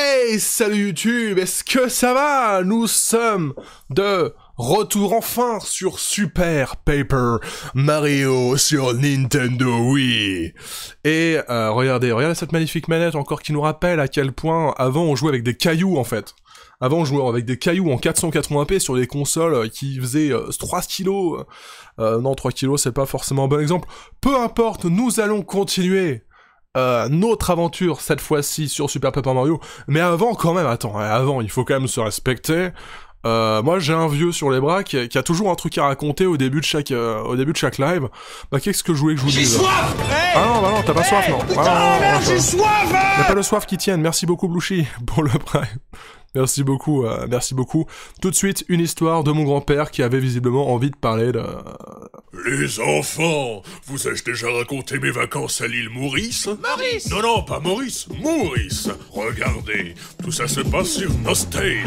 Hey, salut YouTube, est-ce que ça va? Nous sommes de retour enfin sur Super Paper Mario sur Nintendo Wii. Et euh, regardez, regardez cette magnifique manette encore qui nous rappelle à quel point avant on jouait avec des cailloux en fait. Avant on jouait avec des cailloux en 480p sur des consoles qui faisaient 3 euh, kilos. Euh, non, 3 kilos c'est pas forcément un bon exemple. Peu importe, nous allons continuer euh, notre aventure cette fois-ci sur Super Paper Mario. Mais avant, quand même, attends, hein, avant, il faut quand même se respecter. Euh, moi, j'ai un vieux sur les bras qui a, toujours un truc à raconter au début de chaque, euh, au début de chaque live. Bah, qu'est-ce que je voulais que je vous dise J'ai soif Ah non, bah non, t'as pas soif, non. Ah, j'ai soif hein Y'a pas le soif qui tienne. Merci beaucoup, Blouchy, pour le prime. Merci beaucoup, euh, merci beaucoup. Tout de suite, une histoire de mon grand-père qui avait visiblement envie de parler de... Les enfants, vous ai-je déjà raconté mes vacances à l'île Maurice? Maurice Non, non, pas Maurice, Maurice Regardez, tout ça se passe sur Nostale,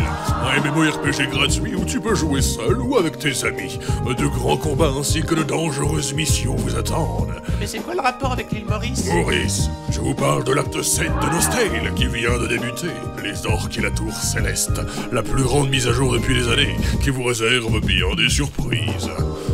un MMORPG gratuit où tu peux jouer seul ou avec tes amis. De grands combats ainsi que de dangereuses missions vous attendent. Mais c'est quoi le rapport avec l'île Maurice? Maurice, je vous parle de l'acte 7 de Nostale qui vient de débuter. Les orques et la tour la plus grande mise à jour depuis des années, qui vous réserve bien des surprises.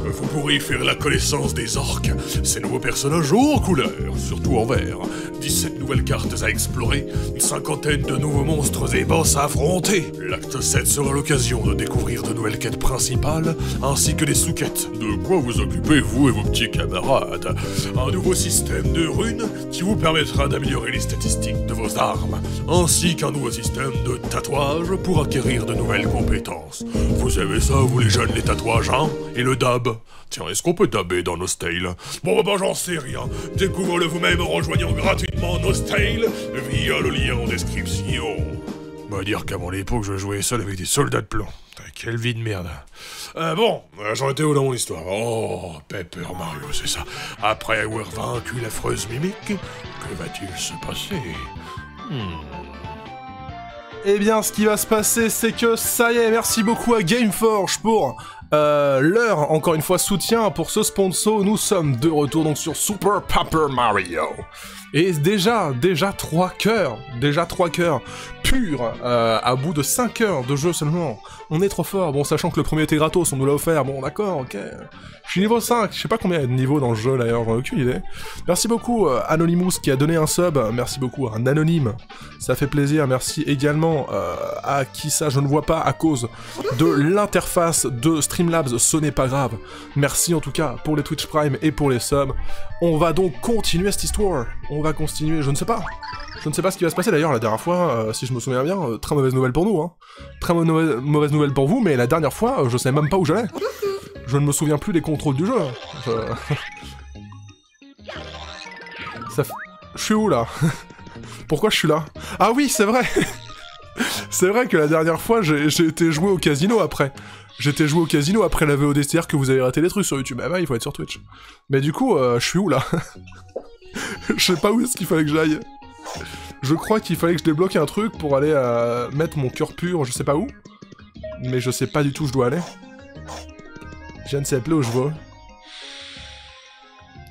Vous pourrez faire la connaissance des orques, ces nouveaux personnages en couleur, surtout en vert. 17 nouvelles cartes à explorer, une cinquantaine de nouveaux monstres et boss à affronter. L'acte 7 sera l'occasion de découvrir de nouvelles quêtes principales, ainsi que des sous-quêtes. De quoi vous occupez, vous et vos petits camarades? Un nouveau système de runes qui vous permettra d'améliorer les statistiques de vos armes, ainsi qu'un nouveau système de tatouages pour acquérir de nouvelles compétences. Vous aimez ça, vous les jeunes, les tatouages, hein? Et le dab? Tiens, est-ce qu'on peut daber dans Nostale Bon, bah, bah j'en sais rien. Découvre-le vous-même en rejoignant gratuitement Nostale via le lien en description. On va dire qu'avant l'époque, je jouais seul avec des soldats de plomb. Putain, quelle vie de merde. Euh, bon, euh, j'en étais où dans mon histoire? Oh, Pepper Mario, c'est ça. Après avoir vaincu l'affreuse mimique, que va-t-il se passer? Eh bien, ce qui va se passer, c'est que ça y est, merci beaucoup à Gameforge pour euh, leur, encore une fois, soutien pour ce sponsor. Nous sommes de retour donc sur Super Paper Mario. Et déjà, déjà trois cœurs, déjà trois cœurs purs, euh, à bout de 5 heures de jeu seulement. On est trop fort, bon, sachant que le premier était gratos, on nous l'a offert, bon, d'accord, ok. Je suis niveau 5, je sais pas combien il y a de niveaux dans le jeu d'ailleurs, aucune idée. Merci beaucoup euh, Anonymous qui a donné un sub, merci beaucoup à un anonyme, ça fait plaisir, merci également euh, à qui ça je ne vois pas à cause de l'interface de Streamlabs, ce n'est pas grave. Merci en tout cas pour les Twitch Prime et pour les subs. On va donc continuer cette histoire, on va continuer, je ne sais pas. Je ne sais pas ce qui va se passer d'ailleurs la dernière fois, euh, si je me souviens bien, euh, très mauvaise nouvelle pour nous, hein. Très mauvaise, nouvelle pour vous, mais la dernière fois, euh, je sais même pas où j'allais. Je ne me souviens plus des contrôles du jeu. Je... Ça Je suis où là? Pourquoi je suis là? Ah oui, c'est vrai C'est vrai que la dernière fois, j'ai été joué au casino après. J'étais joué au casino après la VODCR que vous avez raté les trucs sur YouTube. Ah bah, il faut être sur Twitch. Mais du coup, je suis où là? Je sais pas où est-ce qu'il fallait que j'aille. Je crois qu'il fallait que je débloque un truc pour aller euh, mettre mon cœur pur, je sais pas où. Mais je sais pas du tout où je dois aller. Je ne sais plus où je vais.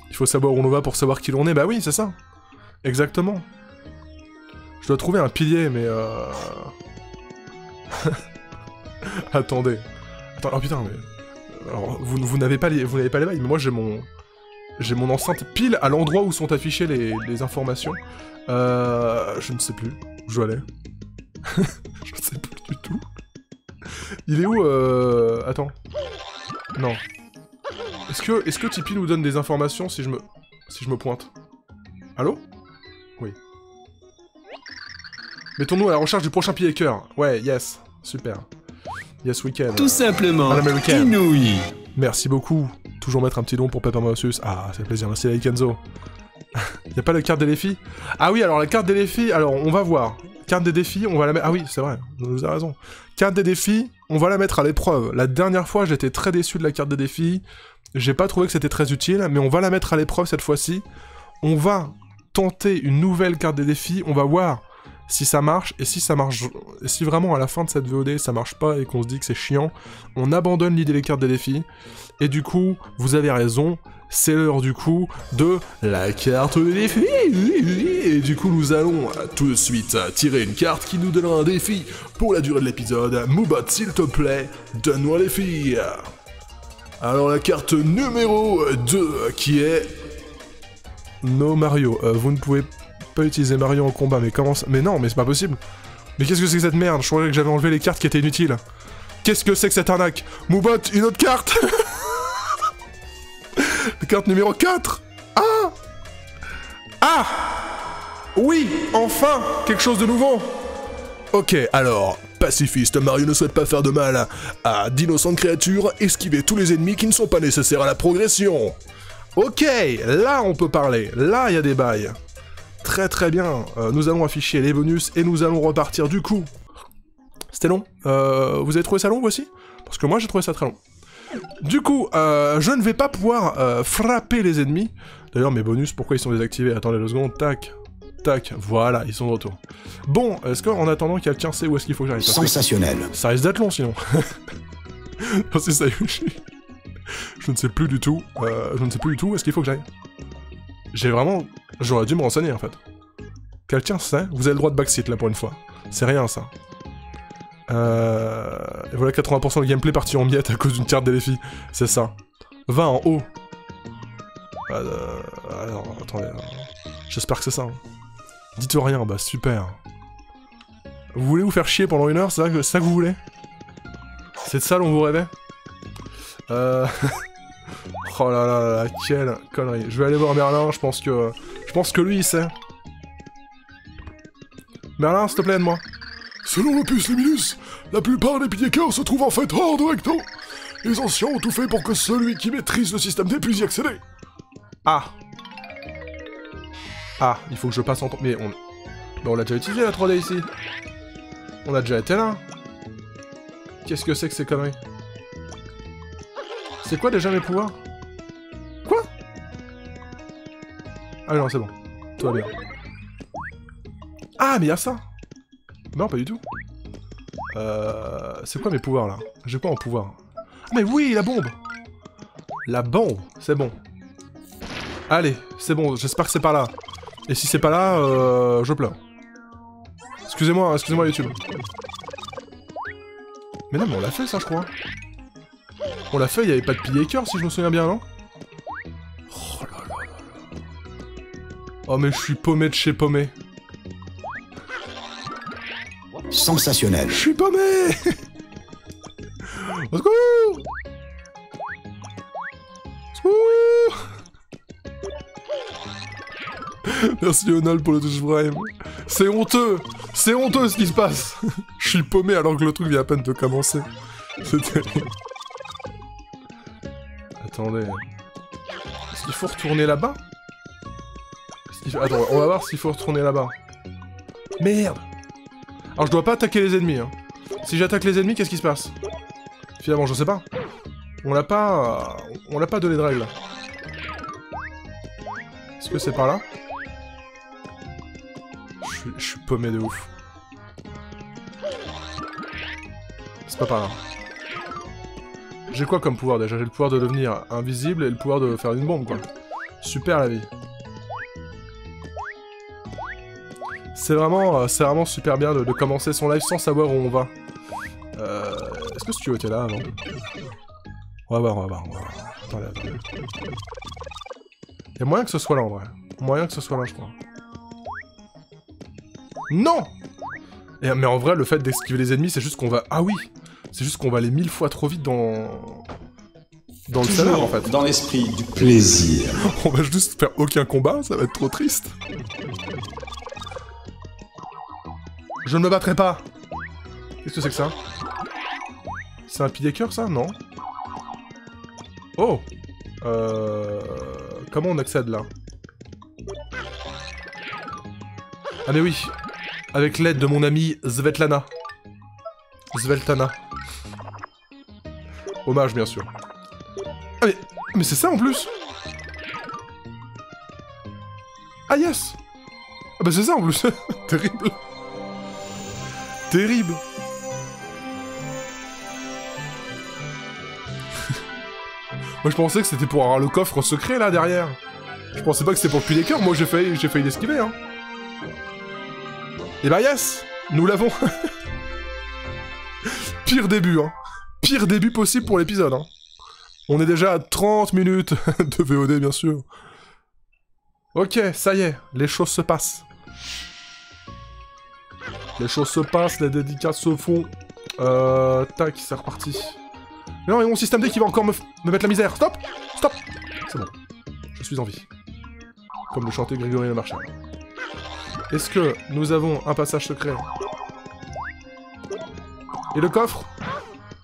Il faut savoir où on va pour savoir qui l'on est. Bah oui, c'est ça. Exactement. Je dois trouver un pilier, mais euh... Attendez. Attends, oh putain, mais... Alors, vous, vous n'avez pas les, vous n'avez pas les bails, mais moi j'ai mon... J'ai mon enceinte pile à l'endroit où sont affichées les, les informations. Euh... Je ne sais plus où je aller. je ne sais plus du tout. Il est où, euh... Attends. Non. Est-ce que, que Tipeee nous donne des informations si je me... Si je me pointe? Allô? Oui. Mettons-nous à la recherche du prochain cœur. Ouais, yes. Super. Yes, weekend. Tout simplement, inouï. Merci beaucoup. Toujours mettre un petit don pour Pepper Mossus. Ah, c'est plaisir. Merci à Kenzo. y a pas la carte des défis Ah oui, alors la carte des défis, alors on va voir. Carte des défis, on va la mettre... Ah oui, c'est vrai, vous avez raison. Carte des défis, on va la mettre à l'épreuve. La dernière fois, j'étais très déçu de la carte des défis. J'ai pas trouvé que c'était très utile, mais on va la mettre à l'épreuve cette fois-ci. On va tenter une nouvelle carte des défis, on va voir si ça marche, et si ça marche... et si vraiment à la fin de cette VOD ça marche pas et qu'on se dit que c'est chiant, on abandonne l'idée des cartes des défis. Et du coup, vous avez raison, c'est l'heure du coup de la carte des défis. Et du coup, nous allons tout de suite tirer une carte qui nous donnera un défi pour la durée de l'épisode. Moubot, s'il te plaît, donne-moi les filles. Alors, la carte numéro 2 qui est. No Mario. Euh, vous ne pouvez pas utiliser Mario en combat, mais comment ça. Mais non, mais c'est pas possible. Mais qu'est-ce que c'est que cette merde? Je croyais que j'avais enlevé les cartes qui étaient inutiles. Qu'est-ce que c'est que cette arnaque? Moubot, une autre carte? Carte numéro 4 Ah Ah Oui, enfin Quelque chose de nouveau Ok, alors, pacifiste, Mario ne souhaite pas faire de mal à d'innocentes créatures, esquiver tous les ennemis qui ne sont pas nécessaires à la progression. Ok, là on peut parler, là il y a des bails. Très très bien, euh, nous allons afficher les bonus et nous allons repartir du coup. C'était long euh, Vous avez trouvé ça long aussi Parce que moi j'ai trouvé ça très long. Du coup, euh, je ne vais pas pouvoir euh, frapper les ennemis. D'ailleurs, mes bonus, pourquoi ils sont désactivés? Attendez deux secondes, tac, tac, voilà, ils sont de retour. Bon, est-ce qu'en attendant quelqu'un sait où est-ce qu'il faut que j'arrive Sensationnel. Ça risque d'être long sinon. non, c'est ça, je... je ne sais plus du tout. Euh, je ne sais plus du tout où est-ce qu'il faut que j'aille. J'ai vraiment... J'aurais dû me renseigner en fait. Quelqu'un sait Vous avez le droit de backseat là pour une fois. C'est rien ça. Euh... Et voilà 80% du gameplay parti en miettes à cause d'une carte des défis. C'est ça. Va en haut. Euh... Attendez. euh, J'espère que c'est ça. hein. Dites rien, bah super. Vous voulez vous faire chier pendant une heure, c'est ça, ça que vous voulez? C'est de ça dont vous rêvez? Euh... oh là là, là, quelle connerie. Je vais aller voir Merlin, je pense que... Je pense que lui, il sait. Merlin, s'il te plaît, aide-moi. Selon l'opus Limilus, la plupart des piliers-cœurs se trouvent en fait hors de Recto. Les anciens ont tout fait pour que celui qui maîtrise le système D puisse y accéder. Ah Ah, il faut que je passe en temps... Mais on... Mais on l'a déjà utilisé la 3D ici. On a déjà été là. Qu'est-ce que c'est que ces conneries? C'est quoi déjà mes pouvoirs? Quoi? Ah non, c'est bon. Tout va bien. Ah, mais il y a ça Non, pas du tout. Euh... C'est quoi mes pouvoirs, là? J'ai quoi en pouvoir? Ah, mais oui, la bombe La bombe, c'est bon. Allez, c'est bon, j'espère que c'est pas là. Et si c'est pas là, euh, je pleure. Excusez-moi, excusez-moi YouTube. Mais non, mais on l'a fait ça, je crois. On l'a fait, il y avait pas de pilier cœur, si je me souviens bien, non? Oh là là là. Oh, mais je suis paumé de chez paumé. Sensationnel. Je suis paumé Au secours Merci Lionel pour le touch prime. C'est honteux C'est honteux ce qui se passe Je suis paumé alors que le truc vient à peine de commencer. C'est terrible. Attendez. Est-ce qu'il faut retourner là-bas? Attends, on va voir s'il faut retourner là-bas. Merde alors je dois pas attaquer les ennemis. Hein. Si j'attaque les ennemis, qu'est-ce qui se passe? Finalement, je sais pas. On l'a pas... On l'a pas donné de règle. Est-ce que c'est par là? Je je suis paumé de ouf. C'est pas par là. J'ai quoi comme pouvoir déjà? J'ai le pouvoir de devenir invisible et le pouvoir de faire une bombe quoi. Super la vie. C'est vraiment, euh, c'est vraiment super bien de, de commencer son live sans savoir où on va. Euh, Est-ce que Studio était là avant On va voir, on va voir, on va voir. Attendez, attendez. Il y a moyen que ce soit là en vrai. Moyen que ce soit là, je crois. Non Et, Mais en vrai, le fait d'esquiver les ennemis, c'est juste qu'on va... Ah oui C'est juste qu'on va aller mille fois trop vite dans... Dans le salaire, en fait. dans l'esprit du plaisir. On va juste faire aucun combat, ça va être trop triste. Je ne me battrai pas. Qu'est-ce que c'est que ça? C'est un pilier cœur, ça? Non. Oh. Euh... Comment on accède, là? Ah mais oui. Avec l'aide de mon ami Svetlana. Sveltana. Hommage, bien sûr. Ah mais... Mais c'est ça, en plus? Ah yes! Ah bah c'est ça en plus. Terrible Terrible Moi je pensais que c'était pour avoir le coffre secret là derrière. Je pensais pas que c'était pour le puits des cœurs, moi j'ai failli, j'ai failli l'esquiver hein. Et bah yes Nous l'avons Pire début hein. Pire début possible pour l'épisode hein. On est déjà à 30 minutes de VOD bien sûr. Ok, ça y est, les choses se passent. Les choses se passent, les dédicaces se font. Euh... Tac, c'est reparti. Mais non, et mon système D qui va encore me, mettre la misère. Stop Stop C'est bon. Je suis en vie. Comme le chantait Grégory Le Marchal. Est-ce que nous avons un passage secret? Et le coffre?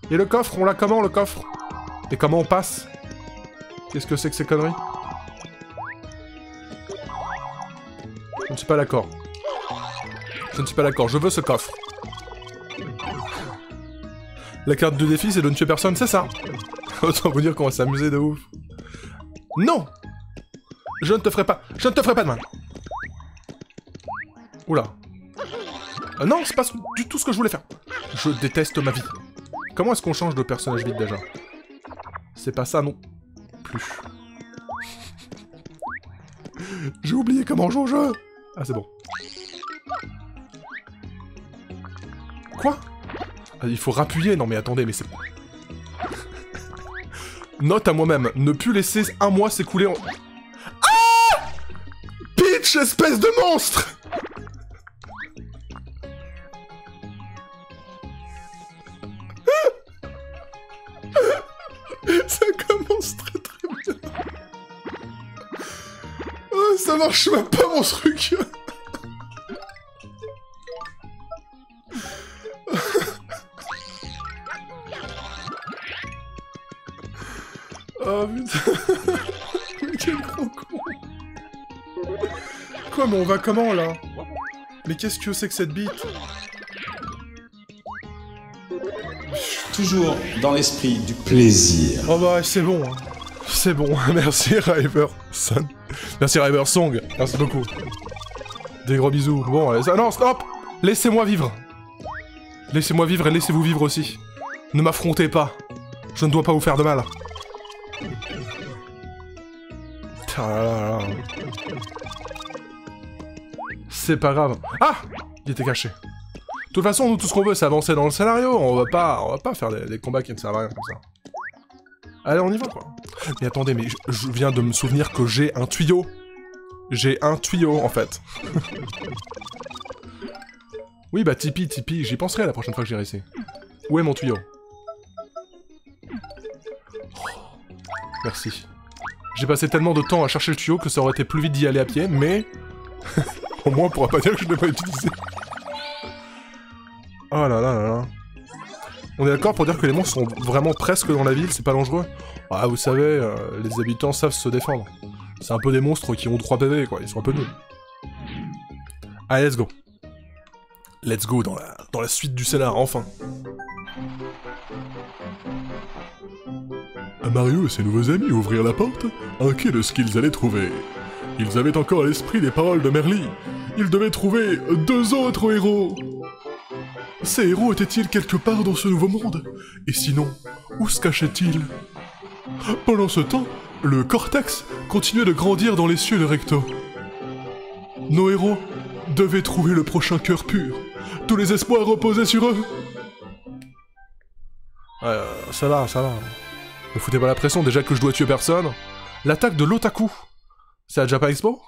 Et le coffre? On l'a comment, le coffre? Et comment on passe? Qu'est-ce que c'est que ces conneries? Je ne suis pas d'accord. Je ne suis pas d'accord, je veux ce coffre. La carte de défi, c'est de ne tuer personne, c'est ça Autant vous dire qu'on va s'amuser de ouf. Non Je ne te ferai pas... Je ne te ferai pas de mal Oula. Euh, non, c'est pas du tout ce que je voulais faire. Je déteste ma vie. Comment est-ce qu'on change de personnage vite déjà? C'est pas ça non plus. J'ai oublié comment on joue au jeu Ah, c'est bon. Quoi Ah, Il faut rappuyer Non mais attendez, mais c'est... Note à moi-même, ne plus laisser un mois s'écouler en... Ah Peach, espèce de monstre Ça commence très très bien. Oh, ça marche pas mon truc Oh putain Mais quel gros con Quoi mais on va comment là? Mais qu'est-ce que c'est que cette bite? Toujours dans l'esprit du plaisir. Oh bah c'est bon hein. C'est bon, merci River Son. Merci River Song, merci beaucoup. Des gros bisous. Bon, allez, ça... non, stop Laissez-moi vivre Laissez-moi vivre et laissez-vous vivre aussi. Ne m'affrontez pas. Je ne dois pas vous faire de mal. C'est pas grave. Ah Il était caché. De toute façon, nous, tout ce qu'on veut, c'est avancer dans le scénario. On va pas, va pas faire des, combats qui ne servent à rien comme ça. Allez, on y va, quoi. Mais attendez, mais je, je viens de me souvenir que j'ai un tuyau. J'ai un tuyau, en fait. oui, bah, Tipeee, Tipeee, j'y penserai la prochaine fois que j'irai ici. Où est mon tuyau? Merci. J'ai passé tellement de temps à chercher le tuyau que ça aurait été plus vite d'y aller à pied, mais... Au moins, on pourra pas dire que je l'ai pas utilisé. Oh là là là là. On est d'accord pour dire que les monstres sont vraiment presque dans la ville, c'est pas dangereux? Ah, vous savez, euh, les habitants savent se défendre. C'est un peu des monstres qui ont 3 PV, quoi, ils sont un peu nuls. Allez, let's go. Let's go dans la, dans la suite du scénar, enfin. Mario et ses nouveaux amis ouvrirent la porte, inquiets de ce qu'ils allaient trouver. Ils avaient encore à l'esprit les paroles de Merly. Ils devaient trouver deux autres héros. Ces héros étaient-ils quelque part dans ce nouveau monde? Et sinon, où se cachaient-ils Pendant ce temps, le cortex continuait de grandir dans les cieux de Recto. Nos héros devaient trouver le prochain cœur pur. Tous les espoirs reposaient sur eux. Euh, ça va, ça va. Ne foutez pas la pression, déjà que je dois tuer personne. L'attaque de l'Otaku. C'est à Japan Expo?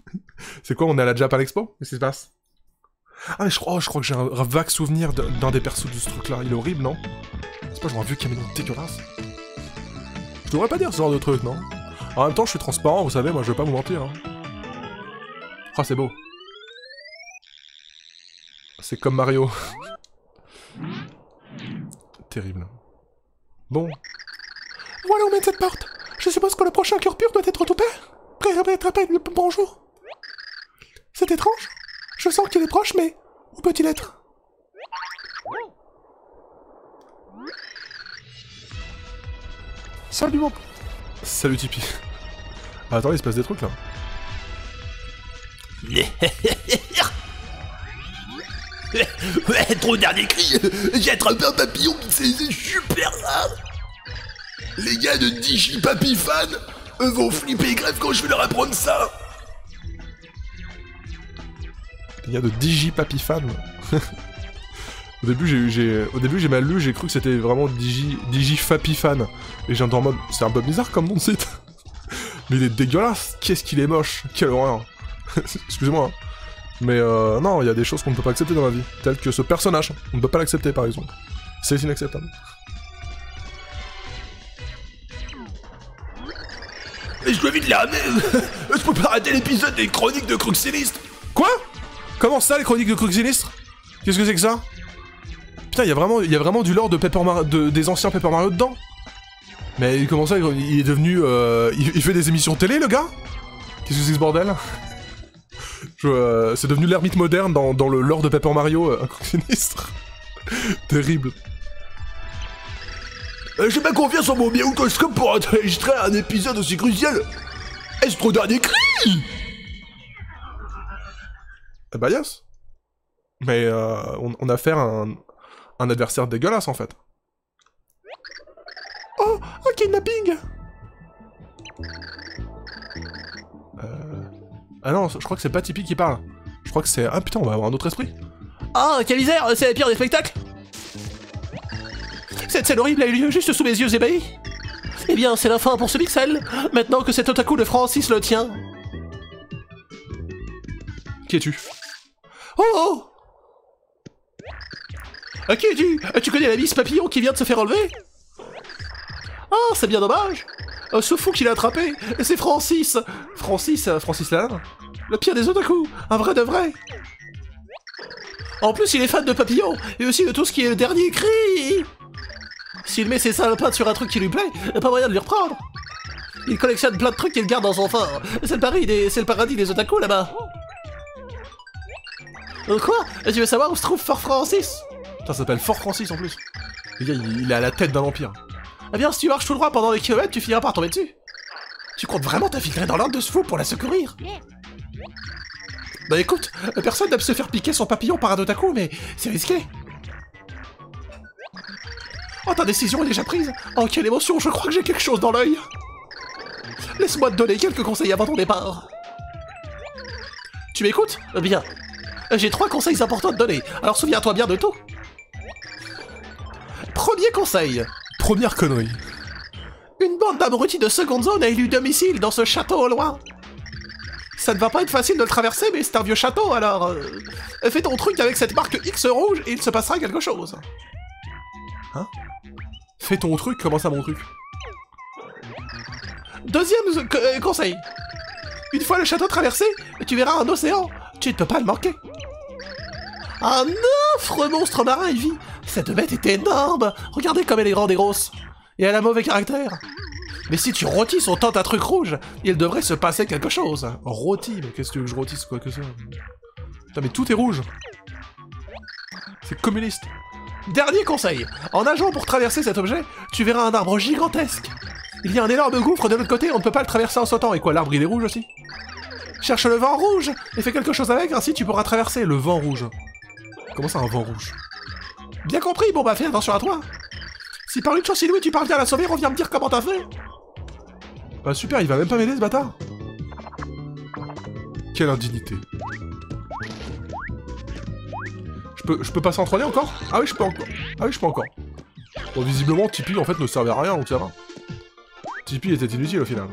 C'est quoi, on est à la Japan Expo? Qu'est-ce qui se passe? Ah, mais je crois, oh, je crois que j'ai un, un vague souvenir d'un des persos de ce truc-là. Il est horrible, non? C'est pas genre un vieux caméléon dégueulasse? Je devrais pas dire ce genre de truc, non? En même temps, je suis transparent, vous savez, moi je vais pas vous mentir. Hein. Ah, c'est beau. C'est comme Mario. Terrible. Bon. Voilà où mène cette porte? Je suppose que le prochain cœur pur doit être tout près. Prêt à être le bonjour. C'est étrange. Je sens qu'il est proche, mais où peut-il être? Salut mon... Salut Tipeee. Ah, attends, il se passe des trucs là. Ouais, trop dernier cri J'ai attrapé un papillon, c'est c'est super grave Les gars de Digi eux vont flipper grave quand je vais leur apprendre ça Les gars de Digi Papy Fan. au début, j'ai, au début, j'ai mal lu, j'ai cru que c'était vraiment Digi, Digi. Et j'ai en mode, c'est un peu bizarre comme nom de site. Mais il est dégueulasse. Qu'est-ce qu'il est moche. Quelle horreur. Excusez-moi. hein. Mais euh, non, il y a des choses qu'on ne peut pas accepter dans la vie. Telles que ce personnage. On ne peut pas l'accepter, par exemple. C'est inacceptable. Et je dois vite les ramener Je peux pas rater l'épisode des chroniques de Cruxiliste Quoi? Comment ça, les chroniques de Crook Sinistre Qu'est-ce que c'est que ça? Putain, il y a vraiment, vraiment du lore de Paper des anciens Paper Mario dedans. Mais comment ça, il est devenu, euh, il, fait des émissions télé, le gars? Qu'est-ce que c'est que ce bordel? Euh, C'est devenu l'ermite moderne dans, le lore de Paper Mario, euh, Sinistre. Terrible. Euh, J'ai pas confiance en mon Miaoutoscope pour enregistrer un épisode aussi crucial Est-ce trop dernier cri Eh bah yes. Mais euh, on, a affaire à un, adversaire dégueulasse en fait. Oh, un kidnapping Euh... Ah non, je crois que c'est pas Tipeee qui parle. Je crois que c'est... Ah putain, on va avoir un autre esprit. Ah, misère, c'est la pire des spectacles Cette scène horrible a eu lieu juste sous mes yeux ébahis. Eh bien, c'est la fin pour ce pixel, maintenant que cet otaku de Francis le tient. Qui es-tu? Oh oh Ah, Qui es-tu? Ah, Tu connais la Miss Papillon qui vient de se faire enlever? Ah, c'est bien dommage. Oh, Ce fou qui l'a attrapé, c'est Francis. Francis, euh, Francis Lalanne Le pire des otaku, un vrai de vrai. En plus, il est fan de papillons, et aussi de tout ce qui est le dernier cri S'il met ses sales pattes sur un truc qui lui plaît, y a pas moyen de lui reprendre Il collectionne plein de trucs qu'il garde dans son fort. C'est le, paradis des... c'est le paradis des otaku là-bas euh, Quoi? Tu veux savoir où se trouve Fort Francis? Ça s'appelle Fort Francis en plus. Le gars, il, il est à la tête d'un empire. Eh bien, si tu marches tout droit pendant des kilomètres, tu finiras par tomber dessus. Tu comptes vraiment t'infiltrer dans l'ordre de ce fou pour la secourir? Bah écoute, personne n'aime se faire piquer son papillon par un otaku, mais c'est risqué. Oh, ta décision est déjà prise Oh, quelle émotion, je crois que j'ai quelque chose dans l'œil Laisse-moi te donner quelques conseils avant ton départ. Tu m'écoutes? Eh Bien. J'ai trois conseils importants à te donner, alors souviens-toi bien de tout. Premier conseil, Première connerie. une bande d'abrutis de seconde zone a élu domicile dans ce château au loin. Ça ne va pas être facile de le traverser, mais c'est un vieux château, alors... euh, fais ton truc avec cette marque X rouge et il se passera quelque chose. Fais ton truc, comment ça mon truc Deuxième co- euh, conseil. Une fois le château traversé, tu verras un océan. Tu ne peux pas le manquer. Un affreux monstre marin y vit. Cette bête est énorme. Regardez comme elle est grande et grosse. Et elle a mauvais caractère. Mais si tu rôtis son tente à truc rouge, il devrait se passer quelque chose. Rôti, mais qu'est-ce que tu veux que je rôtisse quoi que ça? Mais tout est rouge. C'est communiste. Dernier conseil. En nageant pour traverser cet objet, tu verras un arbre gigantesque. Il y a un énorme gouffre de l'autre côté, on ne peut pas le traverser en sautant. Et quoi, l'arbre il est rouge aussi? Cherche le vent rouge et fais quelque chose avec, ainsi tu pourras traverser. Le vent rouge. Comment ça, un vent rouge? Bien compris, bon bah fais attention à toi. Si par une chance inouïe tu parviens à la sauver, reviens me dire comment t'as fait. Bah super, il va même pas m'aider ce bâtard Quelle indignité. Je peux, passer en 3D encore? Ah oui, je peux encore. Ah oui, je peux encore. Bon, visiblement, Tipeee, en fait, ne servait à rien, donc ça va. Tipeee était inutile, au final.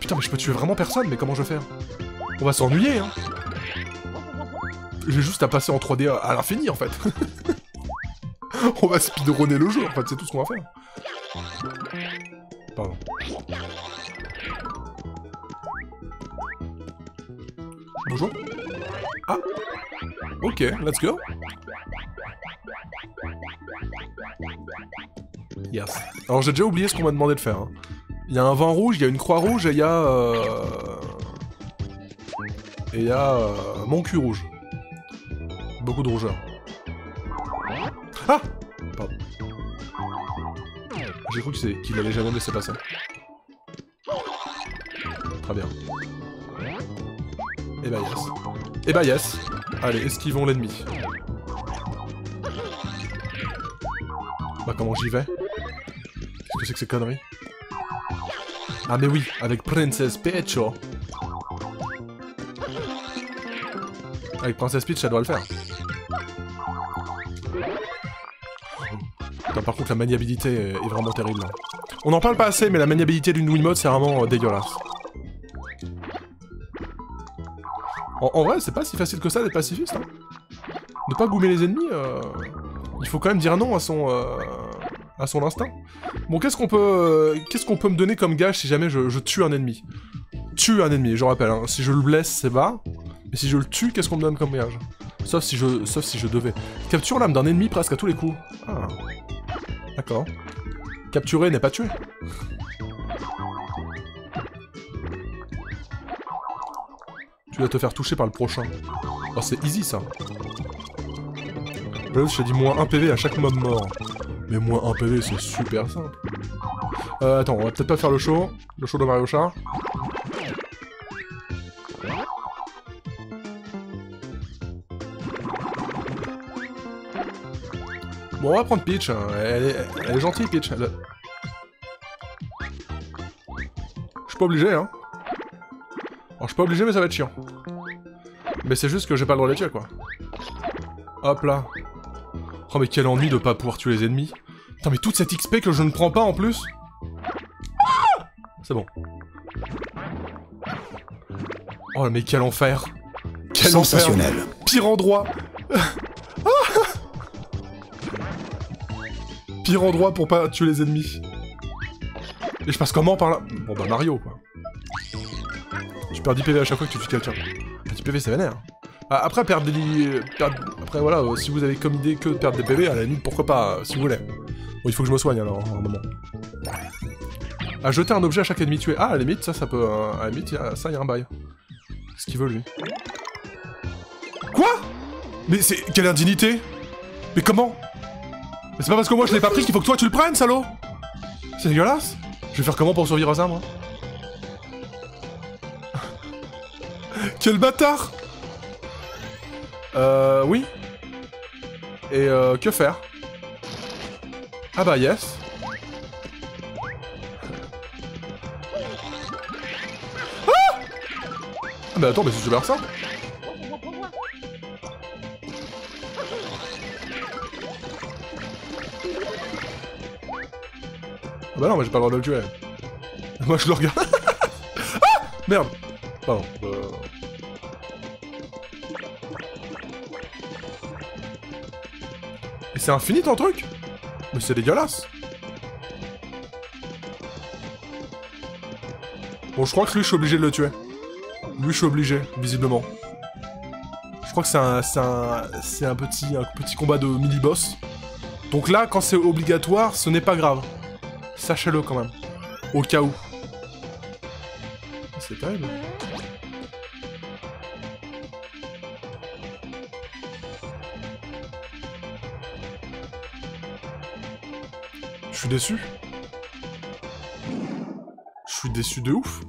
Putain, mais je peux tuer vraiment personne, mais comment je vais faire? On va s'ennuyer, hein J'ai juste à passer en 3D à, à l'infini, en fait. On va speedrunner le jeu, en fait, c'est tout ce qu'on va faire. Pardon. Bonjour. Ah. Ok, let's go. Yes. Alors j'ai déjà oublié ce qu'on m'a demandé de faire. hein. Il y a un vent rouge, il y a une croix rouge et il y a... euh, Et il y a... euh, Mon cul rouge. Beaucoup de rougeur. Ah Pardon. J'ai cru qu'il allait jamais me laisser passer. Très bien. Et bah yes. Et bah yes. Allez, esquivons l'ennemi. Bah comment j'y vais? Que c'est que ces conneries? Ah mais oui, avec Princess Peach. Avec Princess Peach, ça doit le faire. Par contre, la maniabilité est vraiment terrible. On en parle pas assez, mais la maniabilité d'une Wiimote, c'est vraiment euh, dégueulasse. En, vrai, c'est pas si facile que ça d'être pacifiste. Hein. Ne pas goumer les ennemis, euh, il faut quand même dire non à son, euh, à son instinct. Bon, qu'est-ce qu'on peut, qu'est-ce qu'on peut me donner comme gage si jamais je, je tue un ennemi? Tue un ennemi, je rappelle. hein. Si je le blesse, c'est bas. Mais si je le tue, qu'est-ce qu'on me donne comme gage? Sauf si je, sauf si je devais. Capture l'âme d'un ennemi presque à tous les coups. Ah. D'accord. Capturer n'est pas tuer. Tu vas te faire toucher par le prochain. Oh, c'est easy ça. Là, je t'ai dit moins 1 PV à chaque mob mort. Mais moins 1 PV, c'est super simple. Euh, attends, on va peut-être pas faire le show. Le show de Mario Char. Bon, on va prendre Peach. hein. Elle est, elle est gentille, Peach. Je suis pas obligé, hein. Alors, je suis pas obligé, mais ça va être chiant. Mais c'est juste que j'ai pas le droit de les tuer, quoi. Hop là. Oh, mais quel ennui de pas pouvoir tuer les ennemis. Putain, mais toute cette XP que je ne prends pas en plus. Ah c'est bon. Oh, mais quel enfer. Quel enfer. Sensationnel. Pire endroit. Pire endroit pour pas tuer les ennemis. Et je passe comment par là? Bon bah Mario quoi. Tu perds 10 PV à chaque fois que tu tues quelqu'un. 10 PV c'est vénère. Ah, Après perdre des... li- perdre- Après voilà, euh, si vous avez comme idée que de perdre des PV, à la limite pourquoi pas, euh, si vous voulez. Bon il faut que je me soigne alors, un moment. À jeter un objet à chaque ennemi tué. Ah à la limite ça ça peut... euh, à la limite ça y a un bail. Qu'est-ce qu'il veut lui Quoi? Mais c'est... Quelle indignité Mais comment? Mais c'est pas parce que moi je l'ai pas pris qu'il faut que toi tu le prennes, salaud C'est dégueulasse Je vais faire comment pour survivre à ça, moi? Quel bâtard Euh... Oui Et euh... Que faire Ah bah yes Ah Ah bah attends, mais c'est super simple Ah bah non, mais j'ai pas le droit de le tuer. Moi je le regarde. ah Merde Pardon. euh. C'est infini ton truc Mais c'est dégueulasse Bon, je crois que lui, je suis obligé de le tuer. Lui, je suis obligé, visiblement. Je crois que c'est un, c'est un, un petit, un petit combat de mini-boss. Donc là, quand c'est obligatoire, ce n'est pas grave. Sachez-le quand même. Au cas où. C'est terrible. Suis déçu. Je suis déçu de ouf.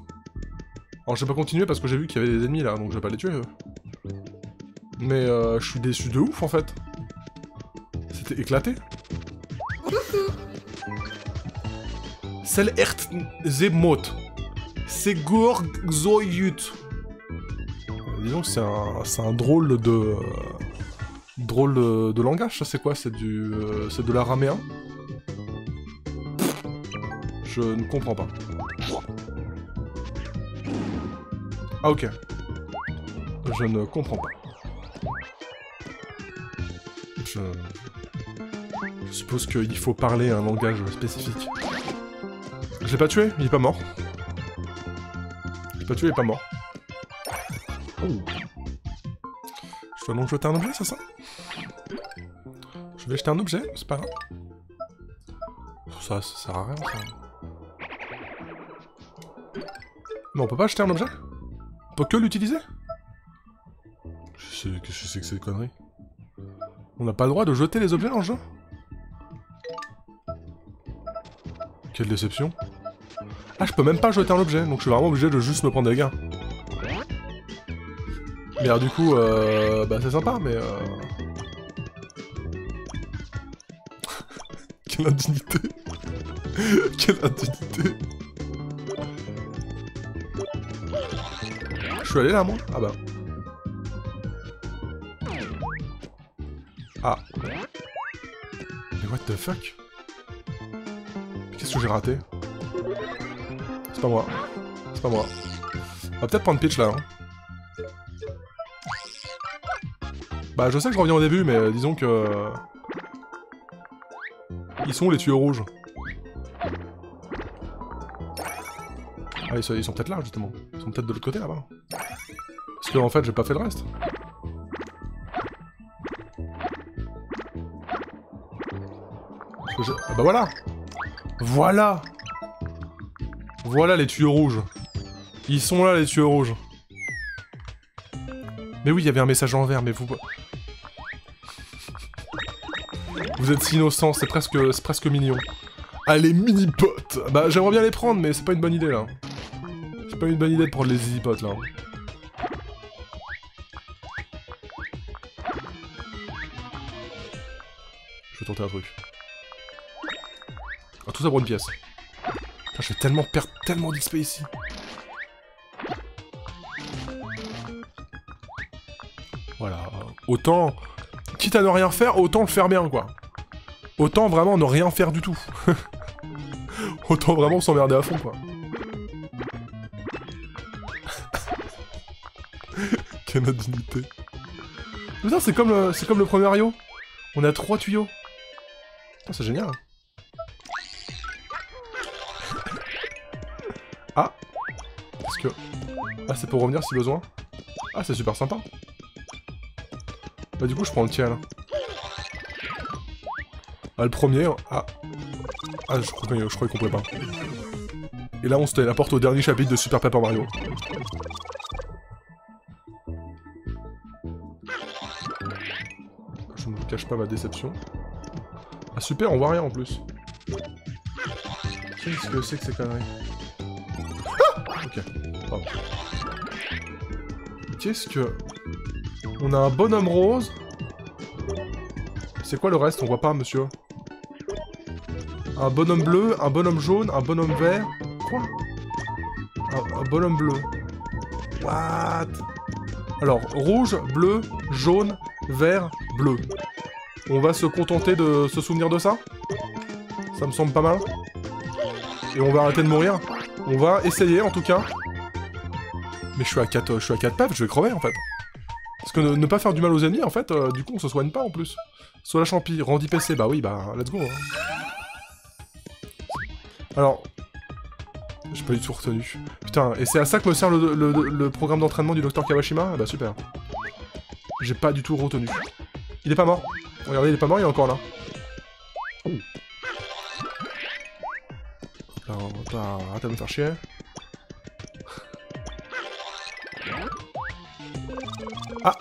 Alors je vais pas continuer parce que j'ai vu qu'il y avait des ennemis là, donc je vais pas les tuer. Mais euh, je suis déçu de ouf en fait. C'était éclaté. Sel echt zemot. Disons c'est un, c'est un drôle de... euh, drôle de, de langage, ça c'est quoi? C'est du... euh, c'est de l'araméen Je ne comprends pas. Ah ok. Je ne comprends pas. Je... Je suppose qu'il faut parler un langage spécifique. Je l'ai pas tué, il est pas mort. Je l'ai pas tué, il est pas mort. Je dois donc jeter un objet, c'est ça? Je vais jeter un objet, c'est pas grave. Ça, ça sert à rien, ça. Non, on peut pas jeter un objet? On peut que l'utiliser? Je sais, qu'est-ce que c'est que ces conneries. On n'a pas le droit de jeter les objets dans le jeu? Quelle déception. Ah, je peux même pas jeter un objet, donc je suis vraiment obligé de juste me prendre des gains. Mais alors du coup, euh, bah c'est sympa, mais... Euh... Quelle indignité. Quelle indignité Je suis allé là, moi Ah bah. Ah. Mais what the fuck? Qu'est-ce que j'ai raté? C'est pas moi. C'est pas moi. On va peut-être prendre Peach là. hein. Bah je sais que je reviens au début, mais euh, disons que... Ils sont où, les tuyaux rouges Ah ils sont peut-être là justement. Ils sont peut-être de l'autre côté là-bas. Parce que en fait j'ai pas fait le reste. Ah bah voilà Voilà Voilà les tuyaux rouges. Ils sont là les tuyaux rouges. Mais oui, il y avait un message en vert, mais vous... Vous êtes si innocents, c'est presque, presque mignon. Ah, les mini-potes Bah, j'aimerais bien les prendre, mais c'est pas une bonne idée, là. C'est pas une bonne idée de prendre les easy-potes, là. Tenter un truc. Ah, tout ça pour une pièce. Putain, je vais tellement perdre tellement d'XP ici. Voilà. Autant... Quitte à ne rien faire, autant le faire bien, quoi. Autant vraiment ne rien faire du tout. autant vraiment s'emmerder à fond, quoi. Quelle. Putain, c'est comme, le- c'est comme le premier Mario. On a trois tuyaux. Putain, c'est génial. Ah. Parce que... Ah, c'est pour revenir si besoin. Ah, c'est super sympa. Bah du coup je prends le tien là. Ah le premier, ah. Ah je croyais qu'on pouvait pas. Et là on se téléporte au dernier chapitre de Super Paper Mario. Je ne cache pas ma déception. Ah super, on voit rien en plus. Qu'est-ce que c'est que ces conneries Ah. Qu'est-ce que... On a un bonhomme rose. C'est quoi le reste? On voit pas, monsieur. Un bonhomme bleu, un bonhomme jaune, un bonhomme vert. Quoi? Un bonhomme bleu. What? Alors, rouge, bleu, jaune, vert, bleu. On va se contenter de se souvenir de ça Ça me semble pas mal. Et on va arrêter de mourir. On va essayer, en tout cas. Mais je suis à 4, je suis à 4 paves, je vais crever, en fait. Parce que ne, pas faire du mal aux ennemis, en fait, euh, du coup, on se soigne pas, en plus. Soit la champi, Randy PC, bah oui, bah, let's go. hein. Alors... J'ai pas du tout retenu. Putain, et c'est à ça que me sert le programme d'entraînement du docteur Kawashima? Ah Bah super. J'ai pas du tout retenu. Il est pas mort. Regardez, il est pas mort, il est encore là. Arrête de me faire chier. Ah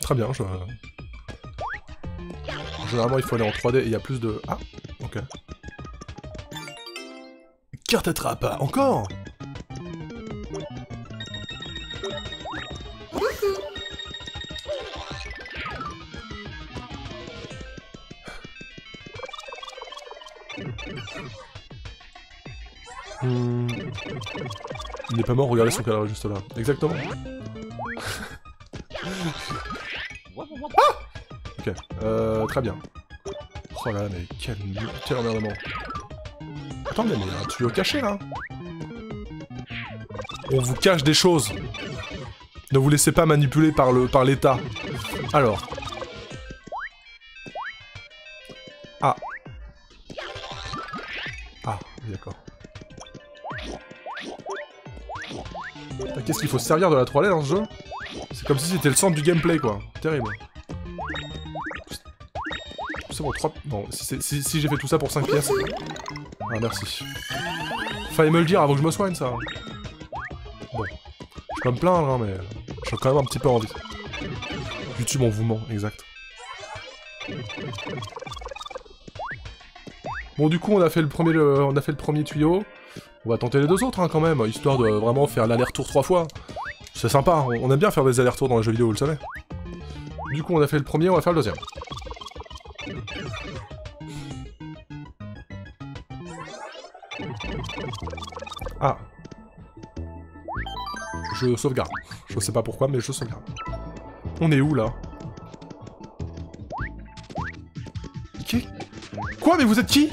Très bien, je... Généralement, il faut aller en 3D et il y a plus de... Ah Ok. Carte attrape Encore n'est pas mort, regardez son cadavre juste là. Exactement. ah Ok, euh, très bien. Oh là là, mais quel, quel emmerdement. Attendez, mais il y a un tuyau caché là. On vous cache des choses. Ne vous laissez pas manipuler par le par l'État. Alors. Qu'est-ce qu'il faut se servir de la 3D dans ce jeu C'est comme si c'était le centre du gameplay, quoi. Terrible. C'est bon, 3... Bon, si, si- si j'ai fait tout ça pour 5 pièces... Ah, merci. Fallait me le dire avant que je me soigne, ça. Bon. Je peux me plaindre, hein, mais... J'ai quand même un petit peu envie. YouTube en vous exact. Bon, du coup, on a fait le premier, on a fait le premier tuyau. On va tenter les deux autres hein, quand même, histoire de vraiment faire l'aller-retour trois fois. C'est sympa, on aime bien faire des allers-retours dans les jeux vidéo, vous le savez. Du coup, on a fait le premier, on va faire le deuxième. Ah. Je sauvegarde. Je sais pas pourquoi, mais je sauvegarde. On est où, là? Quoi, mais vous êtes qui?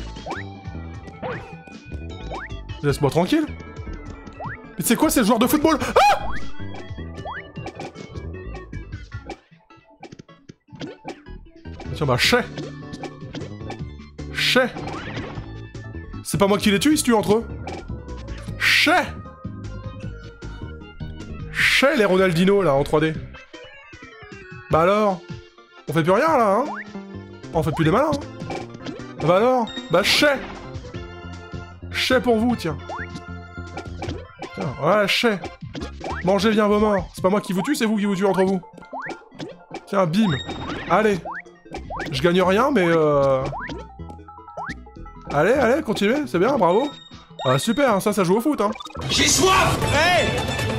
Laisse-moi tranquille. Mais c'est quoi, c'est le joueur de football? Ah Tiens, bah, chais. Chais. C'est pas moi qui les tue, ils se tuent entre eux. Chais. Chais, les Ronaldino, là, en 3D. Bah alors On fait plus rien, là, hein. On fait plus des malins, hein. Bah alors Bah chais Chais pour vous, tiens. Tiens, voilà, chais. Mangez bien vos morts. C'est pas moi qui vous tue, c'est vous qui vous tuez entre vous. Tiens, bim. Allez. Je gagne rien, mais euh... Allez, allez, continuez, c'est bien, bravo. Ah, super, hein, ça, ça joue au foot, hein. J'ai soif Hé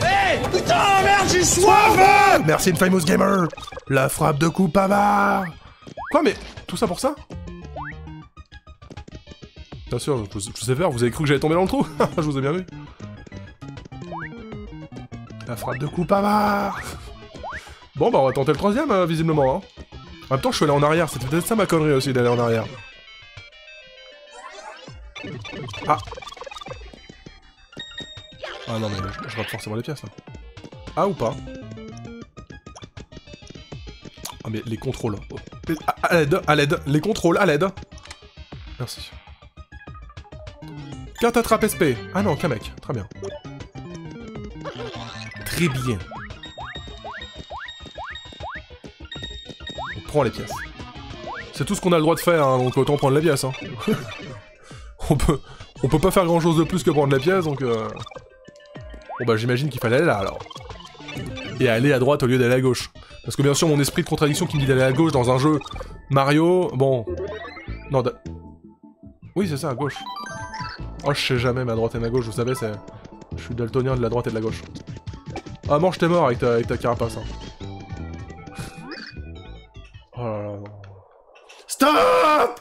Hé Putain, merde, j'ai soif Merci Infamous Gamer La frappe de coup pavard Quoi, mais tout ça pour ça? Bien sûr, je, sais faire, vous avez cru que j'allais tomber dans le trou Je vous ai bien vu. La frappe de coup pavard Bon, bah on va tenter le troisième, euh, visiblement. Hein. En même temps, je suis allé en arrière, c'était peut-être ça ma connerie aussi, d'aller en arrière. Ah Ah non, mais je, je rate forcément les pièces, là. Ah, ou pas Ah, mais les contrôles. Oh. À à l'aide, à l'aide, les contrôles, à l'aide. Merci. Carte attrape SP. Ah non, qu'un mec. Très bien. Très bien. On prend les pièces. C'est tout ce qu'on a le droit de faire, hein, donc autant prendre les pièces. Hein. on peut, on peut pas faire grand chose de plus que prendre les pièces, donc. Euh... Bon bah j'imagine qu'il fallait aller là alors. Et aller à droite au lieu d'aller à gauche. Parce que bien sûr mon esprit de contradiction qui me dit d'aller à gauche dans un jeu Mario, bon. Non, d'a- oui c'est ça à gauche. Oh je sais jamais ma droite et ma gauche, vous savez c'est. Je suis daltonien de la droite et de la gauche. Ah mange t'es mort avec ta, avec ta carapace. Hein. Oh là là. Stop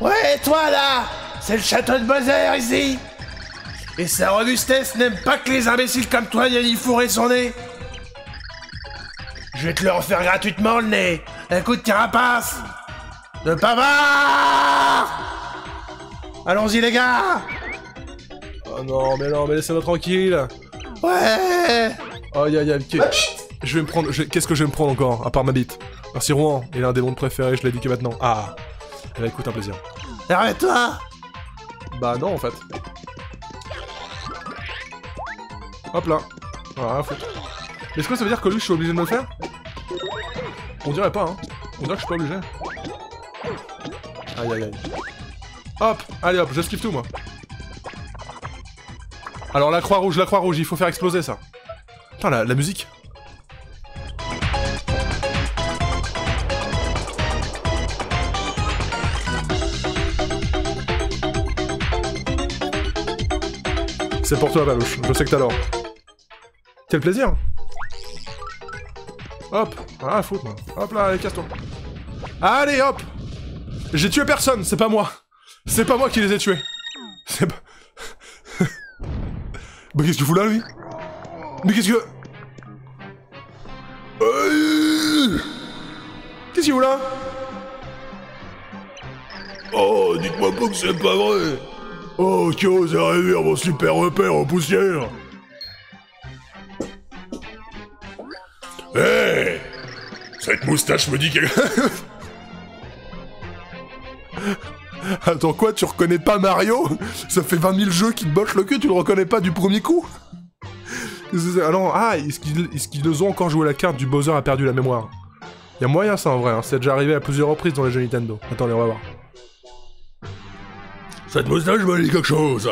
Ouais, toi là? C'est le château de Bowser ici Et sa robustesse n'aime pas que les imbéciles comme toi viennent y fourrer son nez Je vais te le refaire gratuitement le nez Un coup de carapace De bavard Allons-y les gars Oh non mais non mais laissez-moi tranquille Ouais Aïe aïe aïe, je vais me prendre. je- Qu'est-ce que je vais me prendre encore, à part ma bite? Merci Rouen, il est un des mondes préférés, je l'ai dit que maintenant. Ah Eh ben écoute, un plaisir. Arrête-toi Bah non en fait. Hop là. Voilà, foutre. Est-ce que ça veut dire que lui je suis obligé de me le faire? On dirait pas hein. On dirait que je suis pas obligé. Aïe aïe aïe. Hop Allez hop, j'esquive tout moi. Alors la croix rouge, la croix rouge, il faut faire exploser ça. Putain la, la musique. C'est pour toi, Balouche. Je sais que t'as l'or. Quel plaisir Hop Ah, foutre, moi. Hop là, allez, casse-toi. Allez, hop J'ai tué personne, c'est pas moi. C'est pas moi qui les ai tués. C'est pas... bah, qu'est-ce qu'il fout là, lui? Mais qu'est-ce que... Qu'est-ce qu'il fout là? Oh, dites-moi pas que c'est pas vrai. Oh, qui ose réduire mon super repère en poussière. Hé Cette moustache me dit quelque... Attends, quoi, tu reconnais pas Mario? Ça fait 20 000 jeux qui te botchent le cul, tu le reconnais pas du premier coup? Alors, ah, est-ce qu'ils est-ce qu'ils nous ont encore joué la carte du Bowser a perdu la mémoire? Y a moyen ça en vrai, hein. c'est déjà arrivé à plusieurs reprises dans les jeux Nintendo. Attendez, on va voir. Cette moustache me dit quelque chose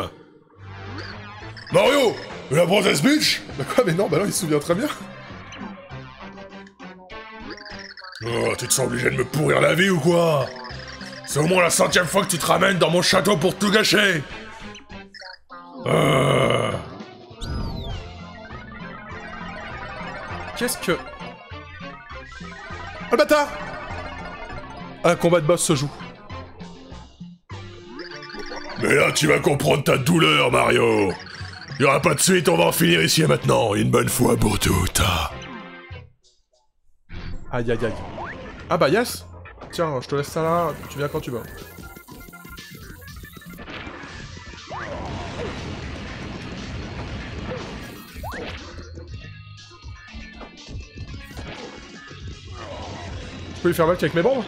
Mario La princesse Peach? Bah quoi, mais non, bah non, il se souvient très bien. Oh, tu te sens obligé de me pourrir la vie ou quoi? C'est au moins la centième fois que tu te ramènes dans mon château pour tout gâcher Euh... Qu'est-ce que... Oh le bâtard Un combat de boss se joue. Mais là, tu vas comprendre ta douleur, Mario. Y aura pas de suite, on va en finir ici et maintenant, une bonne fois pour toutes. Aïe aïe aïe. Ah bah yes Tiens, je te laisse ça là, tu viens quand tu veux. Je peux lui faire mal avec mes bombes?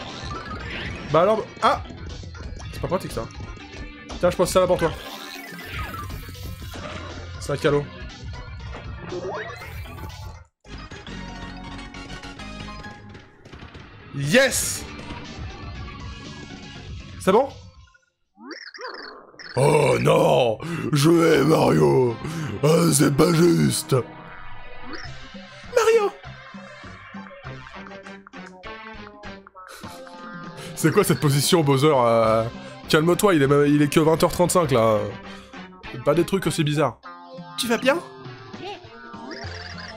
Bah alors... Ah C'est pas pratique ça. Tiens, je pose ça là pour toi. C'est un cadeau. Yes C'est bon? Oh non! Je hais Mario! Ah, c'est pas juste! Mario! C'est quoi cette position, Bowser euh, Calme-toi, il est, même- il est que 20h35 là. Pas des trucs aussi bizarres. Tu vas bien?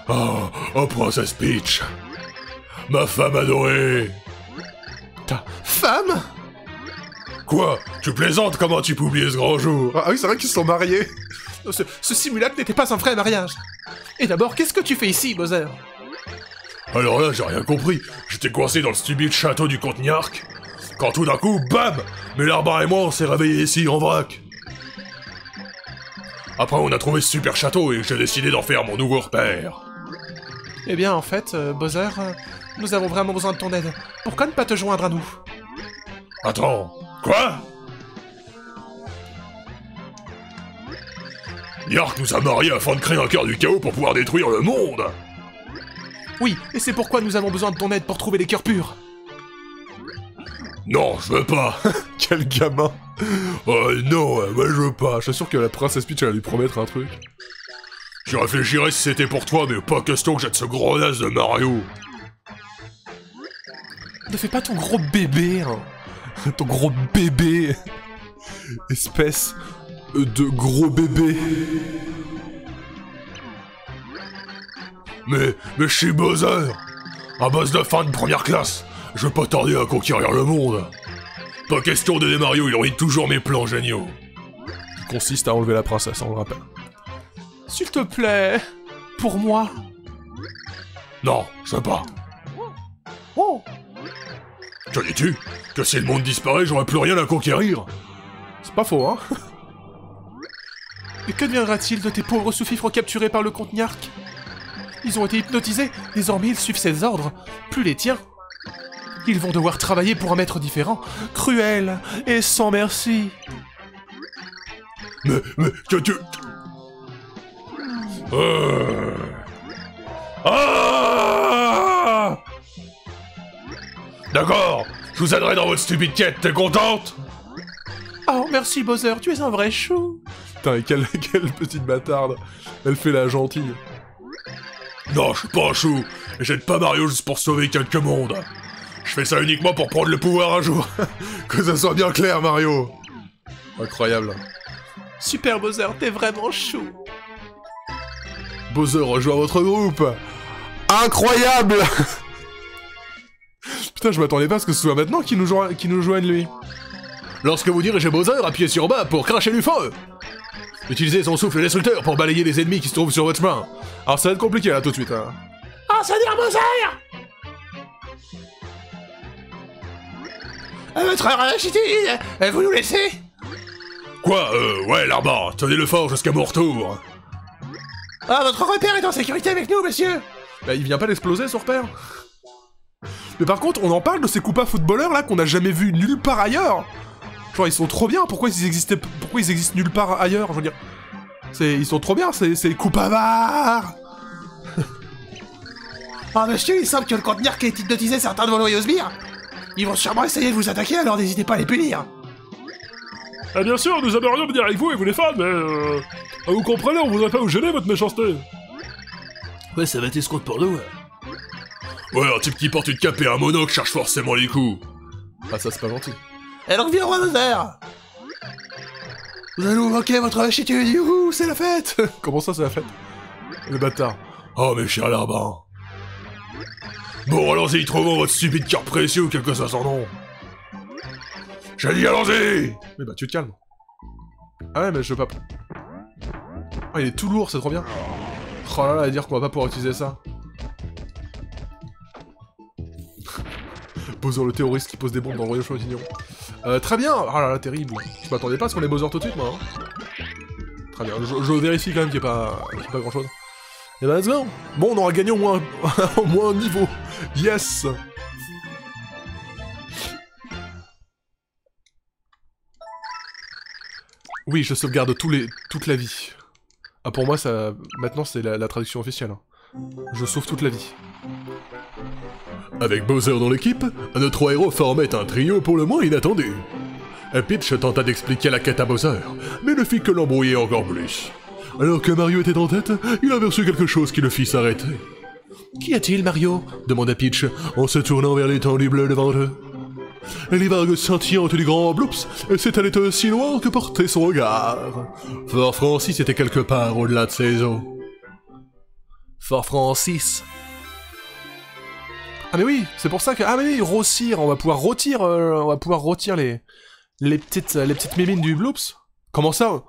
Oh, oh Princess Peach! Ma femme adorée! Ta femme? Quoi? Tu plaisantes? Comment tu peux oublier ce grand jour? Ah oui, c'est vrai qu'ils se sont mariés. ce, ce simulacre n'était pas un vrai mariage. Et d'abord, qu'est-ce que tu fais ici, Bowser? Alors là, j'ai rien compris. J'étais coincé dans le stupide château du comte Niark. Quand tout d'un coup, bam Mais l'arbre et moi, on s'est réveillés ici, en vrac. Après, on a trouvé ce super château et j'ai décidé d'en faire mon nouveau repère. Eh bien, en fait, euh, Bowser, euh, nous avons vraiment besoin de ton aide. Pourquoi ne pas te joindre à nous? Attends, quoi Niark nous a mariés afin de créer un cœur du chaos pour pouvoir détruire le monde Oui, et c'est pourquoi nous avons besoin de ton aide pour trouver les cœurs purs. Non, je veux pas Quel gamin Oh non, moi je veux pas Je suis sûr que la princesse Peach va lui promettre un truc. Je réfléchirais si c'était pour toi, mais pas question que jette ce gros naze de Mario Ne fais pas ton gros bébé, hein. Ton gros bébé Espèce de gros bébé Mais, mais je suis Bowser. Un boss de fin de première classe. Je veux pas tarder à conquérir le monde. Pas question d'aider Mario, il envie toujours mes plans géniaux. Qui consiste à enlever la princesse, on le rappelle. S'il te plaît, pour moi. Non, je veux pas. Oh Te dis-tu que si le monde disparaît, j'aurai plus rien à conquérir. C'est pas faux, hein. Et que deviendra-t-il de tes pauvres sous-fifres capturés par le comte Niark Ils ont été hypnotisés, désormais ils suivent ses ordres, plus les tiens. Ils vont devoir travailler pour un maître différent, cruel et sans merci. Mais, mais, que tu... Euh... Ah D'accord, je vous aiderai dans votre stupide quête, t'es contente? Oh, merci Bowser, tu es un vrai chou. Putain, et quelle, quelle petite bâtarde Elle fait la gentille. Non, je suis pas un chou, et j'aide pas Mario juste pour sauver quelques mondes. Je fais ça uniquement pour prendre le pouvoir un jour. Que ça soit bien clair, Mario Incroyable. Super Bowser, t'es vraiment chou. Bowser rejoint votre groupe Incroyable Putain, je m'attendais pas à ce que ce soit maintenant qu'il nous, joigne- qu'il nous joigne, lui. Lorsque vous dirigez Bowser, appuyez sur bas pour cracher du feu. Utilisez son souffle destructeur pour balayer les ennemis qui se trouvent sur votre chemin. Alors ça va être compliqué, là, tout de suite. hein. Ah, ça dire Bowser À votre lassitude, vous nous laissez? Quoi, euh, ouais, là-bas, tenez le fort jusqu'à mon retour. Ah, votre repère est en sécurité avec nous, monsieur Bah, il vient pas d'exploser, son repère? Mais par contre, on en parle de ces coupas footballeurs, là, qu'on a jamais vus nulle part ailleurs Genre, ils sont trop bien, pourquoi ils existaient... Pourquoi ils existent nulle part ailleurs, je veux dire? C'est, Ils sont trop bien, c'est, c'est coupavards Ah, monsieur, il semble que le contenir qui est hypnotisé certains de vos loyaux sbires. Ils vont sûrement essayer de vous attaquer, alors n'hésitez pas à les punir. Ah bien sûr, nous aimerions venir avec vous et vous les fans, mais euh... ah, vous comprenez, on voudrait pas vous gêner votre méchanceté. Ouais, ça va être escroc pour nous. Ouais, un type qui porte une cape et un monocle cherche forcément les coups. Ah, ça, c'est pas gentil. Alors viens, roi Bowser Vous allez nous moquer votre lassitude, youhou, c'est la fête Comment ça, c'est la fête? Le bâtard. Oh, mes chers larbins. Bon, allons-y, trouvons votre stupide cœur précieux ou quelque chose sans nom. J'ai dit, allons-y Mais bah, tu te calmes. Ah ouais, mais je veux pas... Oh, il est tout lourd, c'est trop bien. Oh là là, à dire qu'on va pas pouvoir utiliser ça. Bowser le terroriste qui pose des bombes dans le royaume champignon. Euh, très bien Oh là là, terrible. Je m'attendais pas à ce qu'on ait Bowser tout de suite, moi. hein. Très bien, je, vérifie quand même qu'il n'y ait pas, pas grand chose. Et bah let's go Bon, on aura gagné au moins, au moins un niveau. Yes Oui, je sauvegarde tous les, toute la vie. Ah, pour moi, ça, maintenant, c'est la, la traduction officielle. hein. Je sauve toute la vie. Avec Bowser dans l'équipe, nos trois héros formaient un trio pour le moins inattendu. Peach tenta d'expliquer la quête à Bowser, mais ne fit que l'embrouiller encore plus. Alors que Mario était en tête, il aperçut quelque chose qui le fit s'arrêter. Qu'y a-t-il, Mario demanda Peach en se tournant vers l'étendue bleue devant eux. Les vagues scintillantes du grand Bloops s'étalaient aussi loin que portait son regard. Fort Francis était quelque part au-delà de ses eaux. Fort Francis. Ah mais oui, c'est pour ça que... Ah mais oui, rôtir, on va pouvoir rôtir, euh, on va pouvoir rôtir les... Les petites, les petites mimines du Bloops. Comment ça?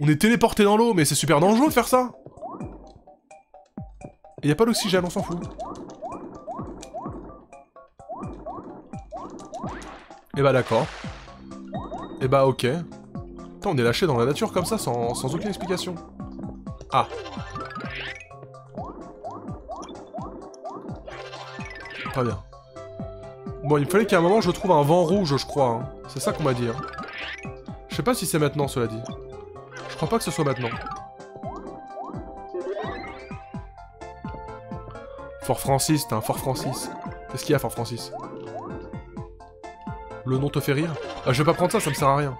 On est téléporté dans l'eau, mais c'est super dangereux de faire ça Il y a pas d'oxygène, on s'en fout. Eh bah d'accord. Eh bah ok. Putain, on est lâché dans la nature comme ça, sans, sans aucune explication. Ah. Très bien. Bon, il fallait qu'à un moment je trouve un vent rouge, je crois. hein. C'est ça qu'on m'a dit. hein. Je sais pas si c'est maintenant, cela dit. Je crois pas que ce soit maintenant. Fort Francis, t'es un Fort Francis. Qu'est-ce qu'il y a, Fort Francis? Le nom te fait rire? Ah, je vais pas prendre ça, ça me sert à rien.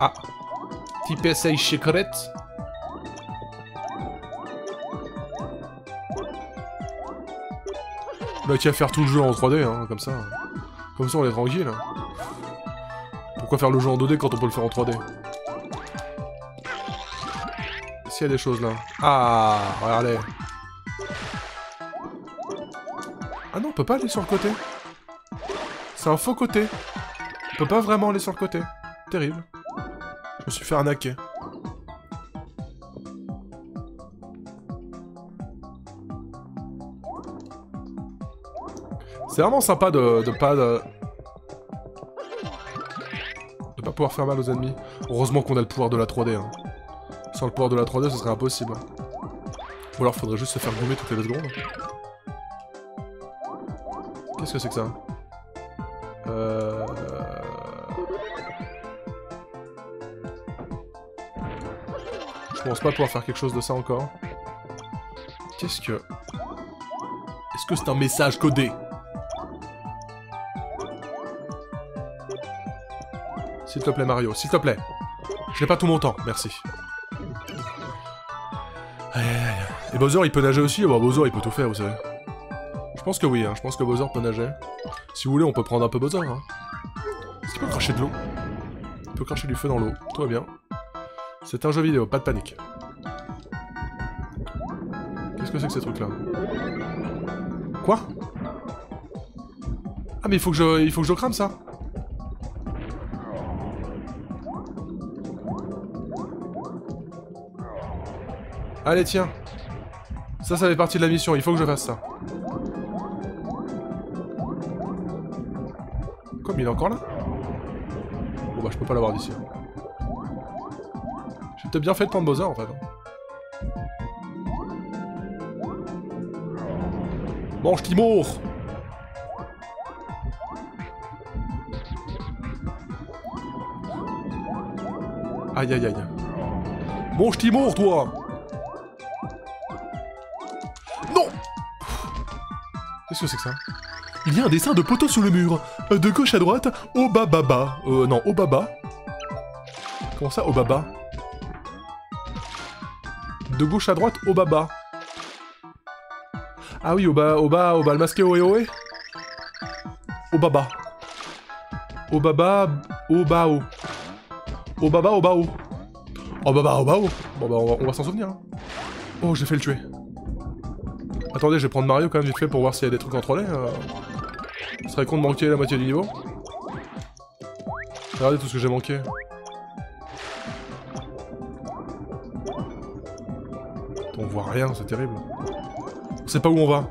Ah. Type essay Bah, qui va faire tout le jeu en 3D, hein, comme ça. Comme ça, on est tranquille. Pourquoi faire le jeu en 2D quand on peut le faire en 3D S'il y a des choses là. Ah, regardez. Ah non, on peut pas aller sur le côté. C'est un faux côté. On peut pas vraiment aller sur le côté. Terrible. Je me suis fait arnaquer. C'est vraiment sympa de, pas de... de pas pouvoir faire mal aux ennemis. Heureusement qu'on a le pouvoir de la 3D. hein. Sans le pouvoir de la 3D, ce serait impossible. Ou alors faudrait juste se faire gommer toutes les deux secondes. Qu'est-ce que c'est que ça? Euh... Je pense pas pouvoir faire quelque chose de ça encore. Qu'est-ce que... Est-ce que c'est un message codé? S'il te plaît Mario, s'il te plaît. Je n'ai pas tout mon temps, merci. Et Bowser il peut nager aussi? Bon Bowser il peut tout faire vous savez. Je pense que oui, hein. je pense que Bowser peut nager. Si vous voulez on peut prendre un peu Bowser. Hein. Est-ce qu'il peut cracher de l'eau? Il peut cracher du feu dans l'eau, tout va bien. C'est un jeu vidéo, pas de panique. Qu'est-ce que c'est que ces trucs là Quoi? Ah mais il faut que je, il faut que je crame ça Allez, tiens. Ça, ça fait partie de la mission, il faut que je fasse ça. Comme il est encore là Bon bah, je peux pas l'avoir d'ici. J'ai peut-être bien fait de prendre Bowser, en fait. hein. Mange Timor Aïe aïe aïe. Mange Timor, toi Qu'est-ce que c'est que ça? Il y a un dessin de poteau sur le mur. Euh, De gauche à droite, au bas bas. Euh, non, au bas. Comment ça, au bas De gauche à droite, au bas. Ah oui, au bas, au le masqué, ohé ohé. Au bas. Au bas, au haut. Au. Bon bah on va, va s'en souvenir. hein. Oh, j'ai fait le tuer. Attendez, je vais prendre Mario quand même vite fait pour voir s'il y a des trucs en relais. Euh... Ce serait con de manquer la moitié du niveau. Regardez tout ce que j'ai manqué. On voit rien, c'est terrible. On sait pas où on va.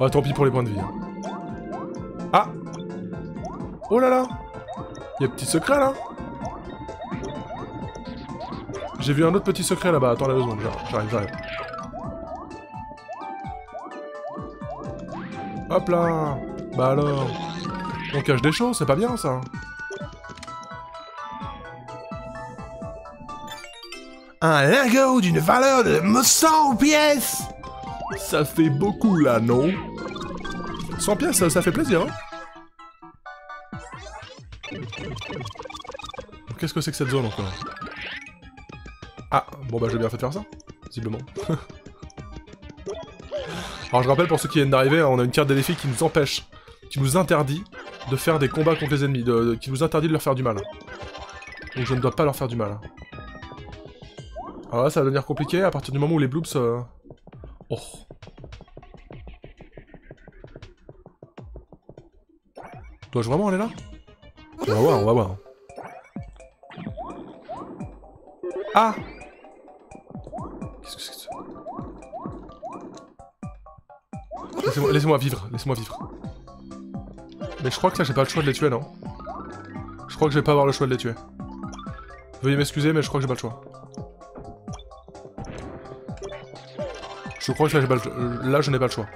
Ah, tant pis pour les points de vie. Hein. Ah Oh là là Il y a petit secret là j'ai vu un autre petit secret là-bas. Attends la seconde, j'arrive, j'arrive. Hop là. Bah alors. On cache des choses, c'est pas bien ça. Un lingot d'une valeur de 100 pièces. Ça fait beaucoup là, non? 100 pièces, ça, ça fait plaisir, hein. Qu'est-ce que c'est que cette zone encore? Bon bah j'ai bien fait de faire ça, visiblement. Alors je rappelle pour ceux qui viennent d'arriver, on a une carte des défis qui nous empêche, qui nous interdit de faire des combats contre les ennemis, qui nous interdit de leur faire du mal. Donc je ne dois pas leur faire du mal. Alors là ça va devenir compliqué à partir du moment où les bloops... euh, Oh. Dois-je vraiment aller là? On va voir, on va voir. Ah Laissez-moi vivre, laissez-moi vivre. Mais je crois que là j'ai pas le choix de les tuer, non? Je crois que je vais pas avoir le choix de les tuer. Veuillez m'excuser, mais je crois que j'ai pas le choix. Je crois que là, j'ai pas le... là je n'ai pas le choix.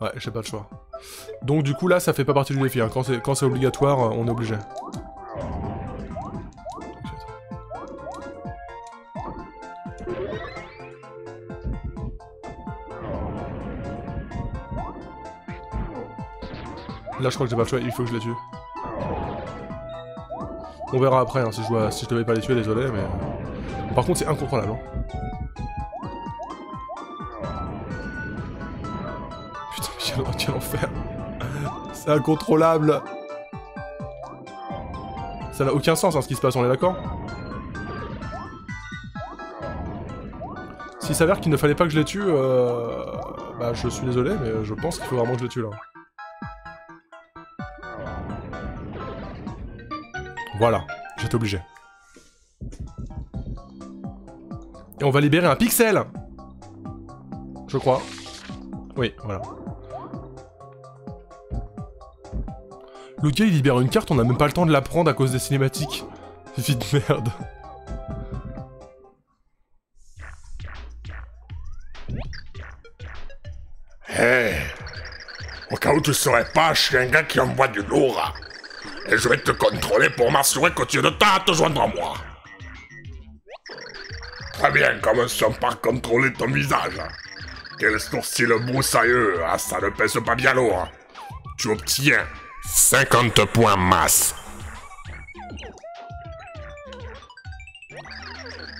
Ouais, j'ai pas le choix. Donc du coup là, ça fait pas partie du défi. hein. Quand c'est obligatoire, on est obligé. Là, je crois que j'ai pas le choix. Il faut que je les tue. On verra après hein, si je devais pas les tuer, désolé, mais. Par contre, c'est incontrôlable. hein. Putain, mais quel, quel enfer. C'est incontrôlable. Ça n'a aucun sens hein, ce qui se passe, on est d'accord? S'il s'avère qu'il ne fallait pas que je les tue, euh... bah je suis désolé, mais je pense qu'il faut vraiment que je les tue là. Voilà, j'étais obligé. Et on va libérer un pixel Je crois. Oui, voilà. Le gars il libère une carte, on a même pas le temps de la prendre à cause des cinématiques. Vie de merde. Hé Au cas où tu saurais pas, je suis un gars qui envoie du lourd. Et je vais te contrôler pour m'assurer que tu as de temps à te joindre à moi. Très bien, commençons par contrôler ton visage. Quel sourcil broussailleux, ah, ça ne pèse pas bien lourd. Tu obtiens 50 points masse.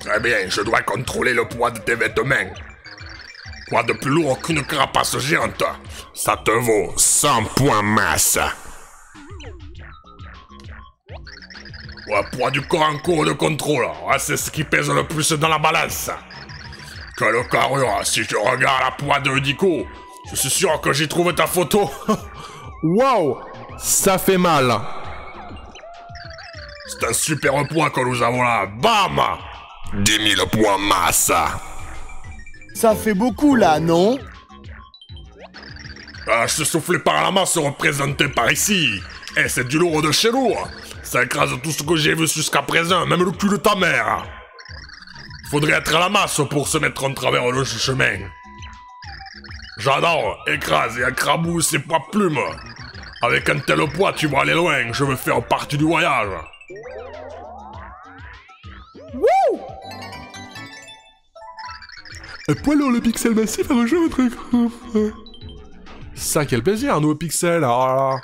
Très bien, je dois contrôler le poids de tes vêtements. Quoi de plus lourd qu'une carapace géante Ça te vaut 100 points masse. Ouais, poids du corps en cours de contrôle, ouais, c'est ce qui pèse le plus dans la balance. Quelle carrure, si je regarde la poids de Dico, je suis sûr que j'y trouve ta photo. Waouh Ça fait mal C'est un super poids que nous avons là. Bam 10 000 points masse. Ça fait beaucoup là, non? Ah, je soufflé par la masse représentée par ici. Eh, c'est du lourd de chez lourd. Ça écrase tout ce que j'ai vu jusqu'à présent, même le cul de ta mère. Faudrait être à la masse pour se mettre en travers le chemin. J'adore, écrase et écrabousse et poids plume. Avec un tel poids, tu vas aller loin, je veux faire partie du voyage. Un poil dans le pixel massif a rejoint votre écran. Ça, quel plaisir, un nouveau pixel, alors là.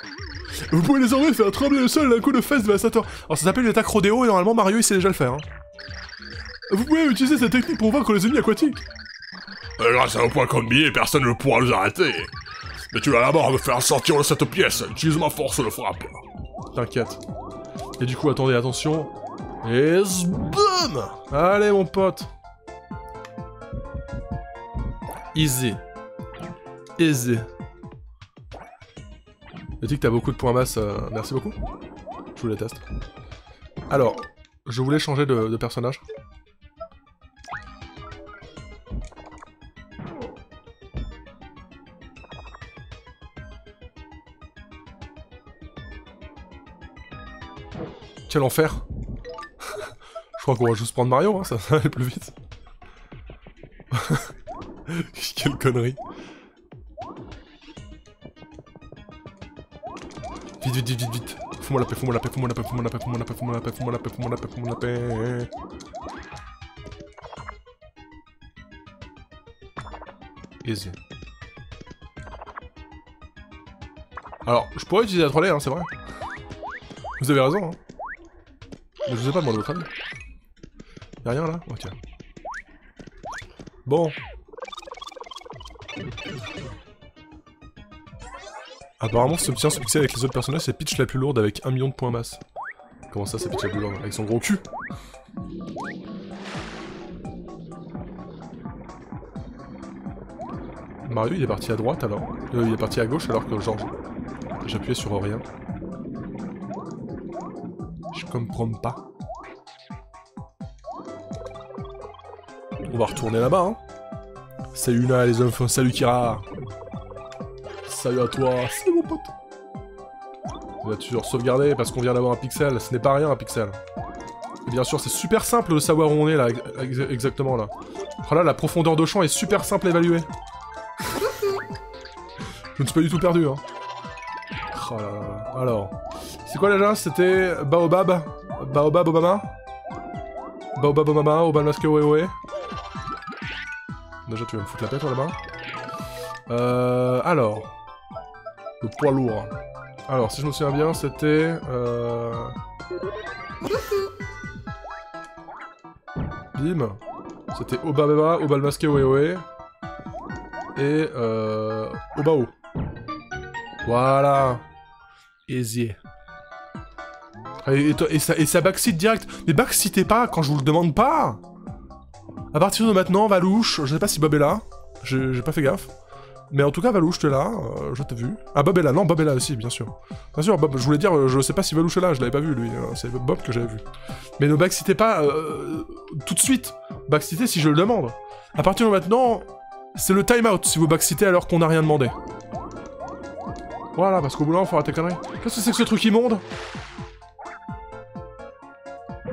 Vous pouvez désormais faire trembler le sol d'un coup de fesse dévastateur. Alors ça s'appelle l'attaque rodéo et normalement Mario il sait déjà le faire. hein. Vous pouvez utiliser cette technique pour vaincre les ennemis aquatiques. Et grâce à un point combiné, personne ne pourra nous arrêter. Mais tu vas d'abord me faire sortir de cette pièce. Utilise ma force de frappe. T'inquiète. Et du coup, attendez, attention. Et boum Allez mon pote. Easy. Easy. Je dis que t'as beaucoup de points masse, euh, merci beaucoup. Je vous les teste. Alors, Je voulais changer de, de personnage. Quel enfer Je crois qu'on va juste prendre Mario, hein, ça va aller plus vite. Quelle connerie. Vite, vite, vite, vite, vite. Fous-moi la paix, fous-moi la paix, fous-moi la paix, fous-moi la paix, fous-moi la paix, fous-moi la paix, fous-moi la paix, fous-moi la paix, fous-moi la paix. Easy. Alors, je pourrais utiliser la trolley, hein, c'est vrai. Vous avez raison, hein. Mais je sais pas, moi, votre avis. Y'a rien, là Ok. Bon. Apparemment, ce obtient ce succès avec les autres personnages, c'est Peach la plus lourde avec 1 million de points masse. Comment ça, c'est Peach la plus lourde Avec son gros cul Mario, il est parti à droite alors. Euh, il est parti à gauche alors que genre... J'appuyais sur rien. Je comprends pas. On va retourner là-bas, hein. Salut Una les enfants, salut Kira Salut à toi, c'est mon pote On va toujours sauvegarder parce qu'on vient d'avoir un pixel, ce n'est pas rien un pixel. Et bien sûr, c'est super simple de savoir où on est là, ex exactement là. Oh là, la profondeur de champ est super simple à évaluer. Je ne suis pas du tout perdu, hein. Oh là là. Alors, c'est quoi déjà? C'était Baobab Baobab Obama? Baobab Obama, Obama ouais Déjà, tu vas me foutre la tête là-bas. Euh, alors. Le poids lourd. Alors, si je me souviens bien, c'était... Euh... Bim. C'était Obaba, Obal masqué ouais Et euh... Obao. Voilà. Easy. Et, et, et, ça, et ça backseat direct. Mais backseatez pas quand je vous le demande pas À partir de maintenant, Valouche, je sais pas si Bob est là. J'ai pas fait gaffe. Mais en tout cas, Valouche, t'es là, euh, je t'ai vu. Ah, Bob est là, non, Bob est là aussi, bien sûr. Bien sûr, je voulais dire, je sais pas si Valouche est là, je l'avais pas vu, lui. euh, C'est Bob que j'avais vu. Mais ne backseatez pas euh, tout de suite. Backseatez si je le demande. À partir de maintenant, c'est le time-out si vous backseatez alors qu'on n'a rien demandé. Voilà, parce qu'au bout d'un moment, faut arrêter. Qu'est-ce que c'est que ce truc immonde?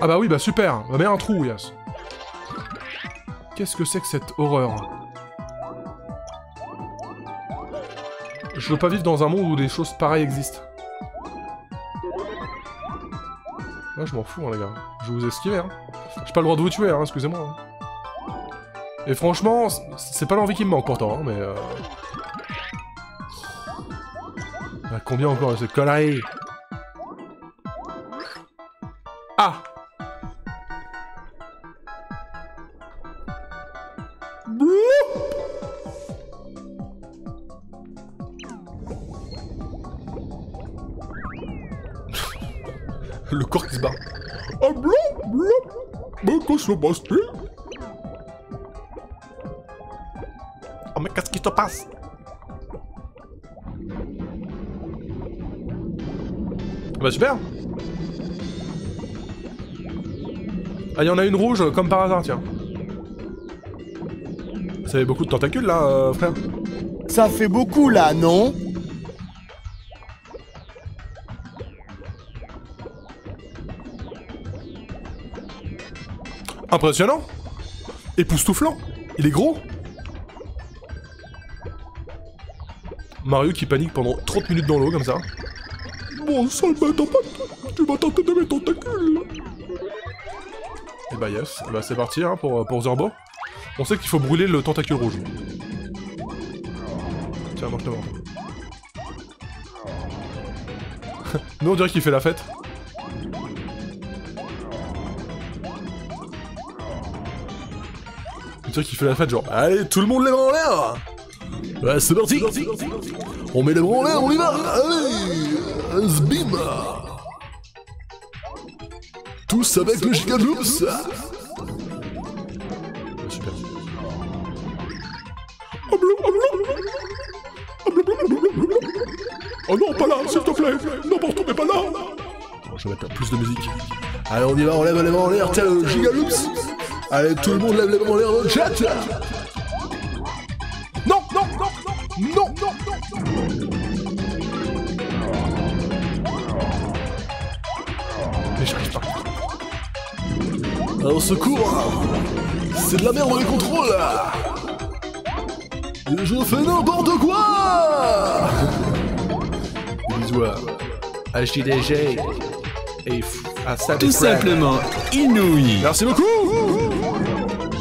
Ah bah oui, bah super. Bah mets un trou, Yas. Qu'est-ce que c'est que cette horreur? Je veux pas vivre dans un monde où des choses pareilles existent. Là, je m'en fous, hein, les gars. Je vais vous esquiver, hein. J'ai pas le droit de vous tuer, hein, excusez-moi. hein. Et franchement, c'est pas l'envie qui me manque pourtant, hein, mais... Euh... Ah, combien encore de ces conneries Oh, mais qu'est-ce qui te passe? Bah super. Ah, il y en a une rouge, comme par hasard, tiens. Ça fait beaucoup de tentacules, là, euh, frère. Ça fait beaucoup là, non? Impressionnant Époustouflant Il est gros Mario qui panique pendant 30 minutes dans l'eau, comme ça. Bon, sale en Tu vas tenter de mes tentacules Et bah yes, bah c'est parti hein, pour, pour Zerbo. On sait qu'il faut brûler le tentacule rouge. Tiens, mange le ventre. Nous on dirait qu'il fait la fête. Dirait qu'il fait la fête genre Allez, tout le monde les bras en l'air. Ouais, c'est parti. On met les bras en l'air, on y va. Allez Zbim Tous avec le Gigaloops Ouais, super. Oh non, pas là, s'il te plaît. N'importe où, mais pas là. Je vais mettre plus de musique. Allez, on y va, on lève les mains en l'air, tiens, le Gigaloops Allez, tout le monde lève les mains en l'air dans le chat. Non, non, non, non, non, non, non Mais j'arrive pas. Alors, secours. C'est de la merde dans les contrôles. Je fais n'importe quoi. Bisous à HDDG et à Tout simplement inouï. Merci beaucoup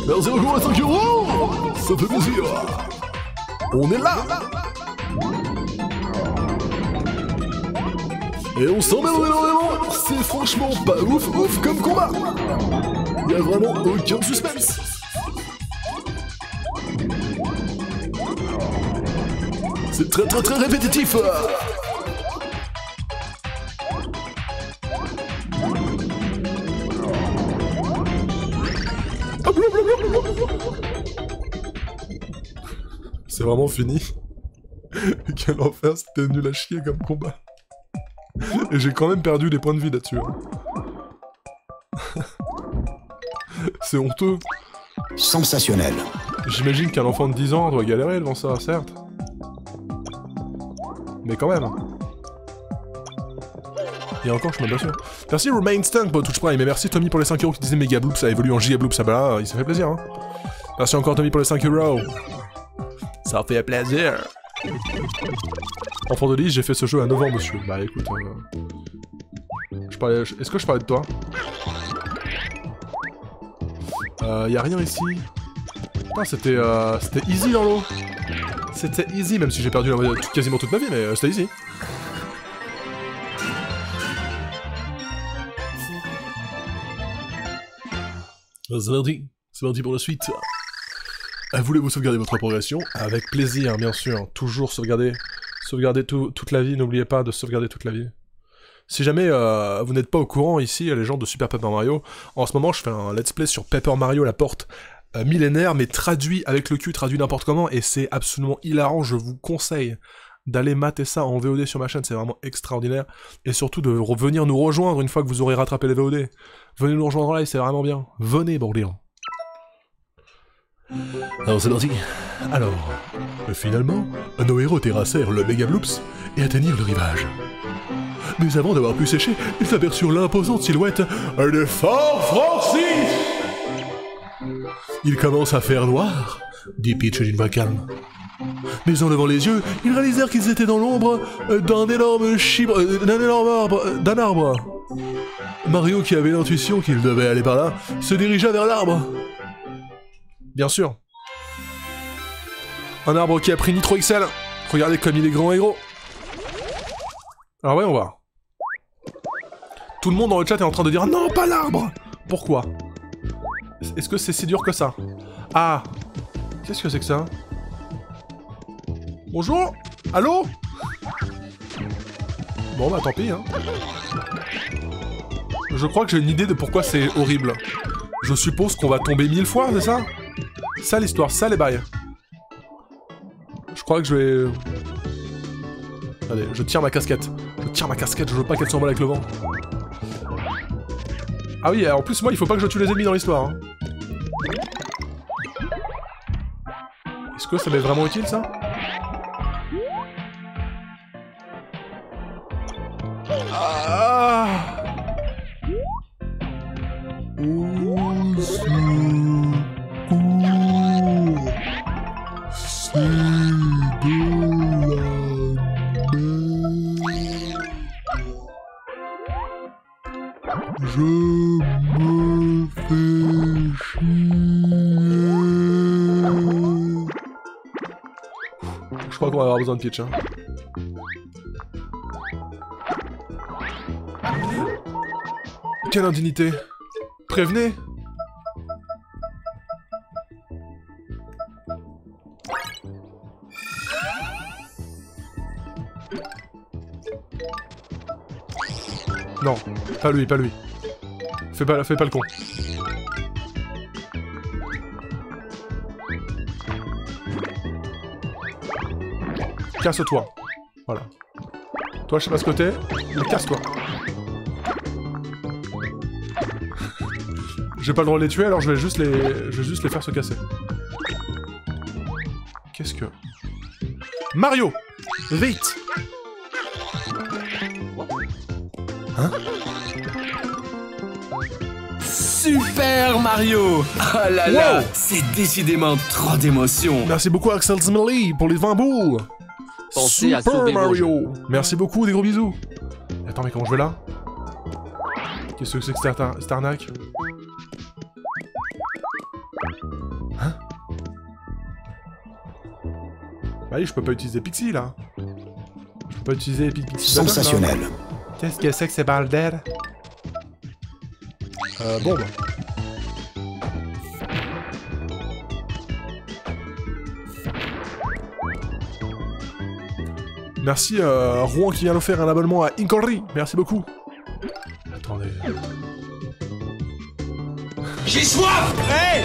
Merci beaucoup à 5 euros Ça fait plaisir. On est là. Et on s'emmerde énormément C'est franchement pas ouf ouf comme combat. Y'a vraiment aucun suspense. C'est très très très répétitif vraiment fini. Quel enfer, c'était nul à chier comme combat. Et j'ai quand même perdu des points de vie là-dessus. hein. C'est honteux. Sensationnel. J'imagine qu'un enfant de 10 ans doit galérer devant ça, certes. Mais quand même. Et encore, je suis même pas sûr. Merci Romain Stunk pour le Twitch Prime, et merci Tommy pour les 5 euros qui disait Mega Bloop, ça évolue en Giga Bloop, ça bah là, il s'est fait plaisir, hein. Merci encore Tommy pour les 5 euros. Ça fait plaisir. Enfant de lys, j'ai fait ce jeu à 9 ans, monsieur. Bah écoute, euh... Est-ce que je parlais de toi? Euh, y a rien ici. Putain, c'était euh, c'était easy dans l'eau. C'était easy, même si j'ai perdu quasiment toute ma vie, mais euh, c'était easy. C'est parti, c'est parti pour la suite. Euh, Voulez-vous sauvegarder votre progression Avec plaisir, bien sûr. Toujours sauvegarder, sauvegarder tout- toute la vie. N'oubliez pas de sauvegarder toute la vie. Si jamais euh, vous n'êtes pas au courant ici, les gens de Super Paper Mario, en ce moment je fais un let's play sur Paper Mario la porte euh, millénaire, mais traduit avec le cul, traduit n'importe comment, et c'est absolument hilarant, je vous conseille d'aller mater ça en VOD sur ma chaîne, c'est vraiment extraordinaire, et surtout de revenir nous rejoindre une fois que vous aurez rattrapé les VOD. Venez nous rejoindre en live, c'est vraiment bien. Venez, bordel. Alors c'est parti. Alors, finalement, nos héros terrassèrent le Mega Bloops et atteignirent le rivage. Mais avant d'avoir pu sécher, ils aperçurent l'imposante silhouette de Fort Francis Il commence à faire noir, dit Peach d'une voix calme. Mais en levant les yeux, ils réalisèrent qu'ils étaient dans l'ombre d'un énorme chibre, euh, d'un énorme arbre, euh, d'un arbre. Mario, qui avait l'intuition qu'il devait aller par là, se dirigea vers l'arbre. Bien sûr. Un arbre qui a pris Nitro XL. Regardez comme il est grand et gros. Alors voyons voir. Tout le monde dans le chat est en train de dire non, pas l'arbre. Pourquoi? Est-ce que c'est si dur que ça? Ah, qu'est-ce que c'est que ça? Bonjour Allô? Bon bah tant pis hein. Je crois que j'ai une idée de pourquoi c'est horrible. Je suppose qu'on va tomber mille fois, c'est ça? Ça l'histoire, ça les bails. Je crois que je vais... Allez, je tire ma casquette. Je tire ma casquette, je veux pas qu'elle s'envole avec le vent. Ah oui, en plus moi il faut pas que je tue les ennemis dans l'histoire. hein. Est-ce que ça m'est vraiment utile ça? Ah hein. Quelle indignité Prévenez Non, pas lui, pas lui. Fais pas, fais pas le con. Casse-toi. Voilà. Toi, je sais pas ce t'es, mais casse-toi. J'ai pas le droit de les tuer, alors je vais juste les, je vais juste les faire se casser. Qu'est-ce que... Mario Vite Super Mario Oh là là, c'est décidément trop d'émotions. Merci beaucoup Axel Zmelly pour les 20 boules À Super vos Mario. Merci beaucoup, des gros bisous. Attends, mais comment je vais là? Qu'est-ce que c'est que cette arna- cette arnaque? Hein? Bah oui, je peux pas utiliser Pixie, là. Je peux pas utiliser Pixie. Sensationnel. Qu'est-ce que c'est que ces balles d'air? Euh, bon, bah. Merci euh, Rouen qui vient d'offrir un abonnement à Incolry. Merci beaucoup. Attendez. J'ai soif Hé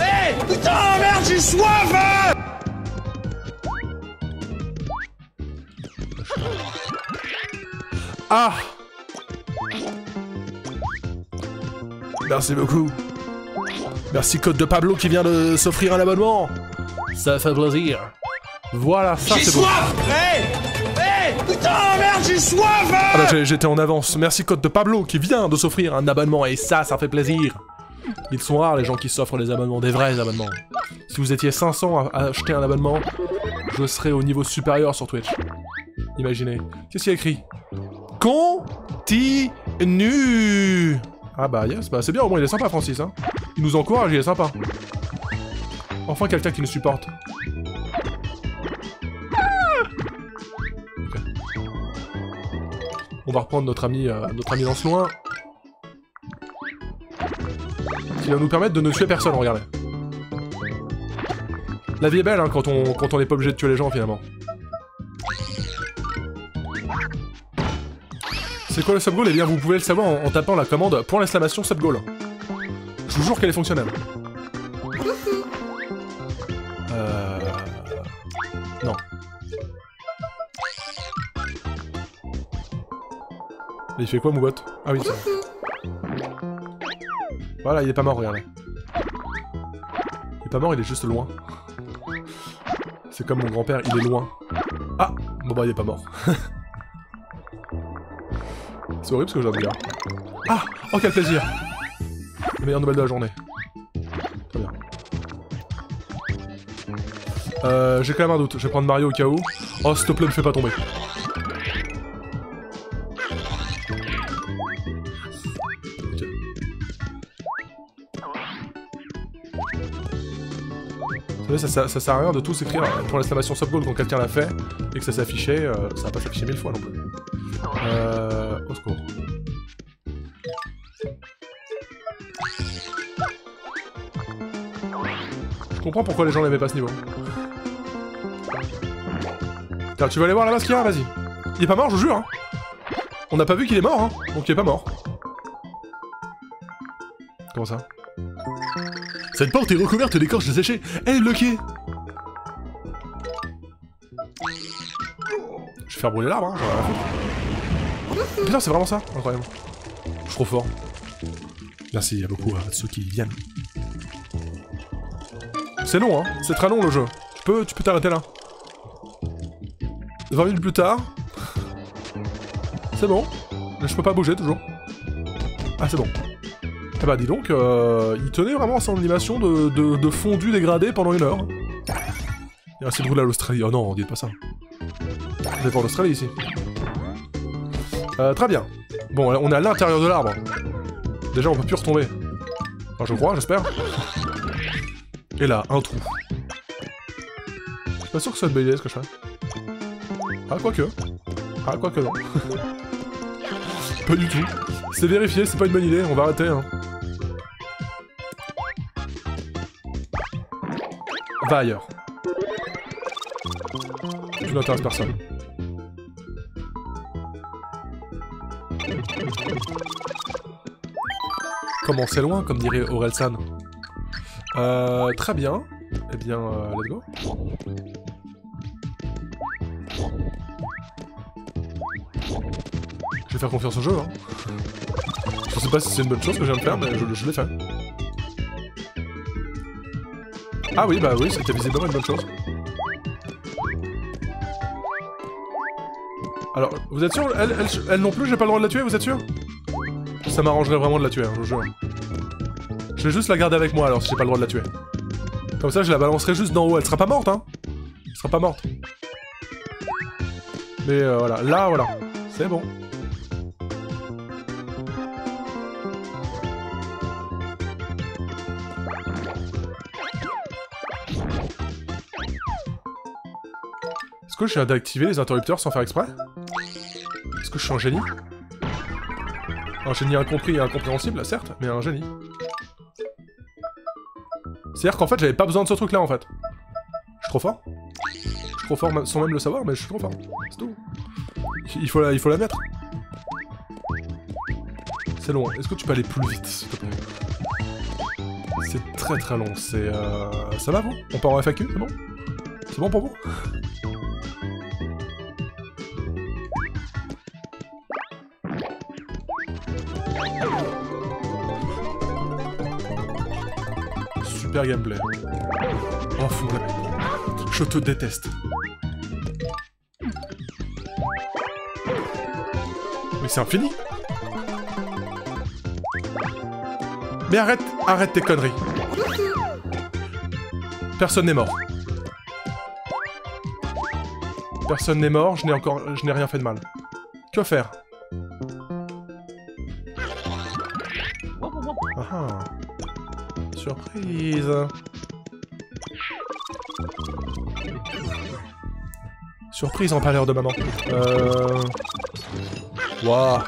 Hé Putain, merde, j'ai soif hein Ah Merci beaucoup. Merci Code de Pablo qui vient de s'offrir un abonnement. Ça fait plaisir. Voilà, ça c'est Hé Hé Putain, merde, hein Ah bah j'ai- j'étais en avance. Merci Code de Pablo qui vient de s'offrir un abonnement et ça, ça fait plaisir. Ils sont rares les gens qui s'offrent des abonnements, des vrais abonnements. Si vous étiez 500 à à acheter un abonnement, je serais au niveau supérieur sur Twitch. Imaginez. Qu'est-ce qu'il y a écrit? Continue Ah bah yes, bah c'est bien, au moins il est sympa Francis. Hein. Il nous encourage, il est sympa. Enfin quelqu'un qui nous supporte. On va reprendre notre ami, euh, notre ami Lancelot. Qui va nous permettre de ne tuer personne, regardez. La vie est belle hein, quand on quand on n'est pas obligé de tuer les gens finalement. C'est quoi le subgoal? Eh bien vous pouvez le savoir en, en tapant la commande pour l'exclamation subgoal. Je vous jure qu'elle est fonctionnelle. Il fait quoi, Moubot Ah oui. Voilà, il est pas mort, regardez. Il est pas mort, il est juste loin. C'est comme mon grand-père, il est loin. Ah Bon bah, il est pas mort. C'est horrible ce que je viens de dire. Ah Oh, quel plaisir La meilleure nouvelle de la journée. Très bien. Euh, j'ai quand même un doute. Je vais prendre Mario au cas où. Oh, s'il te plaît, me fais pas tomber. Ça, sert à rien de tous écrire pour l'exclamation subgoal quand quelqu'un l'a fait et que ça s'affichait, euh, ça va pas s'afficher mille fois non plus. Euh... Au secours. Je comprends pourquoi les gens n'aimaient pas ce niveau. Tiens, tu veux aller voir là-bas ce a Vas-y. Il est pas mort, je vous jure. Hein. On n'a pas vu qu'il est mort, hein. Donc il est pas mort. Comment ça? Cette porte est recouverte d'écorces desséchées. Elle est bloquée Je vais faire brûler l'arbre, hein. j'en ai. Putain, c'est vraiment ça Incroyable. Je suis trop fort. Merci à beaucoup à ceux qui viennent. C'est long, hein C'est très long le jeu. Tu peux tu peux t'arrêter là. 20 minutes plus tard. C'est bon. Je peux pas bouger toujours. Ah, c'est bon. Eh bah dis donc, euh, il tenait vraiment à son animation de, fondu dégradé pendant une heure. Il de rouler à l'Australie. Oh non, dites pas ça. On est pas en ici. Euh, très bien. Bon, on est à l'intérieur de l'arbre. Déjà, on peut plus retomber. Enfin, je crois, j'espère. Et là, un trou. Je suis pas sûr que ce soit une idée ce que je fais. Ah, quoique. Ah, quoique non. pas du tout. C'est vérifié, c'est pas une bonne idée, on va arrêter. Hein. Va ailleurs. Tu n'intéresses personne. Comment c'est loin, comme dirait Orelsan. Euh, très bien. Eh bien, euh, let's go. Faire confiance au jeu, hein. Je sais pas si c'est une bonne chose que je viens de faire, mais je, l'ai fait. Ah oui, bah oui, c'était visiblement une bonne chose. Alors, vous êtes sûr elle, non plus, j'ai pas le droit de la tuer, vous êtes sûr? Ça m'arrangerait vraiment de la tuer, hein, je jure. Je vais juste la garder avec moi alors si j'ai pas le droit de la tuer. Comme ça, je la balancerai juste d'en haut. Elle sera pas morte, hein Elle sera pas morte. Mais euh, voilà, là, voilà. C'est bon. Que je viens d'activer les interrupteurs sans faire exprès Est-ce que je suis un génie? Un génie incompris et incompréhensible, certes, mais un génie. C'est-à-dire qu'en fait, j'avais pas besoin de ce truc-là, en fait. Je suis trop fort. Je suis trop fort sans même le savoir, mais je suis trop fort. C'est tout. Il faut la, il faut la mettre. C'est long. Est-ce que tu peux aller plus vite, C'est très très long. C'est... Euh... Ça va, vous? On part en FAQ, c'est bon? C'est bon pour vous? Super gameplay. Fou, Je te déteste. Mais c'est infini Mais arrête, arrête tes conneries. Personne n'est mort. Personne n'est mort, je n'ai encore... je n'ai rien fait de mal. Que faire? Surprise Surprise en parleur de maman. Euh... Waouh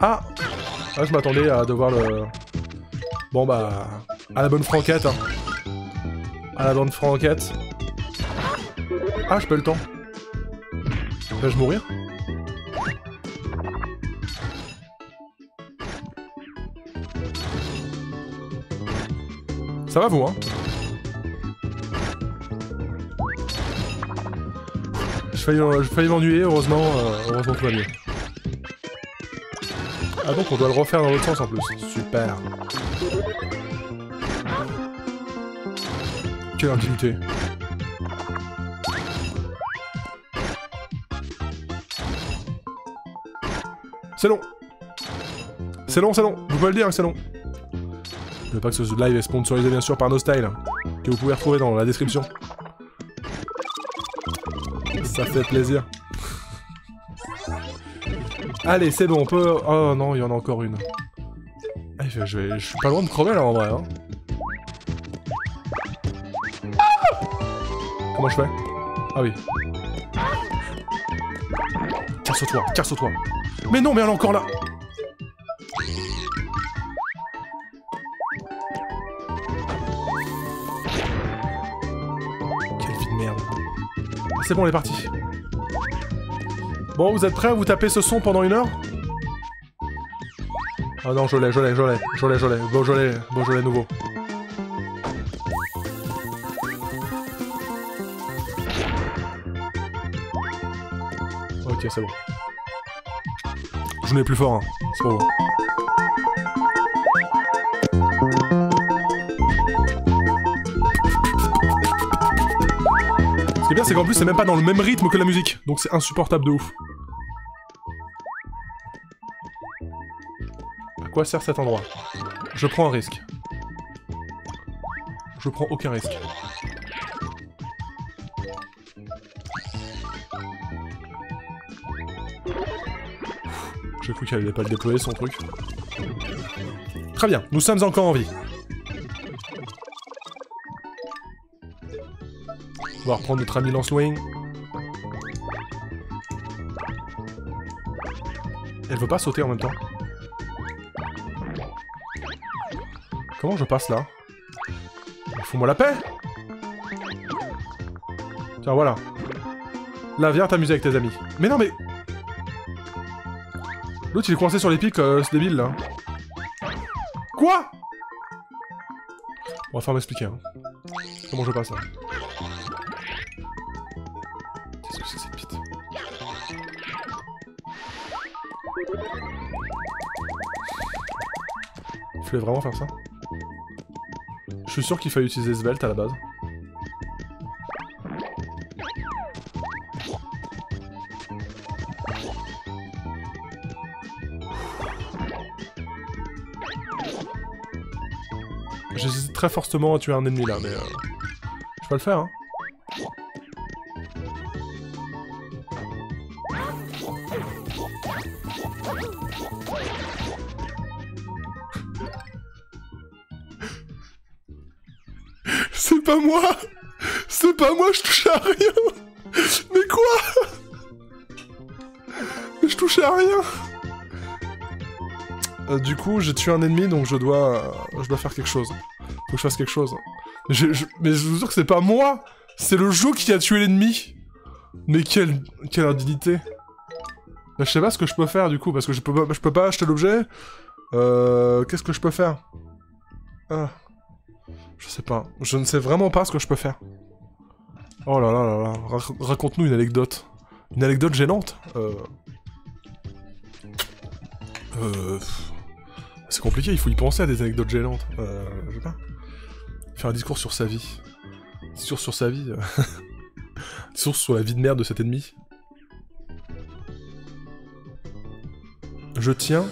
Ah Ah, je m'attendais à devoir le... Bon bah... À la bonne franquette. Hein. À la bonne franquette. Ah, je peux le temps. Vais-je mourir? Ça va vous, hein Je failli, m'ennuyer, heureusement, euh, heureusement tout va mieux. Ah donc on doit le refaire dans l'autre sens en plus. Super. Quelle indignité. C'est long. C'est long, c'est long. Vous pouvez le dire c'est long. Ne pas que ce live est sponsorisé bien sûr par NoStyle, que vous pouvez retrouver dans la description. Ça fait plaisir. Allez, c'est bon, on peut... Oh non, il y en a encore une. Ah, je, vais... je suis pas loin de crever là en vrai. Hein. Comment je fais? Ah oui. Casse-toi, casse-toi. Mais non, mais elle est encore là c'est bon, on est parti. Bon, vous êtes prêts à vous taper ce son pendant une heure? Ah non, je l'ai, je l'ai, je l'ai, je l'ai, je l'ai. Bon, je l'ai, bon, je l'ai nouveau. Ok, c'est bon. Je n'ai plus fort, hein. C'est pas bon. C'est qu'en plus, c'est même pas dans le même rythme que la musique. Donc c'est insupportable de ouf. À quoi sert cet endroit? Je prends un risque. Je prends aucun risque. J'ai cru qu'elle allait pas le déployer son truc. Très bien, nous sommes encore en vie. Va reprendre notre ami Lance-Wing. Elle veut pas sauter en même temps. Comment je passe là? Fous-moi la paix Tiens, voilà. Là, viens t'amuser avec tes amis. Mais non, mais... L'autre, il est coincé sur les pics, euh, c'est débile, là. Quoi? On va faire m'expliquer, hein. Comment je passe, là? Je vais vraiment faire ça Je suis sûr qu'il fallait utiliser Svelte à la base. J'hésite très fortement à tuer un ennemi là, mais... Euh, je peux le faire, hein. Pas moi. C'est pas moi, je touche à rien. Mais quoi? Je touche à rien. Euh, Du coup, j'ai tué un ennemi, donc je dois... je dois faire quelque chose. Faut que je fasse quelque chose. Mais je, vous jure que c'est pas moi. C'est le jeu qui a tué l'ennemi. Mais quelle... quelle indignité. Là, je sais pas ce que je peux faire, du coup, parce que je peux pas, peux pas acheter l'objet. Euh... Qu'est-ce que je peux faire? Ah... Je sais pas. Je ne sais vraiment pas ce que je peux faire. Oh là là là là. Raconte-nous une anecdote. Une anecdote gênante. Euh... Euh... C'est compliqué, il faut y penser à des anecdotes gênantes. Euh... Je sais pas. Faire un discours sur sa vie. Discours sur sa vie. un discours sur la vie de merde de cet ennemi. Je tiens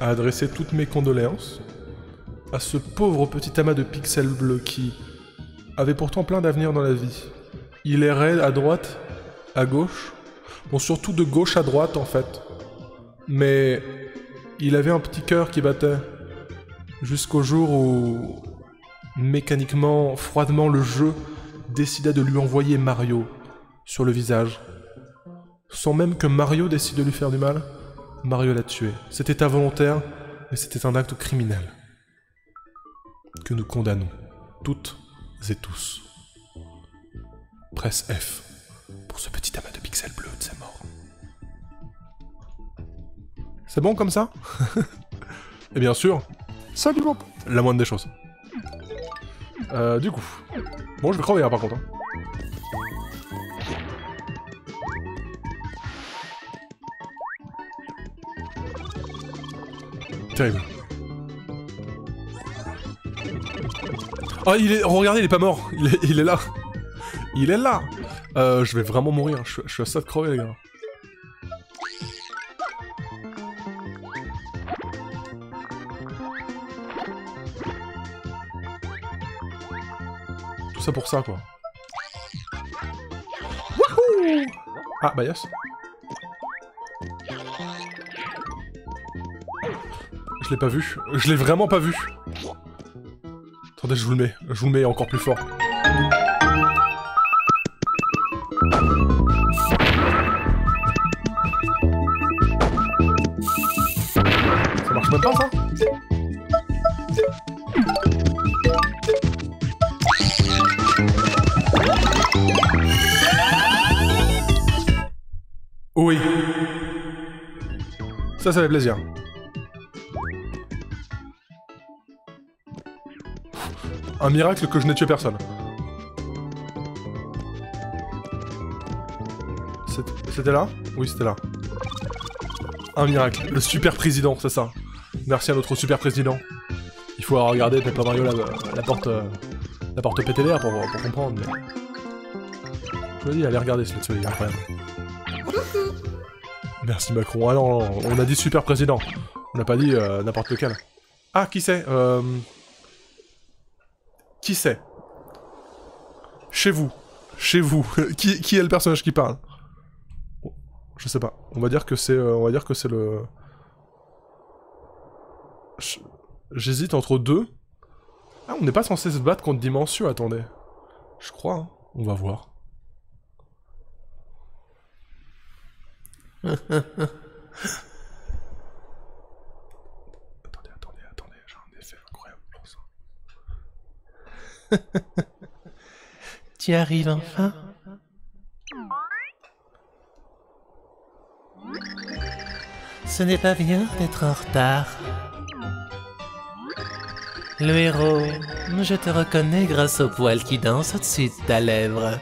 à adresser toutes mes condoléances à ce pauvre petit amas de pixels bleus qui avait pourtant plein d'avenir dans la vie. Il errait à droite, à gauche, bon surtout de gauche à droite en fait. Mais il avait un petit cœur qui battait jusqu'au jour où mécaniquement, froidement le jeu décida de lui envoyer Mario sur le visage. Sans même que Mario décide de lui faire du mal, Mario l'a tué. C'était involontaire, mais c'était un acte criminel que nous condamnons, toutes et tous. Presse F pour ce petit amas de pixels bleus de sa mort. C'est bon comme ça Et bien sûr, salut bon La moindre des choses. Euh, du coup. Bon, je vais crever hein, par contre. Hein. Terrible. Oh, il est... regardez, il est pas mort. Il est, là. Il est là. Euh, je vais vraiment mourir. Je, je suis à ça de crever, les gars. Tout ça pour ça, quoi. Wouhou Ah, bah yes. Je l'ai pas vu. Je l'ai vraiment pas vu. Attendez, je vous le mets. Je vous le mets encore plus fort. Ça marche même pas, ça Oui. Ça, ça fait plaisir. Un miracle que je n'ai tué personne. C'était là? Oui, c'était là. Un miracle. Le super président, c'est ça. Merci à notre super président. Il faut regarder Peppa Mario la, porte... la porte PTDR pour, pour comprendre. Je vous dis, allez regarder ce let's play, incroyable. Merci Macron. Ah non, on a dit super président. On n'a pas dit euh, n'importe lequel. Ah, qui c'est euh... Qui c'est? Chez vous. Chez vous. qui, qui, est le personnage qui parle? Je sais pas. On va dire que c'est euh, on va dire que c'est le J'hésite entre deux. Ah, on n'est pas censé se battre contre Dimension, attendez. Je crois, hein. On va voir. tu arrives enfin Ce n'est pas bien d'être en retard. Le héros, je te reconnais grâce au poil qui danse au-dessus de ta lèvre.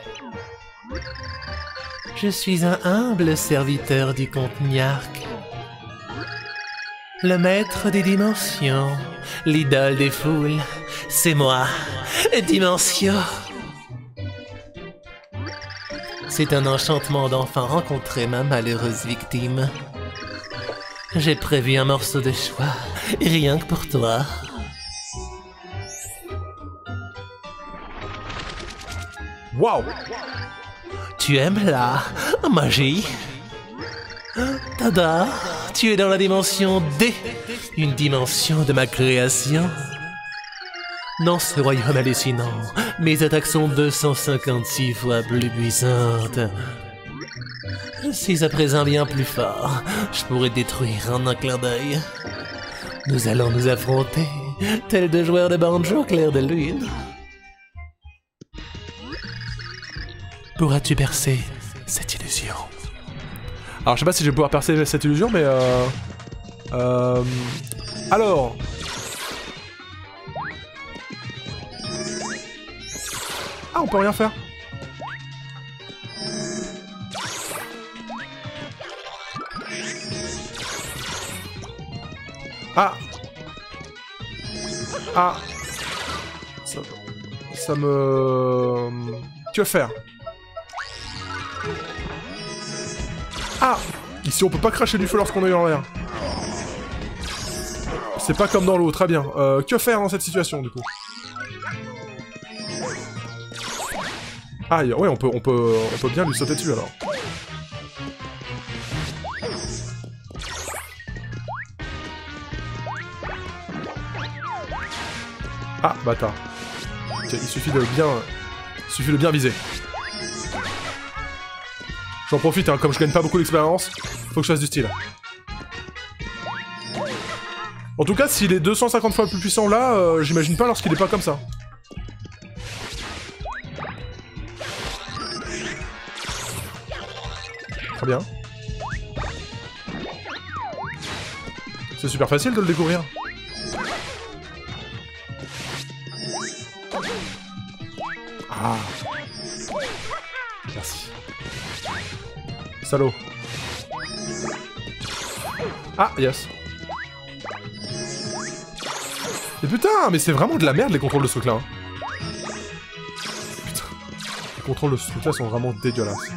Je suis un humble serviteur du comte Niark, le maître des dimensions. l'idole des foules, c'est moi, Dimension. C'est un enchantement d'enfant rencontrer ma malheureuse victime. J'ai prévu un morceau de choix, rien que pour toi. Waouh Tu aimes la magie? Tada Tu es dans la dimension D, une dimension de ma création. Dans ce royaume hallucinant, mes attaques sont 256 fois plus puissantes. Si à présent bien plus fort, je pourrais détruire en un clin d'œil. Nous allons nous affronter, tels deux joueurs de banjo clair de lune. Pourras-tu percer cette illusion? Alors, je sais pas si je vais pouvoir percer cette illusion, mais euh... Euh... Alors... Ah, on peut rien faire. Ah Ah Ça, ça me... Que faire? Ah Ici, on peut pas cracher du feu lorsqu'on est en l'air. C'est pas comme dans l'eau, très bien. Euh, que faire dans cette situation, du coup? Ah, ouais, on peut, on, peut, on peut bien lui sauter dessus, alors. Ah, bâtard. Il suffit de bien... Il suffit de bien viser. J'en profite, hein, comme je gagne pas beaucoup d'expérience, faut que je fasse du style. En tout cas, s'il est 250 fois plus puissant là, euh, j'imagine pas lorsqu'il est pas comme ça. Très bien. C'est super facile de le découvrir. Ah. Merci. Salaud. Ah, yes. Mais putain, mais c'est vraiment de la merde les contrôles de ce truc-là. hein. Putain. Les contrôles de ce truc-là sont vraiment dégueulasses.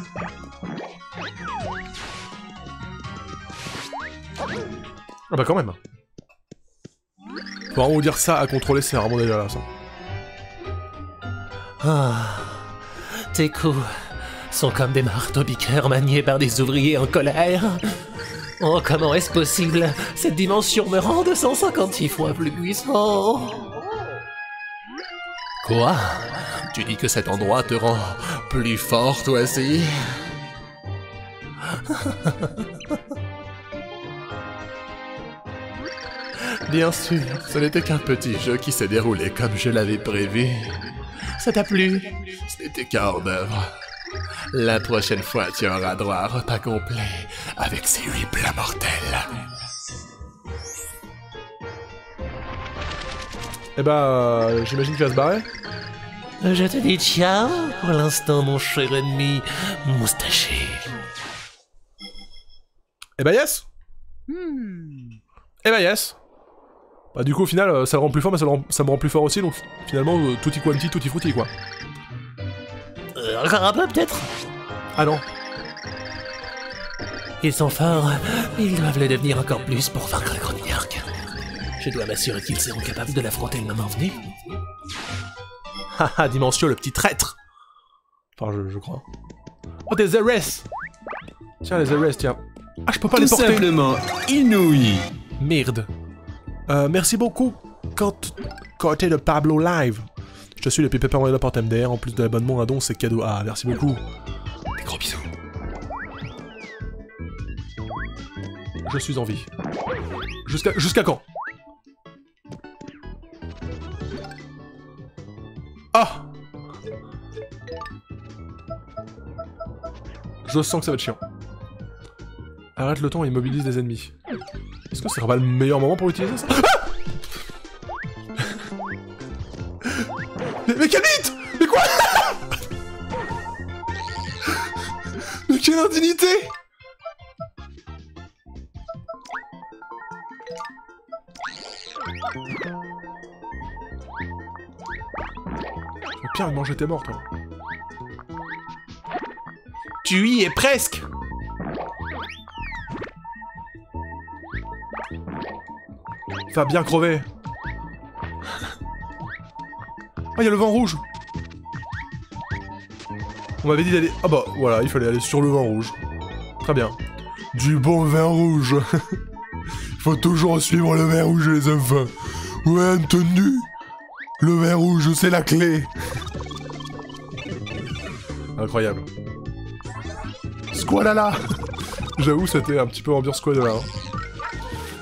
Ah bah quand même. Faut vraiment dire ça à contrôler, c'est vraiment dégueulasse. hein. Ah, tes coups sont comme des marteaux piqueurs maniés par des ouvriers en colère. Oh, comment est-ce possible? Cette dimension me rend 256 fois plus puissant. Quoi? Tu dis que cet endroit te rend plus fort, toi aussi? Bien sûr, ce n'était qu'un petit jeu qui s'est déroulé comme je l'avais prévu. Ça t'a plu? Ce n'était qu'un hors-d'œuvre. La prochaine fois, tu auras droit à un repas complet avec ces huit plats mortels. Eh bah, euh, j'imagine qu'il va se barrer. Je te dis ciao pour l'instant, mon cher ennemi moustaché. Eh bah yes Eh bah yes Bah du coup au final euh, ça le rend plus fort mais ça, le rend- ça me rend plus fort aussi donc finalement euh, tutti quanti tutti frutti quoi. Euh, encore un peu, peut-être? Ah non. Ils sont forts, ils doivent le devenir encore plus pour vaincre le Grogniark. Je dois m'assurer qu'ils seront capables de l'affronter le moment venu. Haha Dimension le petit traître Enfin je, je crois. Oh des RS Tiens les RS tiens. Ah je peux pas Tout les porter simplement inouï. Merde. Euh, merci beaucoup, quand côté de Pablo Live? Je te suis depuis Pepper Mario Porte MDR, en plus de l'abonnement à don, c'est cadeau. Ah, merci beaucoup. Des gros bisous. Je suis en vie. Jusqu'à jusqu'à quand? Ah Je sens que ça va être chiant. Arrête le temps et immobilise les ennemis. Est-ce que ce sera pas le meilleur moment pour utiliser ça? Mais, mais quelle bite Mais quoi? Mais quelle indignité! Pierre, il mangeait tes morts, toi. Tu y es presque Va bien crever. Ah, il y a le vent rouge. On m'avait dit d'aller... Ah bah, voilà, il fallait aller sur le vent rouge. Très bien. Du bon vin rouge. Faut toujours suivre le vin rouge, les enfants. Ouais, entendu Le vin rouge, c'est la clé. Incroyable. Squalala J'avoue, c'était un petit peu ambiance squalala. Hein.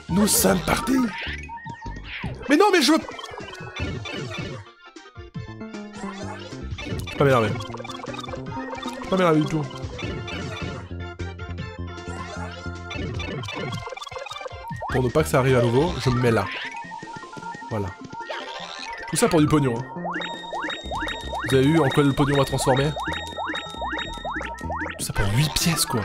Nous sommes partis Mais non, mais je veux... Pas m'énerver. Pas m'énerver du tout. Pour ne pas que ça arrive à nouveau, je me mets là. Voilà. Tout ça pour du pognon. hein. Vous avez vu en quoi le pognon va transformer? Tout ça pour 8 pièces, quoi.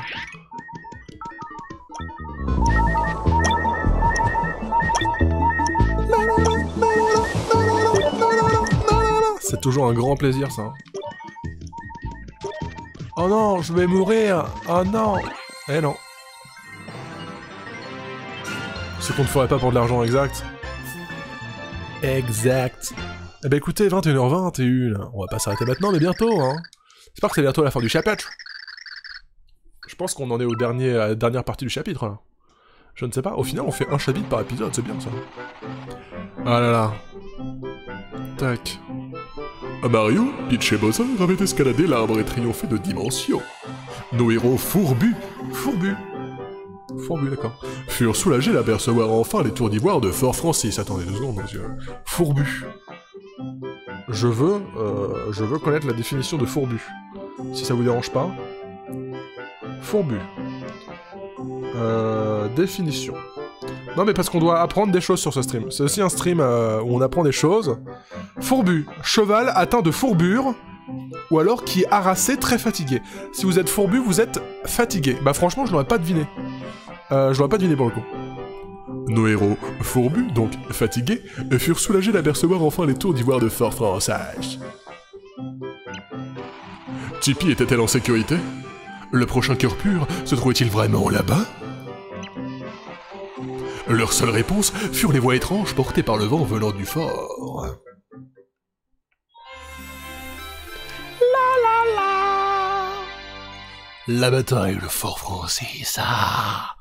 Toujours un grand plaisir, ça. Oh non, je vais mourir Oh non Eh non. Ce qu'on ne ferait pas pour de l'argent exact. Exact. Eh ben écoutez, 21h21, on va pas s'arrêter maintenant, mais bientôt, hein. J'espère que c'est bientôt la fin du chapitre. Je pense qu'on en est au dernier, à la dernière partie du chapitre. Je ne sais pas, au final on fait un chapitre par épisode, c'est bien ça. Ah là là. Tac. Mario, Peach et Bowser avaient escaladé l'arbre et triomphé de dimension. Nos héros fourbus, Fourbu. Fourbu, d'accord. furent soulagés d'apercevoir enfin les tours d'ivoire de Fort Francis. Attendez deux secondes, monsieur. Fourbu. Je veux, euh, je veux connaître la définition de fourbu. Si ça vous dérange pas. Fourbu. Euh, définition. Non mais parce qu'on doit apprendre des choses sur ce stream. C'est aussi un stream euh, où on apprend des choses. Fourbu. Cheval atteint de fourbure. Ou alors qui est harassé, très fatigué. Si vous êtes fourbu, vous êtes fatigué. Bah franchement, je l'aurais pas deviné. Euh, je l'aurais pas deviné pour le coup. Nos héros, fourbus, donc fatigués, furent soulagés d'apercevoir enfin les tours d'ivoire de Fort Francis. Tipeee était-elle en sécurité? Le prochain cœur pur se trouvait-il vraiment là-bas? Leur seule réponse furent les voix étranges portées par le vent venant du fort. La bataille de Fort Francis, ah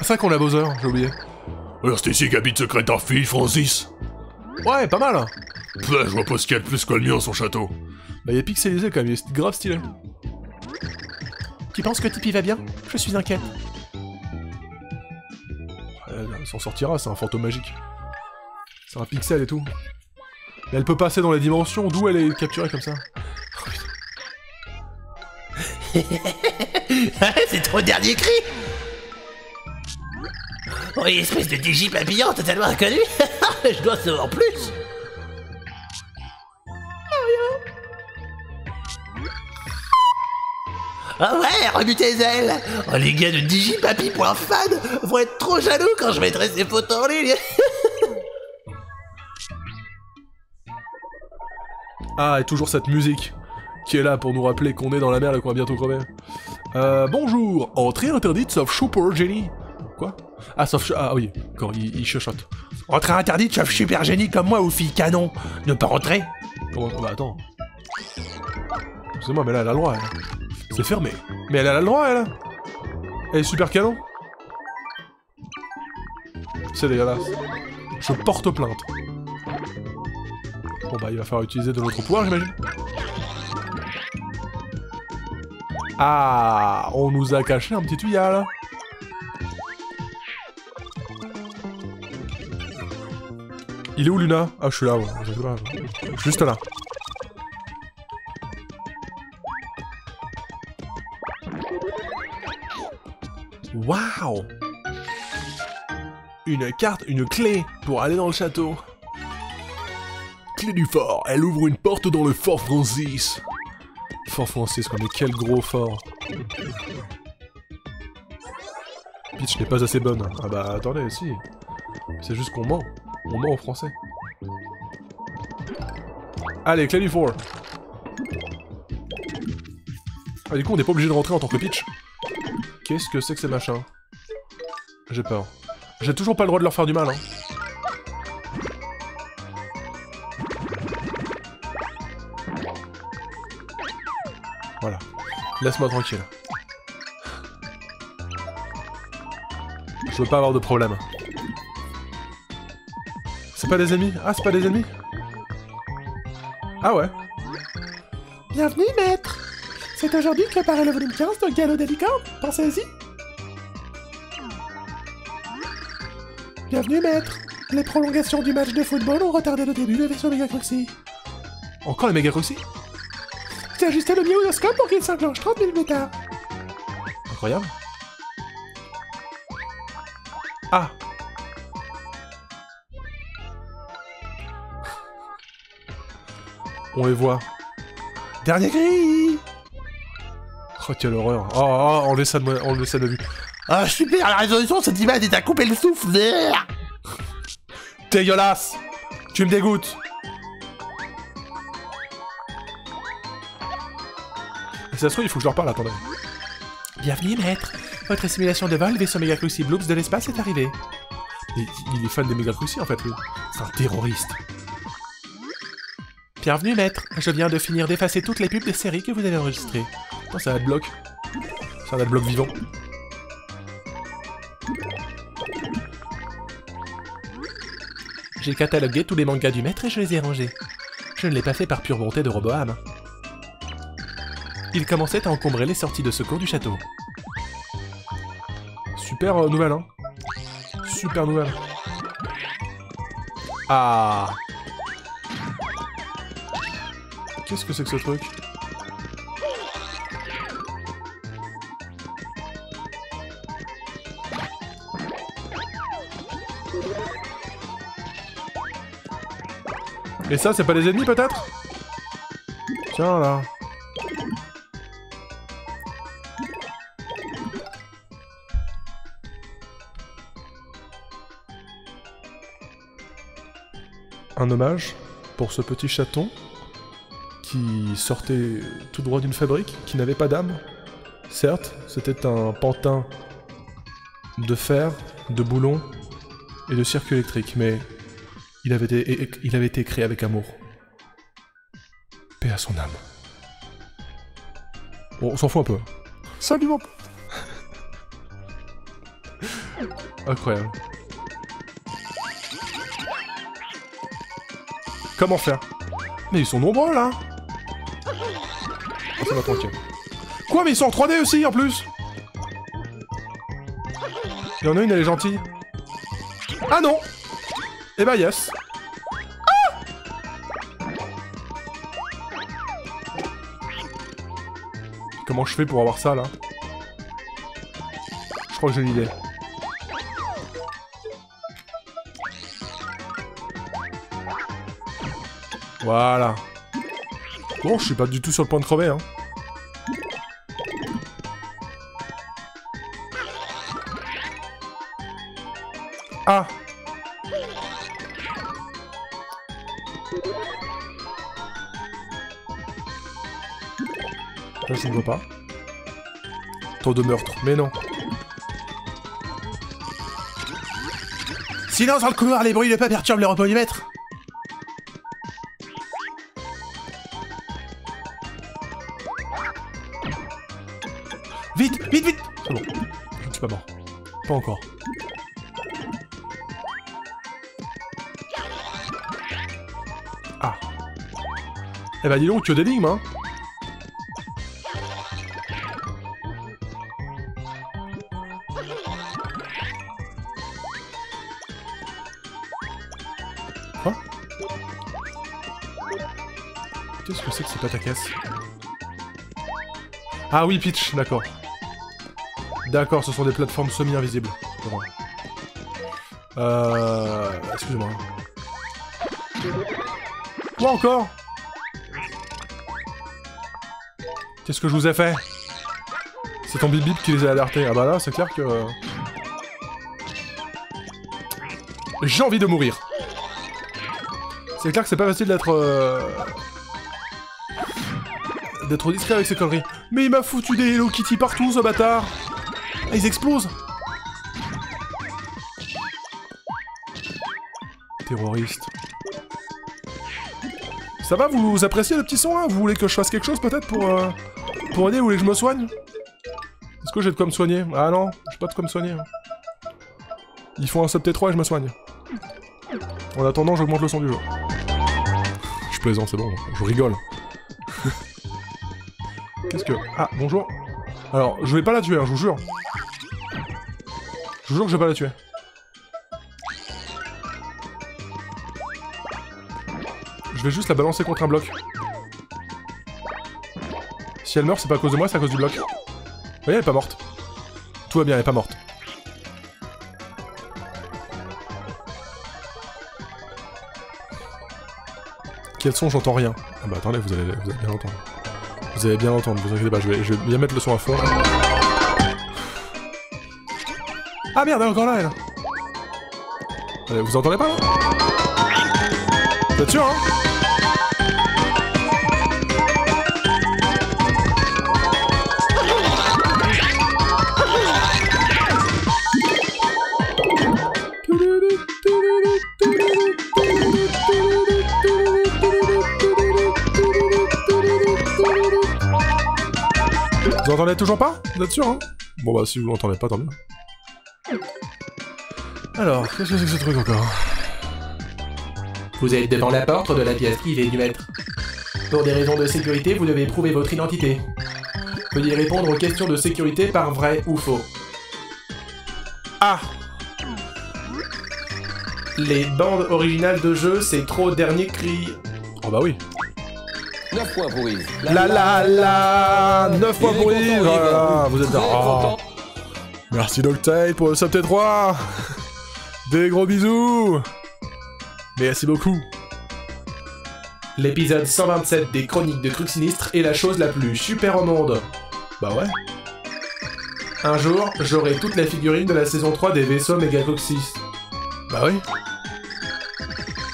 C'est vrai qu'on a Bowser, j'ai oublié. Alors c'est ici qu'habite ce crétin fille, Francis Ouais, pas mal. hein. Putain, je vois pas ce qu'il y a de plus que le mien, son château. Bah, il est pixelisé quand même, il est grave stylé. Tu penses que Tipeee va bien? Je suis inquiète. Elle, elle s'en sortira, c'est un fantôme magique. C'est un pixel et tout. Et elle peut passer dans les dimensions, d'où elle est capturée comme ça. C'est trop dernier cri Oh, une espèce de digi papillon totalement inconnu Je dois savoir plus Ah ouais, remue tes ailes Oh les gars de digipapi.fan vont être trop jaloux quand je mettrai ces photos en ligne Ah, et toujours cette musique qui est là pour nous rappeler qu'on est dans la mer et qu'on va bientôt crever. Euh, bonjour Entrée interdite sauf Super Jenny. Quoi? Ah, sauf... Ah oui, quand il, il chuchote. Entrée interdite, sauf super génie comme moi ou fille canon Ne pas rentrer Comment... Bah attends. Excusez-moi, mais là, elle a le droit. C'est fermé. Mais elle a le droit, elle Elle est super canon C'est dégueulasse. Je porte plainte. Bon bah, il va falloir utiliser de notre pouvoir, j'imagine. Ah, on nous a caché un petit tuyau, là. Il est où, Luna? Ah, je suis là, ouais. Je suis là. Juste là. Waouh Une carte, une clé pour aller dans le château. Clé du fort, elle ouvre une porte dans le Fort Francis. Fort Francis, mais quel gros fort. Peach n'est pas assez bonne. Ah bah attendez, si. C'est juste qu'on ment. On ment en français. Allez, clé du four. Ah du coup on n'est pas obligé de rentrer en tant que Peach. Qu'est-ce que c'est que ces machins? J'ai peur. J'ai toujours pas le droit de leur faire du mal, hein. Voilà. Laisse-moi tranquille. Je veux pas avoir de problème. C'est pas des ennemis? Ah, c'est pas des ennemis? Ah ouais. Bienvenue, maître C'est aujourd'hui qu'apparaît le volume 15 de Galop des licornes. Pensez-y Bienvenue, maître Les prolongations du match de football ont retardé le début de version Mega Croxy. Encore les méga Croxy J'ai ajusté le myonoscope pour qu'il s'enclenche 30 000 plus tard. Incroyable. Ah On les voit. Dernier cri Oh, quelle horreur. Oh, oh enlevez ça de, moi- enlevez ça de vue. Ah, super, la résolution de cette image est à couper le souffle. Dégueulasse Tu me dégoûtes Et ça se il faut que je leur parle, attendez. Bienvenue, maître Votre simulation de vol vaisseau Mega Bloops de l'espace est arrivée. Il, est fan des Cruci, en fait, lui. C'est un terroriste. Bienvenue, maître Je viens de finir d'effacer toutes les pubs des séries que vous avez enregistrées. Oh, c'est un adblock. C'est un adblock vivant. J'ai catalogué tous les mangas du maître et je les ai rangés. Je ne l'ai pas fait par pure volonté de Roboham. Il commençait à encombrer les sorties de secours du château. Super euh, nouvelle, hein. Super nouvelle. Ah Qu'est-ce que c'est que ce truc? Et ça, c'est pas des ennemis peut-être? Tiens là. Un hommage pour ce petit chaton qui sortait tout droit d'une fabrique, qui n'avait pas d'âme. Certes, c'était un pantin de fer, de boulons et de circuits électriques, mais il avait été, il avait été créé avec amour. Paix à son âme. Bon, on s'en fout un peu. Salut mon pote. Incroyable. Comment faire? Mais ils sont nombreux là Oh, ça va tranquille. Quoi, mais ils sont en 3D aussi en plus? Il y en a une, elle est gentille. Ah non Eh bah yes Comment je fais pour avoir ça là? Je crois que j'ai l'idée. Voilà. Bon, je suis pas du tout sur le point de crever, hein. Je ne vois pas. Taux de meurtre, mais non. Silence dans le couloir, les bruits ne pas perturbent le maître Vite, vite, vite C'est bon. Je ne suis pas mort. Pas encore. Ah. Eh bah dis donc, que d'énigmes, hein Ah oui, Peach, d'accord. D'accord, ce sont des plateformes semi-invisibles. Euh... Excuse-moi. Quoi encore? Qu'est-ce que je vous ai fait? C'est ton bip qui les a alertés. Ah bah là, c'est clair que... J'ai envie de mourir. C'est clair que c'est pas facile d'être... euh, D'être discret avec ces conneries. Mais il m'a foutu des Hello Kitty partout, ce bâtard Ah, Ils explosent Terroriste. Ça va, vous, appréciez le petit son, là Vous voulez que je fasse quelque chose, peut-être, pour... euh, Pour aider? Vous voulez que je me soigne? Est-ce que j'ai de quoi me soigner? Ah non, j'ai pas de quoi me soigner. Ils font un sub T3 et je me soigne. En attendant, j'augmente le son du jeu. Je plaisante, c'est bon, je rigole. Ah, bonjour. Alors, je vais pas la tuer, hein, je vous jure. Je vous jure que je vais pas la tuer. Je vais juste la balancer contre un bloc. Si elle meurt, c'est pas à cause de moi, c'est à cause du bloc. Vous voyez, elle est pas morte. Tout va bien, elle est pas morte. Quel son J'entends rien. Ah bah attendez, vous allez, vous allez bien l'entendre. Vous allez bien l'entendre, vous inquiétez pas, je vais, bien mettre le son à fond. Ah merde, elle est encore là, elle. Allez, Vous entendez pas, là? Êtes sûr, hein? Toujours pas Vous êtes sûr, hein Bon bah si vous l'entendez pas, tant mieux. Alors, qu'est-ce que c'est que ce truc encore Vous êtes devant la porte de la pièce privée du maître. Pour des raisons de sécurité, vous devez prouver votre identité. Veuillez répondre aux questions de sécurité par vrai ou faux. Ah Les bandes originales de jeu, c'est trop dernier cri. Oh bah oui. 9 points pour Yves. La la la 9 points pour Yves Yves. voilà, Vous êtes oh. content. Merci Doctate pour le sub T3 Des gros bisous Merci beaucoup L'épisode 127 des Chroniques de Trucs Sinistres est la chose la plus super au monde. Bah ouais. Un jour, j'aurai toute la figurine de la saison 3 des vaisseaux Megacoxys. Bah oui.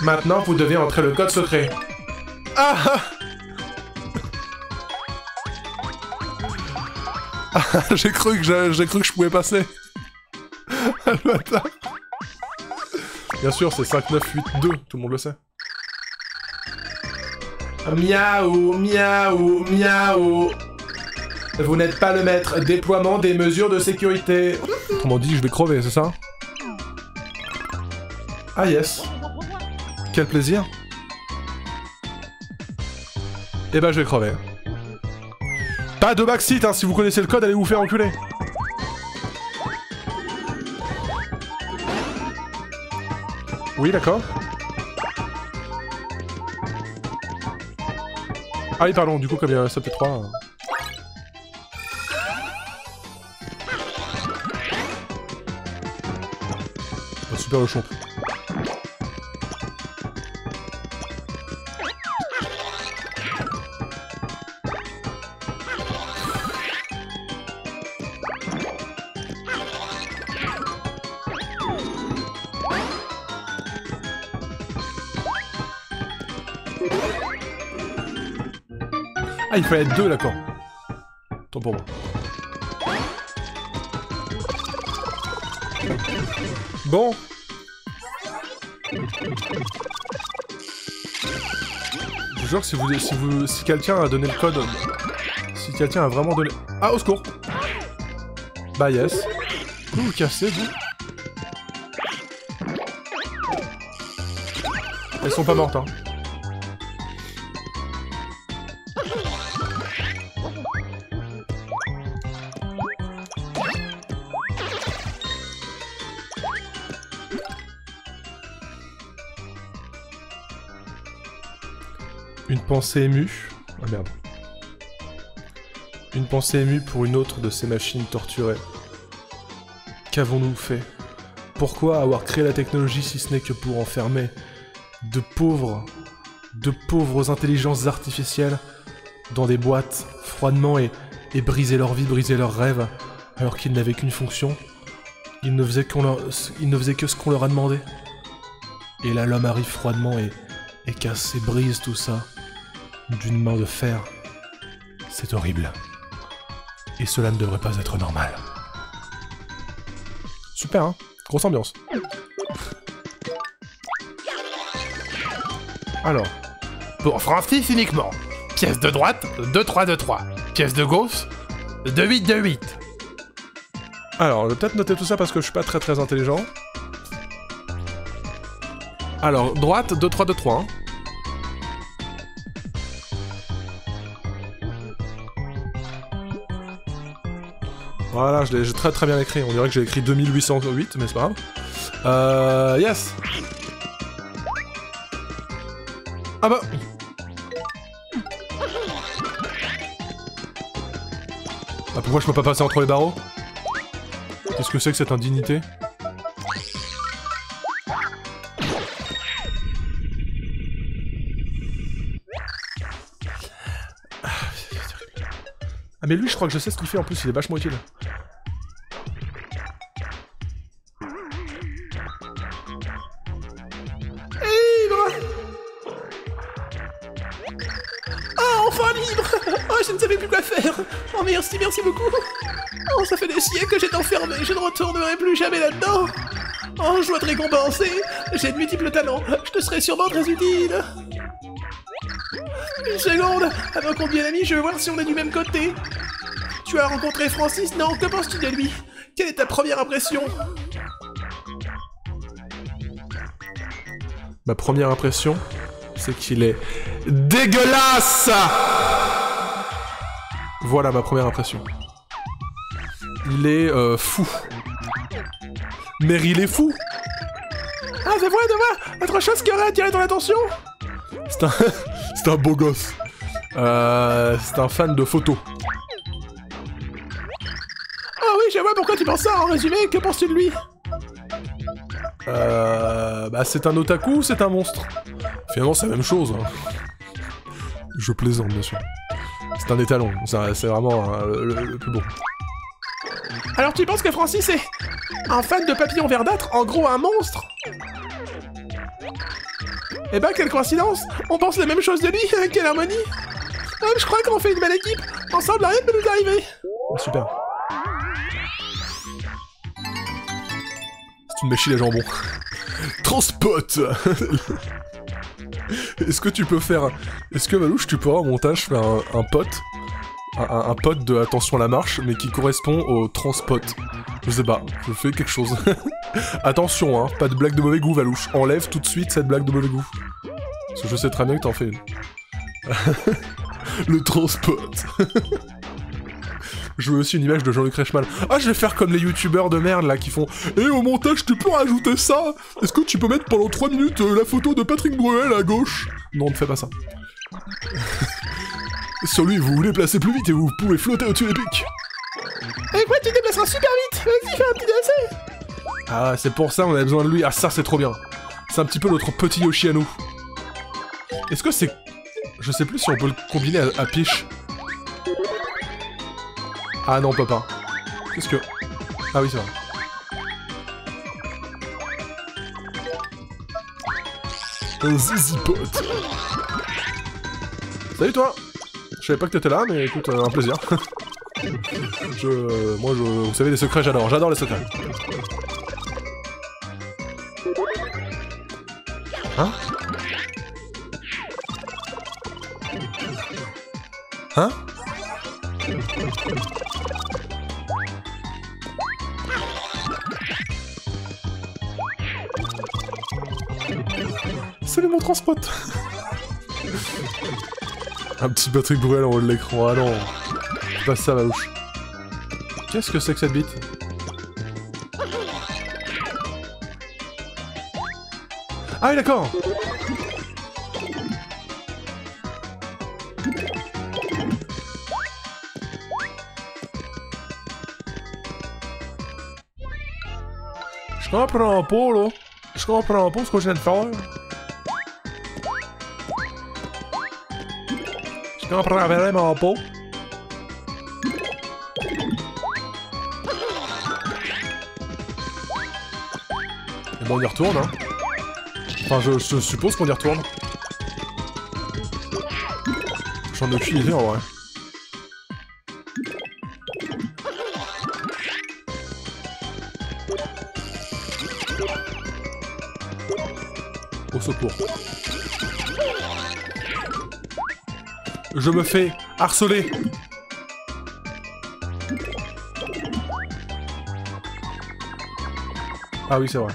Maintenant, vous devez entrer le code secret. Ah J'ai cru que j'ai cru que je pouvais passer. Bien sûr, c'est 5, 9, 8, 2, tout le monde le sait. Miaou, miaou, miaou. Vous n'êtes pas le maître. Déploiement des mesures de sécurité. Autrement dit, je vais crever, c'est ça? Ah yes. Quel plaisir. Eh ben, je vais crever. Pas de backseat, hein, si vous connaissez le code, allez vous faire enculer. Oui, d'accord. Ah oui, pardon, du coup, comme ça peut 3... Ah, super le champ. Il fallait être deux, d'accord. Tant pour moi. Bon. Je que si, vous, si, si quelqu'un a donné le code... Si quelqu'un a vraiment donné... Ah, au secours Bah yes. Vous vous cassez, vous Elles sont pas mortes, hein. Ah. Une pensée émue pour une autre de ces machines torturées. Qu'avons-nous fait? Pourquoi avoir créé la technologie si ce n'est que pour enfermer de pauvres, de pauvres intelligences artificielles dans des boîtes froidement et, briser leur vie, briser leurs rêves, alors qu'ils n'avaient qu'une fonction? Ils ne faisaient, que ce qu'on leur a demandé. Et là, l'homme arrive froidement et casse et brise tout ça d'une main de fer. C'est horrible. Et cela ne devrait pas être normal. Super, hein Grosse ambiance. Alors, Pour Francis uniquement. Pièce de droite, 2-3-2-3. Pièce de gauche, 2-8-2-8. Alors, je vais peut-être noter tout ça parce que je suis pas très très intelligent. Alors, droite, 2-3-2-3. Voilà, je l'ai très très bien écrit. On dirait que j'ai écrit 2808, mais c'est pas grave. Euh, yes Ah bah... Ah, pourquoi je peux pas passer entre les barreaux? Qu'est-ce que c'est que cette indignité? Ah mais lui je crois que je sais ce qu'il fait en plus, il est vachement utile. Retournerai plus jamais là-dedans. Oh, je dois te récompenser. J'ai de multiples talents, je te serai sûrement très utile. Une seconde. Avant qu'on devienne amis, je veux voir si on est du même côté. Tu as rencontré Francis? Non, que penses-tu de lui? Quelle est ta première impression? Ma première impression, c'est qu'il est dégueulasse. Voilà ma première impression. Il est euh, fou. Mais il est fou Ah, c'est vrai, de Autre chose qui aurait attiré ton attention C'est un... c'est un beau gosse. Euh, c'est un fan de photos. Ah oui, je vois pourquoi tu penses ça. En résumé, que penses-tu de lui? Euh, bah c'est un otaku ou c'est un monstre? Finalement c'est la même chose. hein. Je plaisante bien sûr. C'est un étalon, c'est vraiment euh, le plus beau. Alors tu penses que Francis est un fan de papillons verdâtres, en gros un monstre. Eh ben quelle coïncidence. On pense la même chose de lui, quelle harmonie. Ah, Je crois qu'on fait une belle équipe, ensemble rien ne peut nous arriver. Ah, super. C'est une machine à jambon. Transpot. Est-ce que tu peux faire... Est-ce que Malouche, tu pourras au montage faire un, pote un- un pote de Attention à la marche, mais qui correspond au transpot Je sais pas, je fais quelque chose. Attention, hein, pas de blague de mauvais goût, Valouche. Enlève tout de suite cette blague de mauvais goût. Parce que je sais très bien que t'en fais une. Le transpot Je veux aussi une image de Jean-Luc Reichmann. Ah, je vais faire comme les youtubeurs de merde là qui font Eh au montage, tu peux rajouter ça Est-ce que tu peux mettre pendant 3 minutes euh, la photo de Patrick Bruel à gauche? Non, ne fais pas ça. Sur lui, vous voulez placer plus vite et vous pouvez flotter au-dessus des pics. Et quoi, tu te déplaceras super vite Vas-y, fais un petit DLC Ah, c'est pour ça on a besoin de lui. Ah, ça, c'est trop bien. C'est un petit peu notre petit Yoshi à nous. Est-ce que c'est... Je sais plus si on peut le combiner à, à. Ah non, on peut pas. Qu'est-ce que... Ah oui, c'est vrai. Un zizipote. Salut toi Je savais pas que t'étais là, mais écoute, euh, un plaisir. je... Moi, je... Vous savez, les secrets, j'adore. J'adore les secrets. Hein Hein Salut mon transport Un petit Patrick Bruel en haut de l'écran, ah non C'est Pas ça. Qu'est-ce que c'est que cette bite Ah oui, d'accord Je comprends pas, là. Je comprends pas ce que je viens de faire. Je comprends vraiment pas. Bon, on y retourne, hein. Enfin, je, suppose qu'on y retourne. J'en ai aucune en vrai. Au secours. Je me fais harceler. Ah oui, c'est vrai.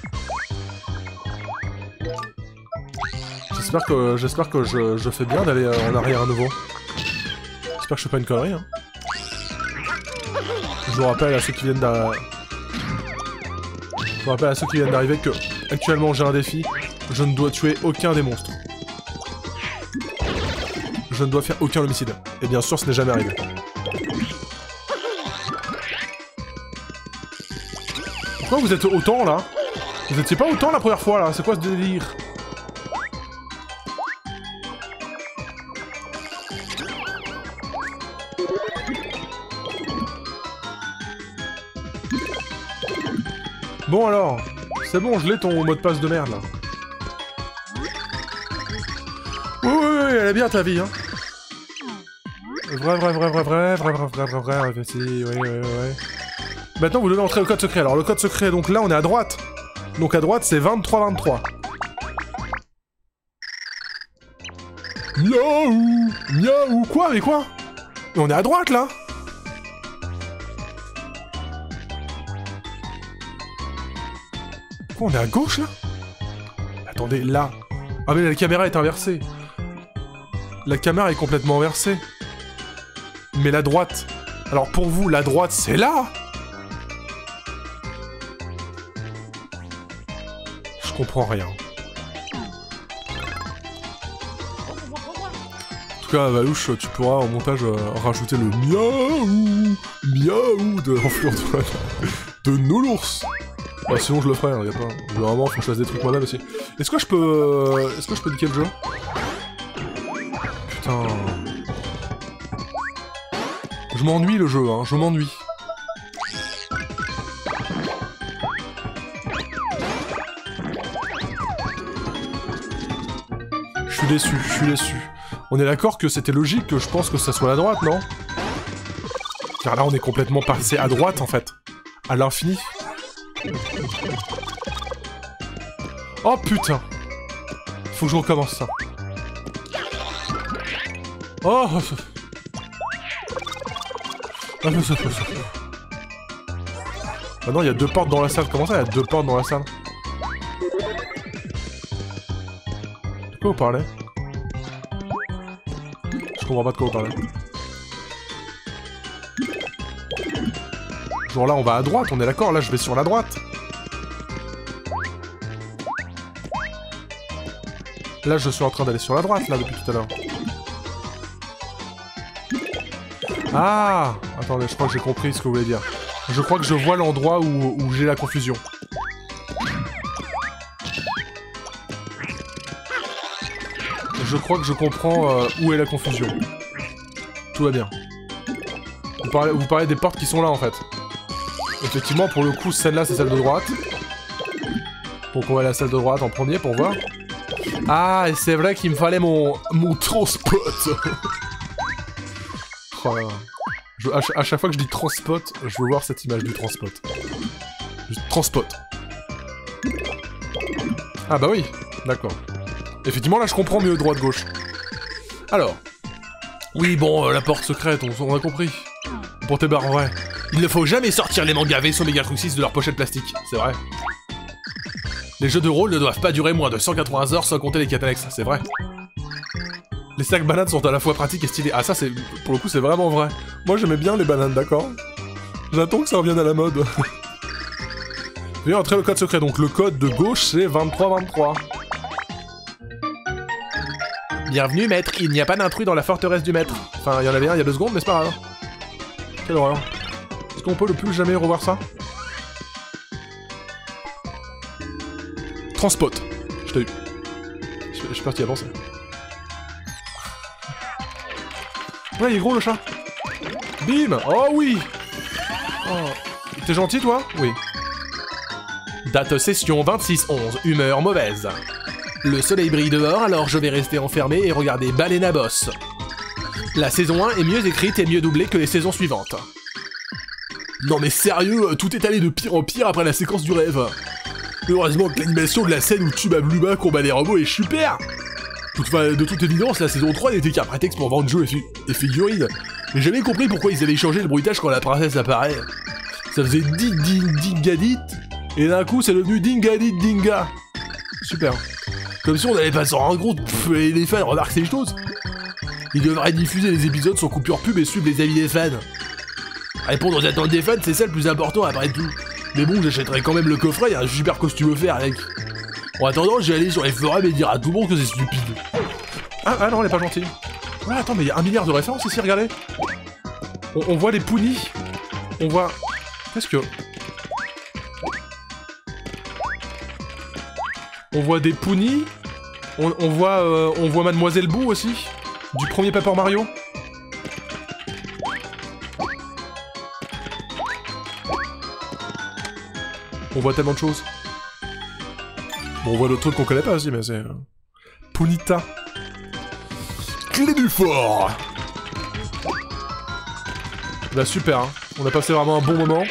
J'espère que j'espère que je, je fais bien d'aller euh, en arrière à nouveau. J'espère que je fais pas une connerie. Hein. Je vous rappelle à ceux qui viennent d'a... Je vous rappelle à ceux qui viennent d'arriver que actuellement j'ai un défi. Je ne dois tuer aucun des monstres. Je ne dois faire aucun homicide. Et bien sûr, ce n'est jamais arrivé. Pourquoi vous êtes autant là? Vous étiez pas autant la première fois là? C'est quoi ce délire? Bon alors, c'est bon, je l'ai ton mot de passe de merde là. Oui, oui, oui, elle est bien ta vie, hein. Vrai, vrai, vrai, vrai, vrai, vrai, vrai, vrai, vrai, vrai, vrai, si, oui, oui, oui. Maintenant, vous devez entrer au code secret. Alors, le code secret, donc là, on est à droite. Donc, à droite, c'est 23-23. Miaou Miaou Quoi Mais quoi? Mais on est à droite, là On est à gauche, là? Attendez, là. Ah, mais la caméra est inversée. La caméra est complètement inversée. Mais la droite... Alors, pour vous, la droite, c'est là? Je comprends rien. En tout cas, Valouche, tu pourras en montage euh, rajouter le miaou miaou de l'enflure de, de Nolours. Bah, sinon je le ferai, hein, a pas. Vraiment, faut que je fasse des trucs moi-même aussi. Est-ce que je peux... euh, Est-ce que je peux niquer le jeu? Putain... Je m'ennuie le jeu, hein, je m'ennuie. Je suis déçu, je suis déçu. On est d'accord que c'était logique que je pense que ça soit la droite, non? Car là, on est complètement passé à droite, en fait. À l'infini. Oh putain Faut que je recommence ça. Oh Ah. Ah non, il y a deux portes dans la salle. Comment ça, il y a deux portes dans la salle? De quoi vous parlez? Je comprends pas de quoi vous parlez. Genre là, on va à droite, on est d'accord Là, je vais sur la droite. Là, je suis en train d'aller sur la droite, là, depuis tout à l'heure. Ah Attendez, je crois que j'ai compris ce que vous voulez dire. Je crois que je vois l'endroit où, j'ai la confusion. Je crois que je comprends euh, où est la confusion. Tout va bien. Vous parlez des portes qui sont là, en fait. Effectivement, pour le coup, celle-là, c'est celle de droite. Donc on va à la salle de droite en premier pour voir. Ah, et c'est vrai qu'il me fallait mon, mon transpot. oh. Je- à, cha- à chaque fois que je dis transpot, je veux voir cette image du transpot. Du transpot. Ah bah oui, d'accord. Effectivement, là, je comprends mieux droite-gauche. Alors. Oui, bon, euh, la porte secrète, on, on a compris. Pour tes barres, ouais. Il ne faut jamais sortir les mangas vaisseaux Mega Truck 6 de leur pochette plastique, c'est vrai. Les jeux de rôle ne doivent pas durer moins de 180 heures sans compter les quêtes annexes, c'est vrai. Les sacs bananes sont à la fois pratiques et stylés. Ah ça c'est... Pour le coup c'est vraiment vrai. Moi j'aimais bien les bananes, d'accord? J'attends que ça revienne à la mode. Veuillez entrer le code secret. Donc le code de gauche c'est 2323. Bienvenue maître, il n'y a pas d'intrus dans la forteresse du maître. Enfin il y en avait un il y a deux secondes mais c'est pas grave. Quelle horreur. Est-ce qu'on peut le plus jamais revoir ça? Transpot. Je t'ai eu. Je suis parti avancer. Ouais, il est gros le chat. Bim Oh oui Oh. T'es gentil toi? Oui. Date session 26-11, humeur mauvaise. Le soleil brille dehors, alors je vais rester enfermé et regarder Balena Boss. La saison 1 est mieux écrite et mieux doublée que les saisons suivantes. Non mais sérieux, tout est allé de pire en pire après la séquence du rêve. Heureusement que l'animation de la scène où Tuba Bluma combat les robots est super De toute évidence, la saison 3 n'était qu'un prétexte pour vendre jeux et, fi- et. J'ai jamais compris pourquoi ils avaient changé le bruitage quand la princesse apparaît. Ça faisait ding ding dingadit, et d'un coup c'est devenu dingadit dinga. Super. Comme si on n'allait pas s'en rendre compte, pff, et les fans remarquent ces choses. Ils devraient diffuser les épisodes sans coupure pub et suivre les avis des fans. Répondre aux attentes des fans, c'est ça le plus important après tout. Mais bon, j'achèterai quand même le coffret, il y a un super costume offert avec. En attendant, j'ai aller sur les forums et dire à tout le monde que c'est stupide. Ah, ah non, elle est pas gentille. Ouais, attends, mais il y a un milliard de références ici, regardez. On, voit les pounis. On voit... Qu'est-ce que... On voit des pounis. On, voit, euh, on voit Mademoiselle Boo aussi. Du premier Paper Mario. On voit tellement de choses. Bon, on voit d'autres trucs qu'on connaît pas aussi, mais c'est... euh, Punita. Clé du fort Bah super, hein. on a passé vraiment un bon moment.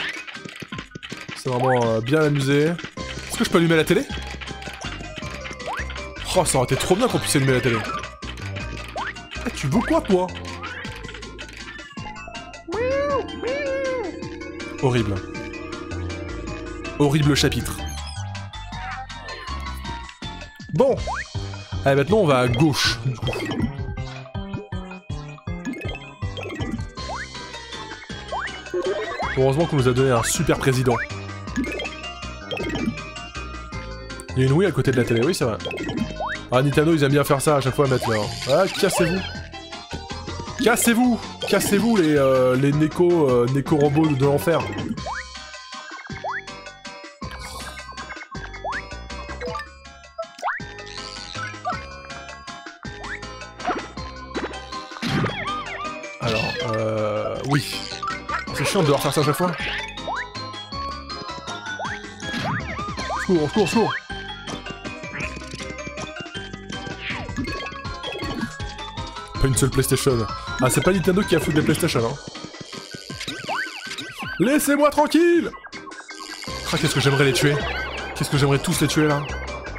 C'est vraiment euh, bien amusé. Est-ce que je peux allumer la télé? Oh, ça aurait été trop bien qu'on puisse allumer la télé. Eh, tu veux quoi, toi? Horrible. Horrible chapitre. Bon. Allez, maintenant on va à gauche. Heureusement qu'on nous a donné un super président. Il y a une Wii à côté de la télé, oui c'est vrai. Ah Nintendo ils aiment bien faire ça à chaque fois leur... Ah cassez-vous Cassez-vous Cassez-vous les, euh, les Neko, euh, Neko robots de l'enfer C'est chiant de devoir faire ça à chaque fois. Secours, secours, secours Pas une seule PlayStation. Ah, c'est pas Nintendo qui a foutu des PlayStation, hein. Laissez-moi tranquille Ah, qu'est-ce que j'aimerais les tuer Qu'est-ce que j'aimerais tous les tuer, là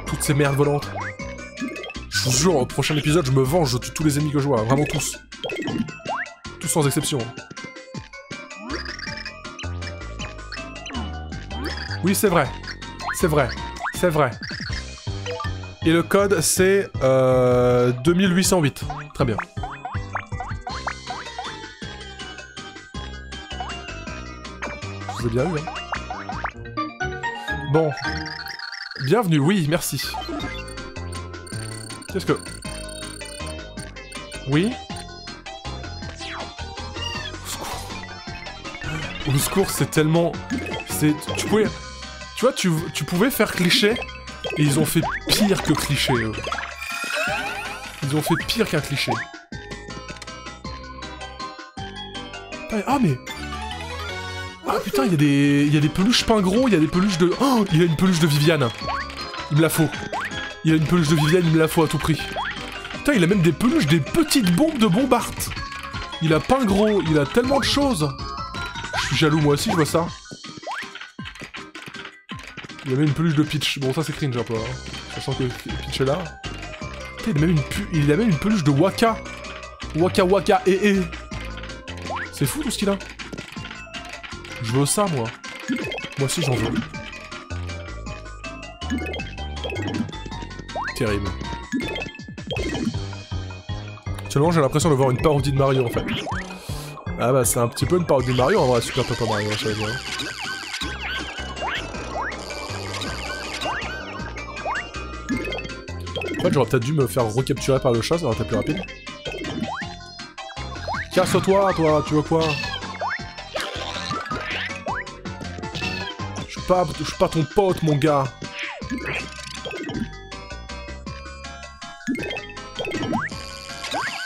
Toutes ces merdes volantes. Je vous jure, au prochain épisode, je me venge, je tue tous les ennemis que je vois, vraiment tous. Tous sans exception. Oui, c'est vrai. C'est vrai. C'est vrai. Et le code, c'est euh, 2808. Très bien. Vous ai bien eu, hein. Bon. Bienvenue, oui, merci. Qu'est-ce que... Oui Au secours. Au secours, c'est tellement... C'est... Tu pouvais... Tu vois, tu, pouvais faire cliché, et ils ont fait pire que cliché. Ils ont fait pire qu'un cliché. Putain, Ah, mais... Ah putain, il y a des... Y a des peluches pingros, il y a des peluches de... Oh Il a une peluche de Viviane. Il me la faut. Il a une peluche de Viviane, il me la faut à tout prix. Putain, il a même des peluches, des petites bombes de Bombard. Il a Pingro, il a tellement de choses. Je suis jaloux, moi aussi, je vois ça. Il y avait une peluche de Peach. Bon, ça c'est cringe un peu. Hein. Sachant que Peach est là. Putain, il a même une, pu- il a même une peluche de Waka. Waka Waka et et. C'est fou tout ce qu'il a. Je veux ça, moi. Moi aussi, j'en veux. Terrible. Seulement, j'ai l'impression de voir une parodie de Mario en fait. Ah bah, c'est un petit peu une parodie de Mario en vrai, Super Papa Mario, je savais bien. Fait, j'aurais peut-être dû me faire recapturer par le chat, ça aurait été plus rapide. Casse-toi, toi, tu veux quoi? Je suis pas, je suis pas ton pote, mon gars.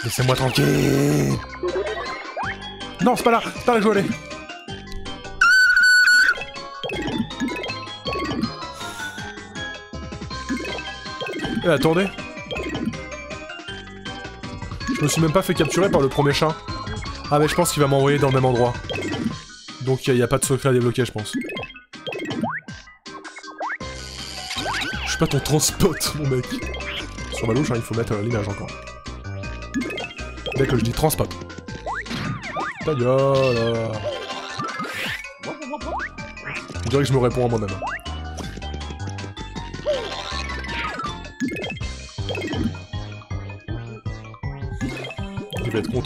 Laissez-moi tranquille. Non, c'est pas là, c'est pas là que je. Eh, attendez. Je me suis même pas fait capturer par le premier chat. Ah mais je pense qu'il va m'envoyer dans le même endroit. Donc il n'y a, pas de secret à débloquer, je pense. Je suis pas ton transpot, mon mec. Sur ma louche, hein, il faut mettre euh, l'image encore. Dès que je dis transpot. Ta gueule On dirait que je me réponds à moi-même.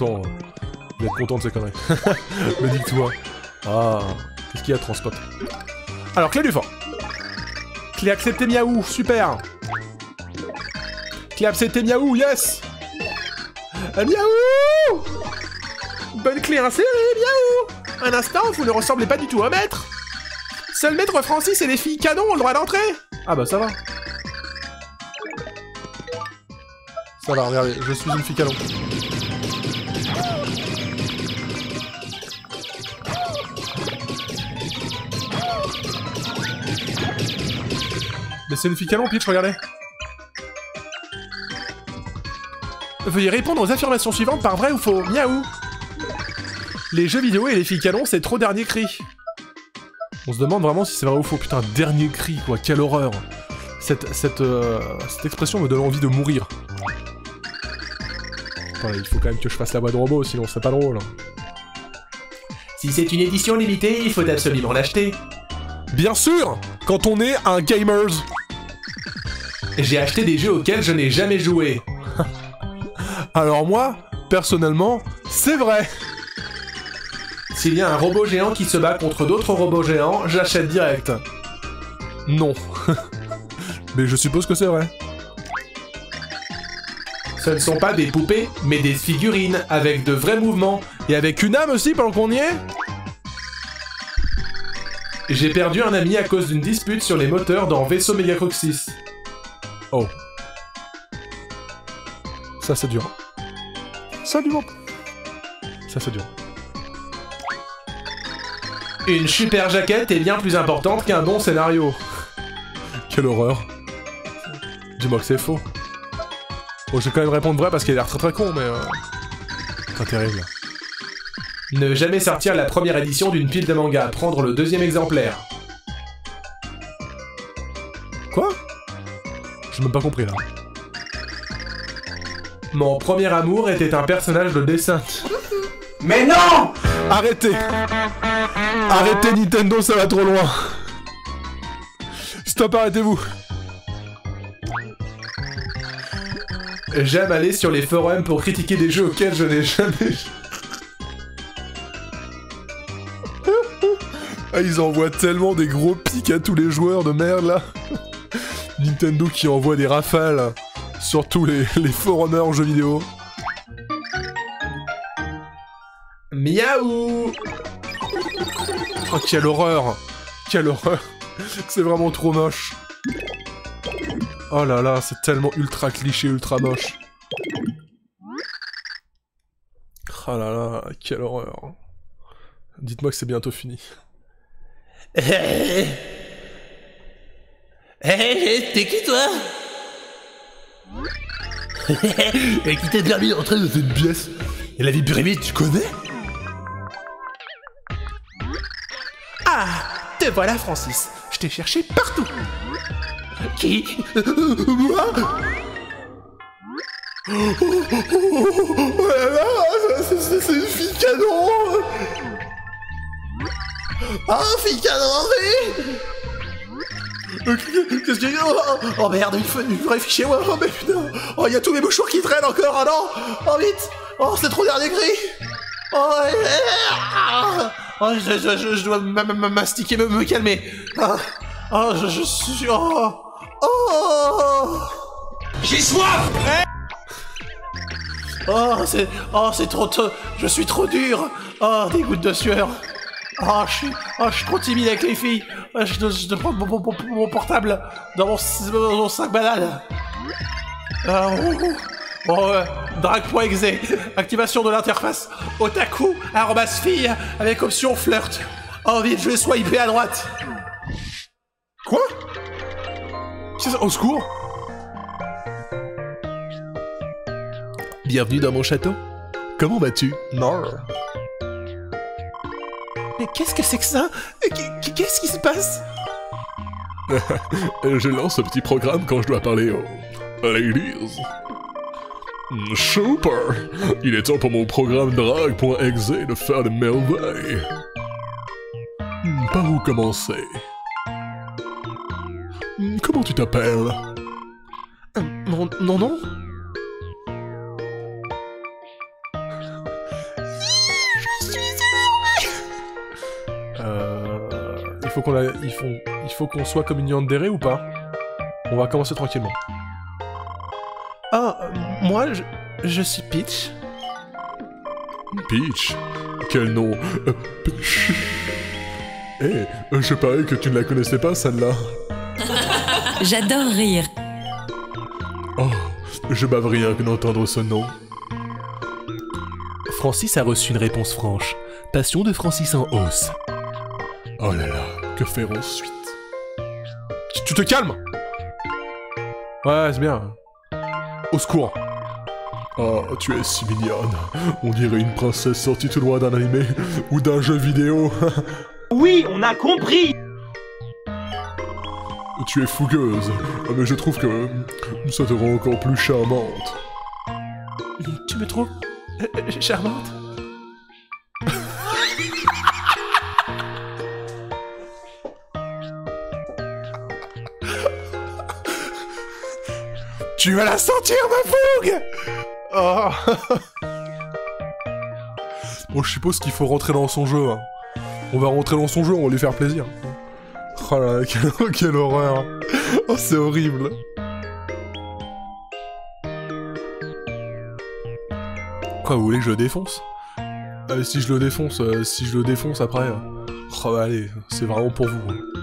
Content. hein. Il va être content de ces conneries. Me dis-toi. Ah, qu'est-ce qu'il y a, Transpot Alors, clé du fort. Clé acceptée miaou, super Clé acceptée miaou, yes Ah, Miaou Bonne clé insérée, miaou Un instant, vous ne ressemblez pas du tout au maître Seul maître Francis et les filles canon ont le droit d'entrer Ah bah ça va. Ça va, regardez, je suis une fille canon. Mais c'est une fille canon, Peach, regardez. Veuillez répondre aux affirmations suivantes par vrai ou faux. Miaou Les jeux vidéo et les filles canon, c'est trop dernier cri. On se demande vraiment si c'est vrai ou faux. Putain, dernier cri, quoi. Quelle horreur. Cette, cette, euh, cette expression me donne envie de mourir. Attends, il faut quand même que je fasse la voix de robot, sinon c'est pas drôle. Si c'est une édition limitée, il faut absolument l'acheter. Bien sûr Quand on est un gamers J'ai acheté des jeux auxquels je n'ai jamais joué. Alors moi, personnellement, c'est vrai S'il y a un robot géant qui se bat contre d'autres robots géants, j'achète direct. Non. Mais je suppose que c'est vrai. Ce ne sont pas des poupées, mais des figurines avec de vrais mouvements. Et avec une âme aussi, pendant qu'on y est J'ai perdu un ami à cause d'une dispute sur les moteurs dans Vaisseau Megacroxys. Oh. Ça, c'est dur. Ça, du bon. Ça, c'est dur. Une super jaquette est bien plus importante qu'un bon scénario. Quelle horreur. Dis-moi que c'est faux. Bon, je vais quand même répondre vrai parce qu'il a l'air très très con, mais... Euh... Terrible. Ne jamais sortir la première édition d'une pile de manga, prendre le deuxième exemplaire. J'ai même pas compris, là. Mon premier amour était un personnage de dessin. Mais non! Arrêtez! Arrêtez Nintendo, ça va trop loin. Stop, arrêtez-vous. J'aime aller sur les forums pour critiquer des jeux auxquels je n'ai jamais... Ah, ils envoient tellement des gros pics à tous les joueurs de merde, là Nintendo qui envoie des rafales sur tous les, les forumers jeux vidéo. Miaou Oh, quelle horreur Quelle horreur C'est vraiment trop moche. Oh là là, c'est tellement ultra cliché, ultra moche. Oh là là, quelle horreur. Dites-moi que c'est bientôt fini. Hé hé, t'es qui toi? Et qui t'a permis d'entrer dans une pièce? Et la vie privée, tu connais? Ah Te voilà, Francis. Je t'ai cherché partout. Qui? Moi? Oh là là, c'est- une fille canon. Ah, fille canon, oui Qu'est-ce a oh, oh merde, il vraie fichier, ouais, oh mais putain. Oh, il y a tous mes mouchoirs qui traînent encore, oh non. Oh vite. Oh, c'est trop dernier cri. Oh, yeah. oh je, je, je, dois ma- ma- ma- mastiquer, me, me calmer. Ah, Oh, je, je suis... Oh. Oh. J'ai soif. Oh, c'est... Oh, c'est trop... Je suis trop dur. Oh, des gouttes de sueur Oh, je suis... Oh, je suis trop timide avec les filles Oh, Je dois, je dois prendre mon, mon- mon- mon portable dans mon, mon sac banane Ah, oh, oh. Bon, euh, drag.exe, activation de l'interface, otaku, arrobas fille, avec option flirt. Oh, vite, je vais swiper à droite. Quoi? Qu'est-ce- Au secours Bienvenue dans mon château. Comment vas-tu? Non. Mais qu'est-ce que c'est que ça? Qu'est-ce qui se passe? Je lance ce petit programme quand je dois parler aux ladies. Super! Il est temps pour mon programme drag.exe de faire des merveilles. Hmm, Par où commencer? Hmm, Comment tu t'appelles? Mon, mon nom? Faut qu'on la- il faut, il faut qu'on soit comme une yandere ou pas? On va commencer tranquillement. Ah, euh, moi, je, je suis Peach. Peach? Quel nom? Euh, Peach. Eh, je parie que tu ne la connaissais pas, celle-là. J'adore rire. Oh, je bave rien que d'entendre ce nom. Francis a reçu une réponse franche. Passion de Francis en hausse. Oh là là, que faire ensuite Tu, tu te calmes? Ouais, c'est bien. Au secours. Oh, tu es si mignonne. On dirait une princesse sortie tout droit d'un animé ou d'un jeu vidéo. Oui, on a compris tu es fougueuse, mais je trouve que ça te rend encore plus charmante. Tu me trouves euh, euh, charmante? Tu vas la sentir, ma fougue Oh Bon, je suppose qu'il faut rentrer dans son jeu. hein. On va rentrer dans son jeu, on va lui faire plaisir. Oh là là, quelle, horreur Oh, c'est horrible Quoi, vous voulez que je le défonce? Euh, Si je le défonce, euh, si je le défonce après... euh, Oh, bah, allez, c'est vraiment pour vous. hein.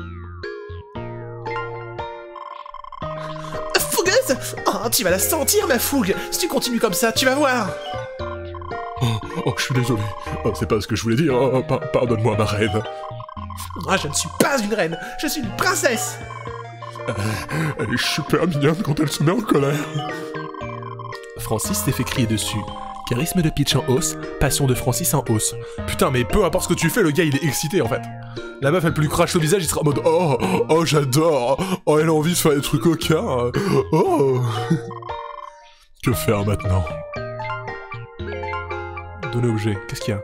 Oh, tu vas la sentir, ma fougue Si tu continues comme ça, tu vas voir Oh, oh, je suis désolé. Oh, c'est pas ce que je voulais dire. Oh, pa- Pardonne-moi, ma reine. Ah, je ne suis pas une reine, je suis une princesse Elle est super mignonne quand elle se met en colère. Francis s'est fait crier dessus. Charisme de Peach en hausse, passion de Francis en hausse. Putain, mais peu importe ce que tu fais, le gars il est excité en fait. La meuf elle peut lui cracher au visage, il sera en mode Oh, oh j'adore Oh, elle a envie de faire des trucs coquins Oh Que faire maintenant? Donner objet, qu'est-ce qu'il y a?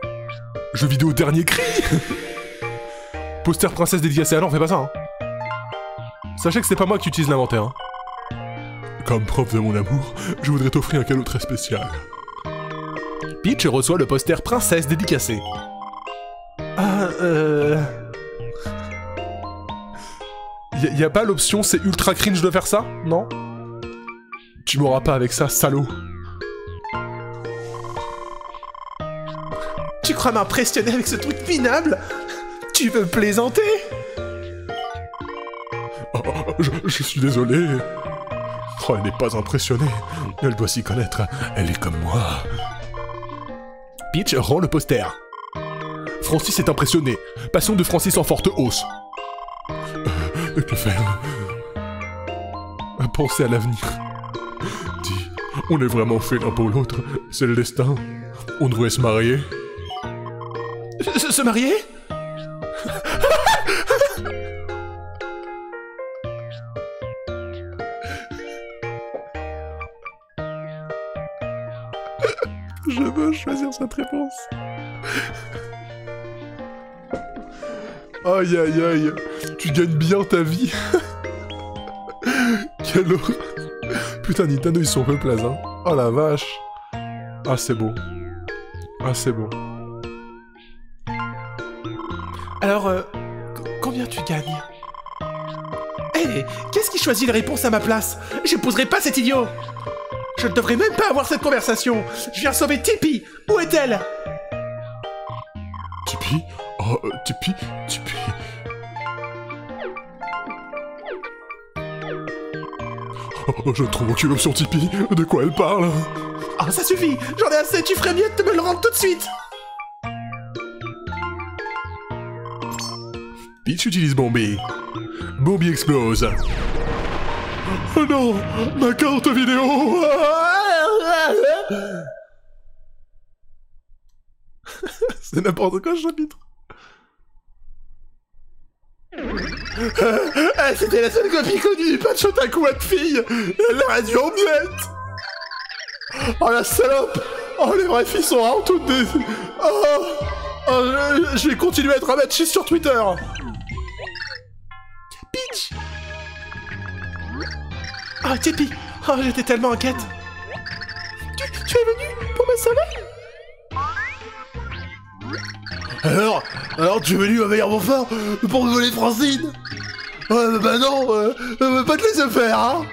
Jeu vidéo dernier cri Poster princesse dédicacé, ah non, fais pas ça hein. Sachez que c'est pas moi qui utilise l'inventaire. Hein. Comme preuve de mon amour, je voudrais t'offrir un cadeau très spécial. Peach reçoit le poster princesse dédicacé. Ah, euh... Y, a- y a pas l'option c'est ultra cringe de faire ça? Non? Tu m'auras pas avec ça, salaud. Tu crois m'impressionner avec ce truc minable? Tu veux plaisanter? Oh, je, suis désolé. Elle n'est pas impressionnée. Elle doit s'y connaître. Elle est comme moi. Peach rend le poster. Francis est impressionné. Passion de Francis en forte hausse. Euh, que faire Pensez à l'avenir. Dis, on est vraiment fait l'un pour l'autre. C'est le destin. On devrait se marier. Se, se marier? Je veux choisir cette réponse. Aïe aïe aïe, tu gagnes bien ta vie. Quelle horreur. Putain, Nintendo, ils sont peu plaisants. hein. Oh la vache. Ah, c'est beau. Ah, c'est beau. Alors, euh, combien tu gagnes? Hé, qu'est-ce qui choisit les réponses à ma place? J'épouserai pas cet idiot Je ne devrais même pas avoir cette conversation Je viens sauver Tipeee Où est-elle? Tipeee? Oh, euh, Tipeee? Tipeee? Oh, je ne trouve aucune option Tipeee. De quoi elle parle Ah, ça suffit J'en ai assez, tu ferais mieux de me le rendre tout de suite Peach utilise Bombay. Bombay explose. Oh non Ma carte vidéo C'est n'importe quoi ce chapitre. Ah, C'était la seule copie connue du patch otaku à de fille. Elle l'aurait dû en Oh la salope. Oh les vraies filles sont vraiment toutes des... Oh, oh je, vais continuer à être un sur Twitter. Bitch. Oh Tipeee Oh j'étais tellement inquiète. Tu, tu es venu pour me sauver alors, alors tu es venu à meilleur bonfort pour me voler Francine? Ouais, bah non, euh, euh, pas te laisser faire, hein!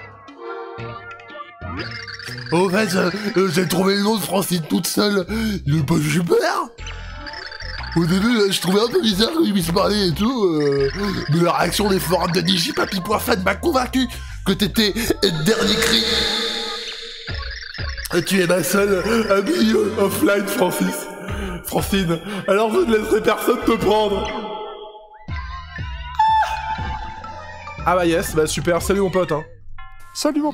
Au fait, euh, euh, j'ai trouvé le nom de Francine toute seule, il est pas super. Au début, euh, je trouvais un peu bizarre qu'il puisse parler et tout, euh, mais la réaction des forums de Digipapi.fan m'a convaincu que t'étais dernier cri. Tu es ma seule amie euh, offline, Francis Francine, alors je ne laisserai personne te prendre Ah bah yes, bah super, salut mon pote. Hein. Salut mon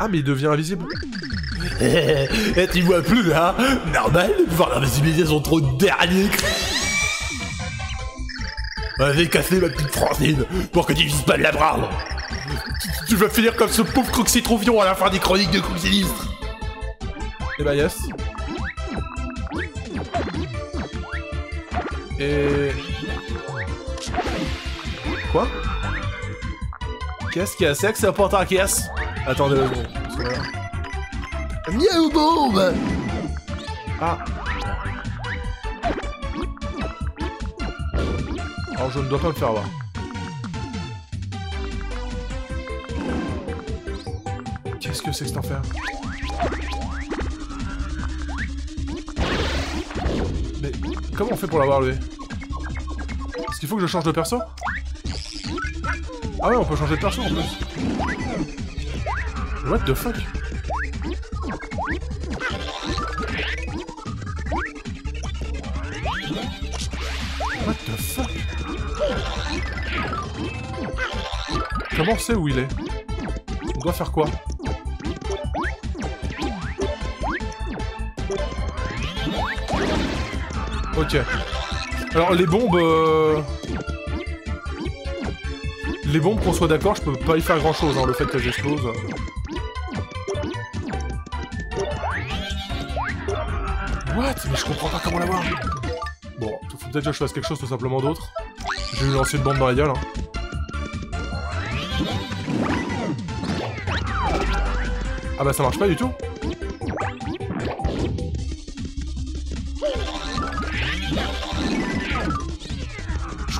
Ah mais il devient invisible. Et tu vois plus là Normal, les pouvoirs d'invisibilité sont trop derniers Vas-y, casser ma petite Francine pour que tu puisses pas de la prendre tu, vas finir comme ce pauvre Croxy à la fin des chroniques de Sinistre Et bah yes. Et... Quoi? Qu'est-ce qu'il y a C'est que ça porte en caisse? Attendez que là- Miaou bombe Ah. Alors je ne dois pas me faire avoir. Qu'est-ce que c'est que cet enfer? Mais comment on fait pour l'avoir lui Est-ce qu'il faut que je change de perso Ah ouais, on peut changer de perso en plus. What the fuck What the fuck Comment c'est où il est On doit faire quoi Ok. Alors les bombes... euh, Les bombes, qu'on soit d'accord, je peux pas y faire grand chose, hein, le fait qu'elles explosent. What? Mais je comprends pas comment l'avoir Bon, faut peut-être que je fasse quelque chose tout simplement d'autre. Je vais lui lancer une bombe dans la gueule. hein. Ah bah ça marche pas du tout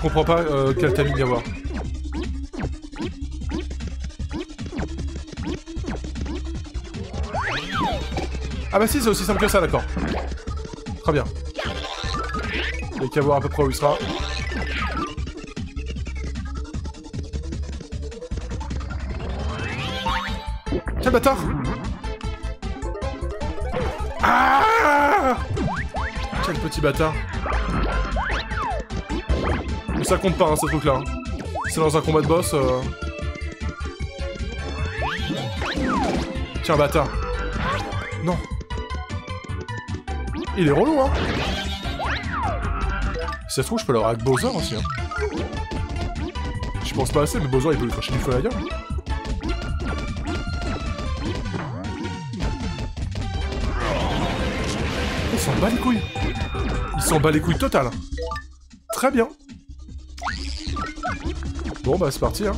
comprends pas euh, quel timing y avoir. Ah bah si, c'est aussi simple que ça, d'accord. Très bien. Il n'y a qu'à voir à peu près où il sera. Quel bâtard Ah Quel petit bâtard ça compte pas, hein, ce truc-là. C'est dans un combat de boss. euh. Tiens, bâtard. Non. Il est relou, hein Si ça se trouve, je peux l'avoir avec Bowser aussi, hein. Je pense pas assez, mais Bowser, il peut lui cracher du feu à la gueule. Il s'en bat les couilles. Il s'en bat les couilles total. Très bien. Bon, bah, c'est parti, hein.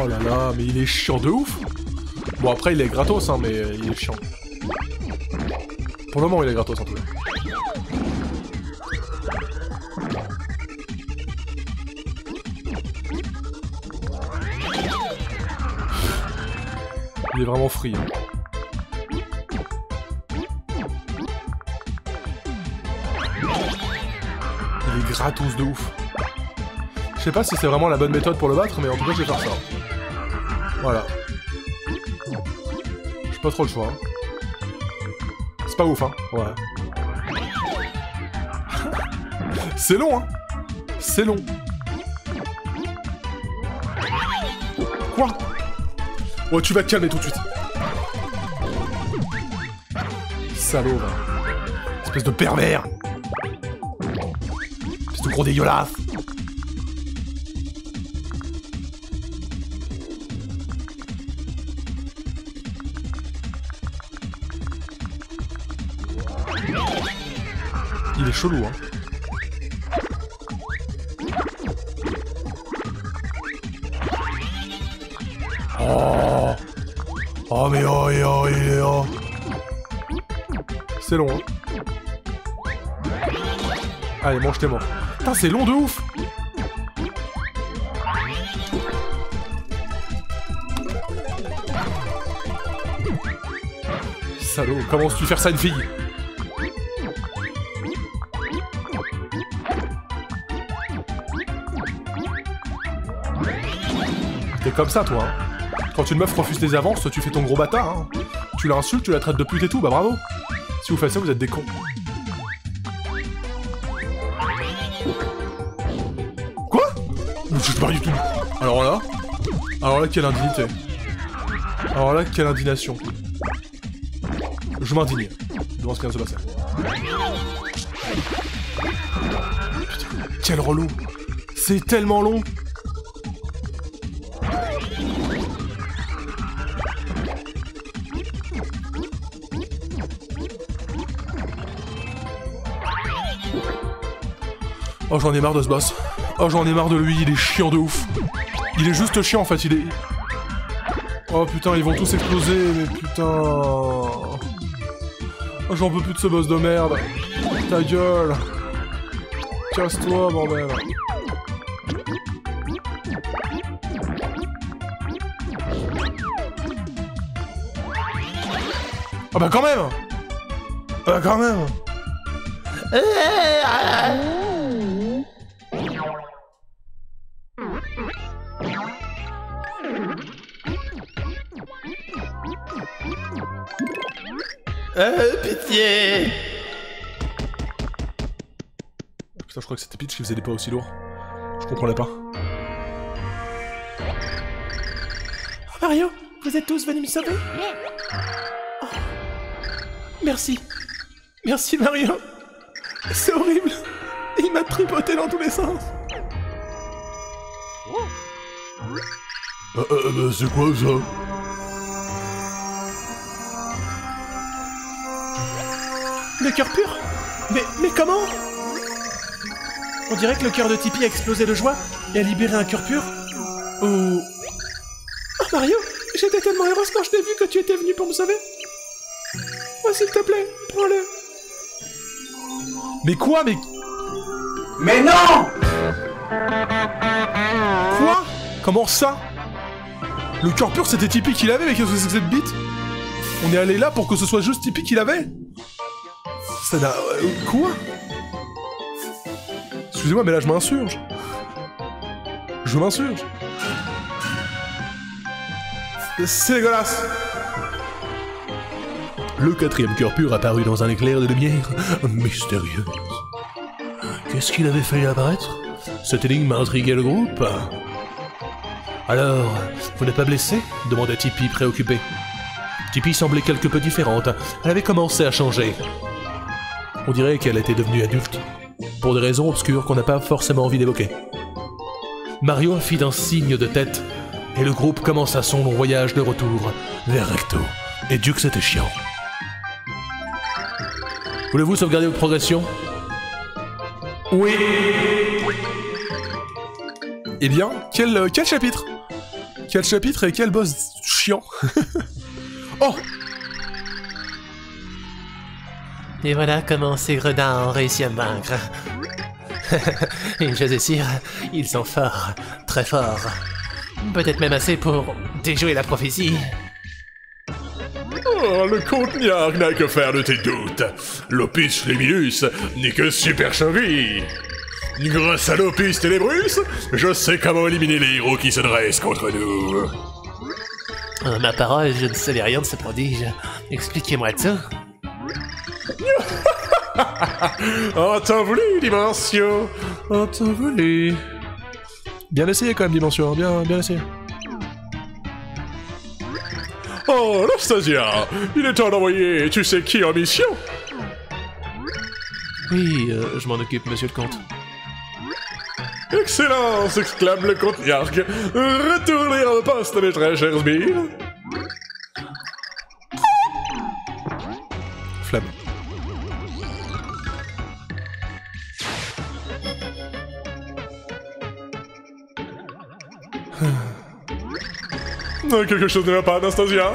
Oh là là, mais il est chiant de ouf Bon, après, il est gratos, hein, mais il est chiant. Pour le moment, il est gratos, en tout cas. Il est vraiment free. hein. Gratos de ouf. Je sais pas si c'est vraiment la bonne méthode pour le battre, mais en tout cas, je vais faire ça. Voilà. J'ai pas trop le choix. hein. C'est pas ouf, hein. Ouais. C'est long, hein. C'est long. Quoi? Ouais, tu vas te calmer tout de suite. Salaud, va. Espèce de pervers. Gros dégueulasse. Il est chelou, hein. Oh Oh mais oh, et oh, est oh C'est long, hein. Allez, mange tes morts. Putain, c'est long de ouf Salaud, comment oses-tu faire ça une fille? T'es comme ça, toi. Hein. Quand une meuf refuse tes avances, tu fais ton gros bâtard. Hein. Tu l'insultes, tu la traites de pute et tout, bah bravo. Si vous faites ça, vous êtes des cons. Sais pas du tout. Alors là... Alors là, quelle indignité. Alors là, quelle indignation. Je m'indigne devant ce qui vient de se passer. Quel relou. C'est tellement long. Oh j'en ai marre de ce boss. Oh j'en ai marre de lui, il est chiant de ouf. Il est juste chiant en fait, il est... Oh putain, ils vont tous exploser, mais putain... Oh, j'en peux plus de ce boss de merde. Ta gueule. Casse-toi, bordel. Ah bah quand même Ah bah quand même Euh, pitié Putain, je crois que c'était Peach qui faisait des pas aussi lourds. Je comprenais pas. Mario, vous êtes tous venus me sauver? Oh. Merci. Merci Mario. C'est horrible. Il m'a tripoté dans tous les sens. Euh, euh, euh, c'est quoi ça? Cœur pur Mais, mais comment On dirait que le cœur de Tipeee a explosé de joie et a libéré un cœur pur. Ou... Oh Mario, j'étais tellement heureuse quand je t'ai vu que tu étais venu pour me sauver. Oh s'il te plaît, prends-le. Mais quoi, mais... Mais non Quoi? Comment ça? Le cœur pur, c'était Tipeee qui l'avait, mais qu'est-ce que c'est que cette bite? On est allé là pour que ce soit juste Tipeee qui l'avait? Quoi? Excusez-moi, mais là, je m'insurge. Je m'insurge. C'est dégueulasse Le quatrième cœur pur apparut dans un éclair de lumière mystérieuse. Qu'est-ce qu'il avait fait apparaître? Cette énigme intriguait le groupe. Alors, vous n'êtes pas blessé? demanda Tipeee préoccupé. Tipeee semblait quelque peu différente. Elle avait commencé à changer. On dirait qu'elle était devenue adulte. Pour des raisons obscures qu'on n'a pas forcément envie d'évoquer. Mario fit un signe de tête, et le groupe commença son long voyage de retour vers Recto. Et Dieu que c'était chiant. Voulez-vous sauvegarder votre progression? Oui Eh bien, quel, euh, quel chapitre? Quel chapitre et quel boss chiant Oh Et voilà comment ces gredins ont réussi à me vaincre. Une chose est sûre, ils sont forts, très forts. Peut-être même assez pour déjouer la prophétie. Oh, le conteneur n'a que faire de tes doutes. L'Opus Fléminus n'est que supercherie. Grâce à l'Opus Télébrus, je sais comment éliminer les héros qui se dressent contre nous. Euh, ma parole, je ne savais rien de ce prodige. Expliquez-moi tout. En temps voulu, Dimension En temps voulu Bien essayé quand même, Dimension, bien, bien essayé. Oh, Anastasia Il est temps d'envoyer tu sais qui en mission? Oui, euh, je m'en occupe, monsieur le comte. Excellence exclame le comte Yark. Retournez en poste, mes très chers sbires. Quelque chose ne va pas, Anastasia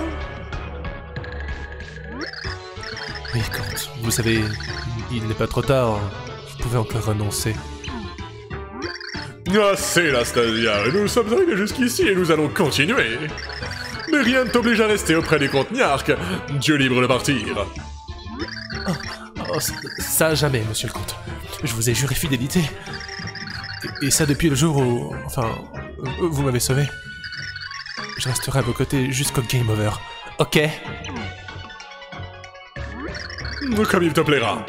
Oui, comte. Vous savez, il n'est pas trop tard. Vous pouvez encore renoncer. Assez, Anastasia. Nous sommes arrivés jusqu'ici et nous allons continuer. Mais rien ne t'oblige à rester auprès des Yark. Dieu libre de partir. Oh, ça- ça jamais, monsieur le comte. Je vous ai juré fidélité. Et, et ça depuis le jour où... Enfin, euh, vous m'avez sauvé. Je resterai à vos côtés jusqu'au game over. Ok Comme il te plaira.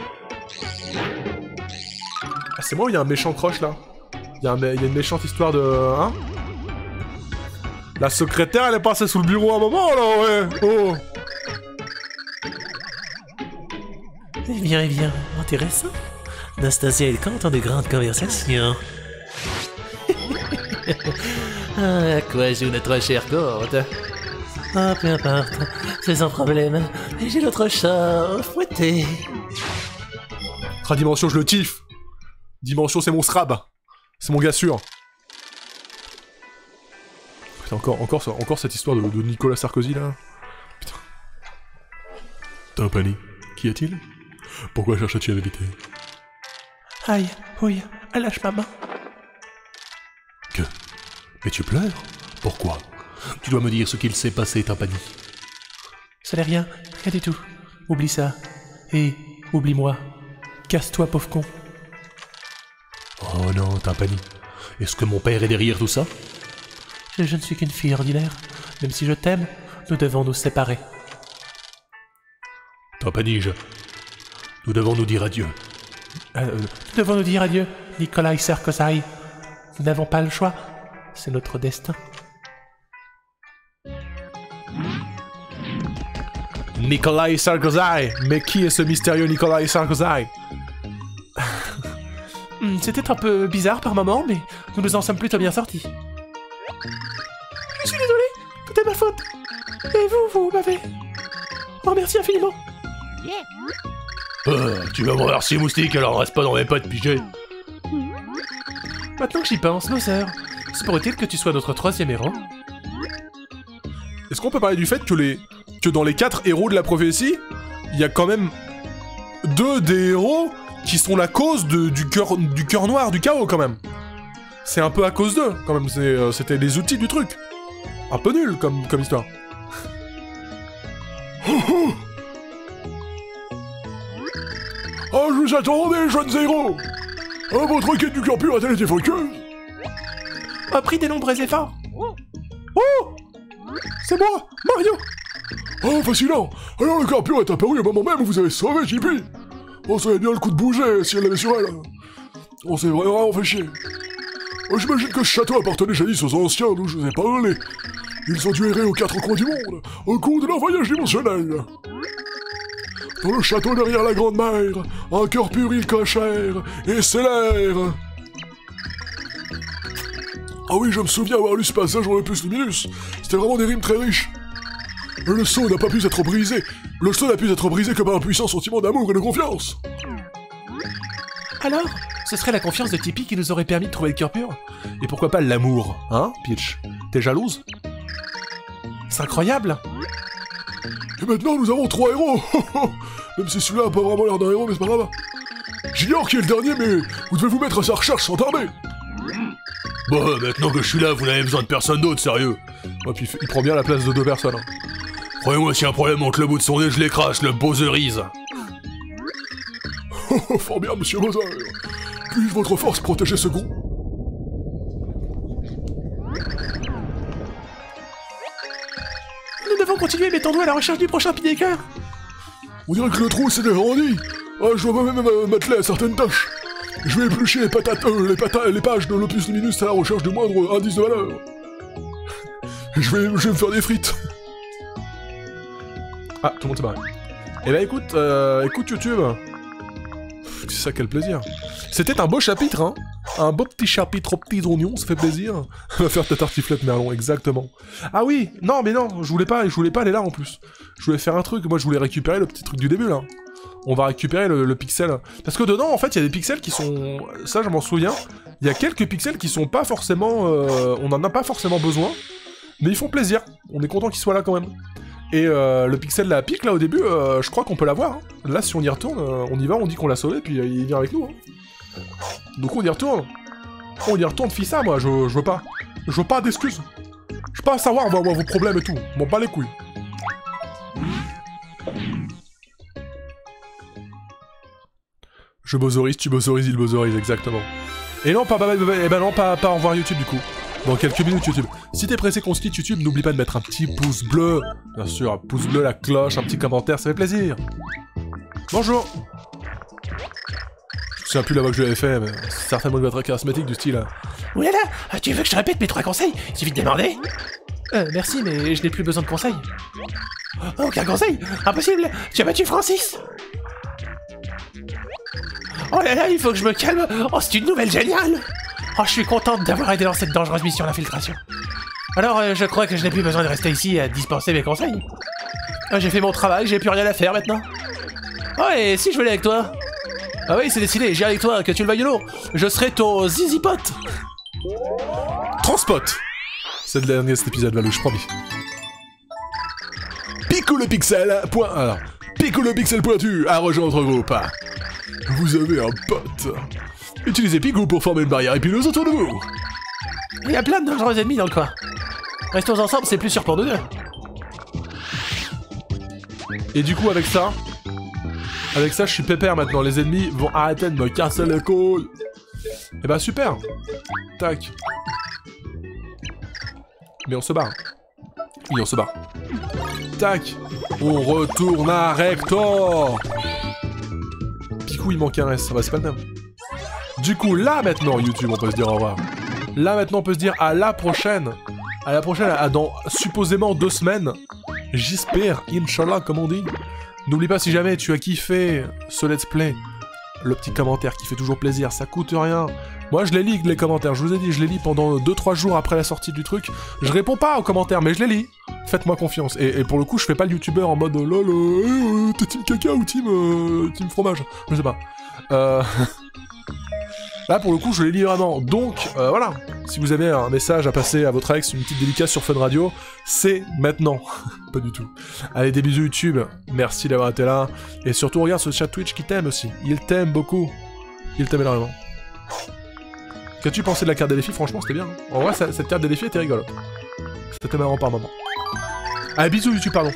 Ah, c'est moi ou il y a un méchant croche là? Il y, a un mé- il y a une méchante histoire de. Hein? La secrétaire elle est passée sous le bureau à un moment là, ouais Oh Eh bien, eh bien, intéressant. Nastasia et le comte ont de grandes conversations. ah, à quoi joue notre cher comte Ah, peu importe, c'est sans problème. J'ai l'autre chat fouetté. Ah, Dimension, je le kiffe Dimension, c'est mon scrab C'est mon gars sûr Putain, encore, encore, encore cette histoire de, de Nicolas Sarkozy là Putain. Timpani, qu'y a-t-il Pourquoi cherches-tu à l'éviter? Aïe, oui, elle lâche ma main. Mais tu pleures Pourquoi? Tu dois me dire ce qu'il s'est passé, Timpani. Ça n'est rien, rien du tout. Oublie ça. Et oublie-moi. Casse-toi, pauvre con. Oh non, Timpani. Est-ce que mon père est derrière tout ça? Je, je ne suis qu'une fille ordinaire. Même si je t'aime, nous devons nous séparer. Timpani, je... Nous devons nous dire adieu. Euh, nous devons nous dire adieu, Nikolai Sarkozy. Nous n'avons pas le choix. C'est notre destin. Nicolas Sarkozy Mais qui est ce mystérieux Nicolas Sarkozy? Hmm, C'était un peu bizarre par moment, mais nous nous en sommes plutôt bien sortis. Je suis désolé, tout est ma faute. Et vous, vous m'avez... Oh, merci infiniment. Euh, tu vas me remercier, moustique, alors reste pas dans mes pattes, pigé. Maintenant que j'y pense, nos sœurs, se pourrait-il que tu sois notre troisième héros Est-ce qu'on peut parler du fait que les que dans les quatre héros de la prophétie, il y a quand même deux des héros qui sont la cause de- du cœur du cœur noir du chaos quand même. C'est un peu à cause d'eux quand même. euh, C'était les outils du truc. Un peu nul comme comme histoire. Ah, je vous attendais, jeunes héros Ah, votre quête du cœur pur a-t-elle été fructueuse? Au prix des nombreux efforts. Oh C'est moi, Mario Oh, fascinant Alors le cœur pur est apparu au moment même où vous avez sauvé JP Oh, ça avait bien le coup de bouger si elle l'avait sur elle On s'est vraiment fait chier Oh, J'imagine que ce château appartenait jadis aux anciens d'où je vous ai parlé. Ils ont dû errer aux quatre coins du monde, au cours de leur voyage dimensionnel. Dans le château derrière la grande mer, un cœur pur ils cachèrent et scellèrent. Ah oui, je me souviens avoir lu ce passage dans le Plus Luminus. C'était vraiment des rimes très riches. Le sceau n'a pas pu être brisé. Le sceau n'a pu être brisé que par un puissant sentiment d'amour et de confiance. Alors, ce serait la confiance de Tipeee qui nous aurait permis de trouver le cœur pur Et pourquoi pas l'amour, hein, Peach? T'es jalouse? C'est incroyable Et maintenant, nous avons trois héros. Même si celui-là a pas vraiment l'air d'un héros, mais c'est pas grave. J'ignore qui est le dernier, mais vous devez vous mettre à sa recherche sans tarder. Bon, maintenant que je suis là, vous n'avez besoin de personne d'autre, sérieux. Ouais, puis il prend bien la place de deux personnes. hein. Croyez-moi, s'il y a un problème entre le bout de son nez, je l'écrase, le bozerise. Oh, fort bien, monsieur Bowser. Puis-je votre force protéger ce groupe Nous devons continuer, mettons-nous à la recherche du prochain Pinécœur On dirait que le trou s'est agrandi. Ah, je dois même euh, m'atteler à certaines tâches. Je vais éplucher les patates, euh, les, pages de l'Opus Luminus à la recherche du moindre indice de valeur. Je vais, je vais me faire des frites. Ah, tout le monde s'est barré. Eh ben écoute, euh, écoute YouTube. C'est ça, quel plaisir. C'était un beau chapitre, hein Un beau petit chapitre aux petits oignons, ça fait plaisir. Va faire ta tartiflette Merlon, exactement. Ah oui, non, mais non, je voulais pas, je voulais pas aller là en plus. Je voulais faire un truc, moi je voulais récupérer le petit truc du début là. On va récupérer le, pixel. Parce que dedans, en fait, il y a des pixels qui sont... Ça, je m'en souviens. Il y a quelques pixels qui sont pas forcément... euh, On en a pas forcément besoin. Mais ils font plaisir. On est content qu'ils soient là quand même. Et euh, le pixel la pique là au début, euh, je crois qu'on peut l'avoir. hein. Là, si on y retourne, on y va, on dit qu'on l'a sauvé, puis il vient avec nous. hein. Donc on y retourne. On y retourne, fils ça, moi, je, veux pas. Je veux pas d'excuses. Je veux pas savoir vos, vos problèmes et tout. M'en bats les couilles. Je bozorise, tu bozorises, il bozorise, exactement. Et non, pas, pas, pas- eh ben non, pas, pas au revoir YouTube du coup. Dans quelques minutes YouTube. Si t'es pressé qu'on se quitte YouTube, n'oublie pas de mettre un petit pouce bleu. Bien sûr, un pouce bleu, la cloche, un petit commentaire, ça fait plaisir. Bonjour. Je souviens plus la voix que je lui avais fait, mais c'est certainement une voix charismatique du style. euh, Oulala, ah, tu veux que je répète mes trois conseils? Il suffit de demander. Euh, merci, mais je n'ai plus besoin de conseils. Aucun conseil? Impossible Tu as battu Francis? Oh là là, il faut que je me calme Oh, c'est une nouvelle géniale Oh, je suis contente d'avoir aidé dans cette dangereuse mission d'infiltration. Alors, euh, je crois que je n'ai plus besoin de rester ici à dispenser mes conseils. Ah, j'ai fait mon travail, j'ai plus rien à faire maintenant. Oh, et si je venais avec toi? Ah oui, c'est décidé, j'irai avec toi, que tu le veuilles ou. Je serai ton zizipote Transpot C'est le dernier de cet épisode, Valou, je promis. Pico le pixel, point... Alors, Pico le pixel pointu à rejoindre notre groupe. Vous avez un pote. Utilisez Pico pour former une barrière épineuse autour de vous. Il y a plein de dangereux ennemis dans le coin. Restons ensemble, c'est plus sûr pour nous deux. Et du coup, avec ça... Avec ça, je suis pépère maintenant. Les ennemis vont arrêter de me casser les couilles. Et bah super. Tac. Mais on se barre. Oui, on se barre. Tac. On retourne à Rector. Picou, il manque un S. Bah, c'est pas le même. Du coup, là maintenant, YouTube, on peut se dire au revoir. Là maintenant, on peut se dire à la prochaine. À la prochaine, dans supposément deux semaines. J'espère, Inch'Allah, comme on dit. N'oublie pas, si jamais tu as kiffé ce let's play, le petit commentaire qui fait toujours plaisir, ça coûte rien. Moi, je les lis, les commentaires. Je vous ai dit, je les lis pendant 2-3 jours après la sortie du truc. Je réponds pas aux commentaires, mais je les lis. Faites-moi confiance. Et, pour le coup, je fais pas le youtubeur en mode lol, euh, euh, t'es team caca ou team, euh, team fromage. Je sais pas. Euh... Là, pour le coup, je les lis vraiment. Donc, euh, voilà. Si vous avez un message à passer à votre ex, une petite dédicace sur Fun Radio, c'est maintenant. pas du tout. Allez, des bisous YouTube. Merci d'avoir été là. Et surtout, regarde ce chat Twitch qui t'aime aussi. Il t'aime beaucoup. Il t'aime énormément. Qu'as-tu pensé de la carte des défis Franchement, c'était bien. hein. En vrai, cette carte des défis était rigolo. C'était marrant par moment. Allez, bisous YouTube, pardon.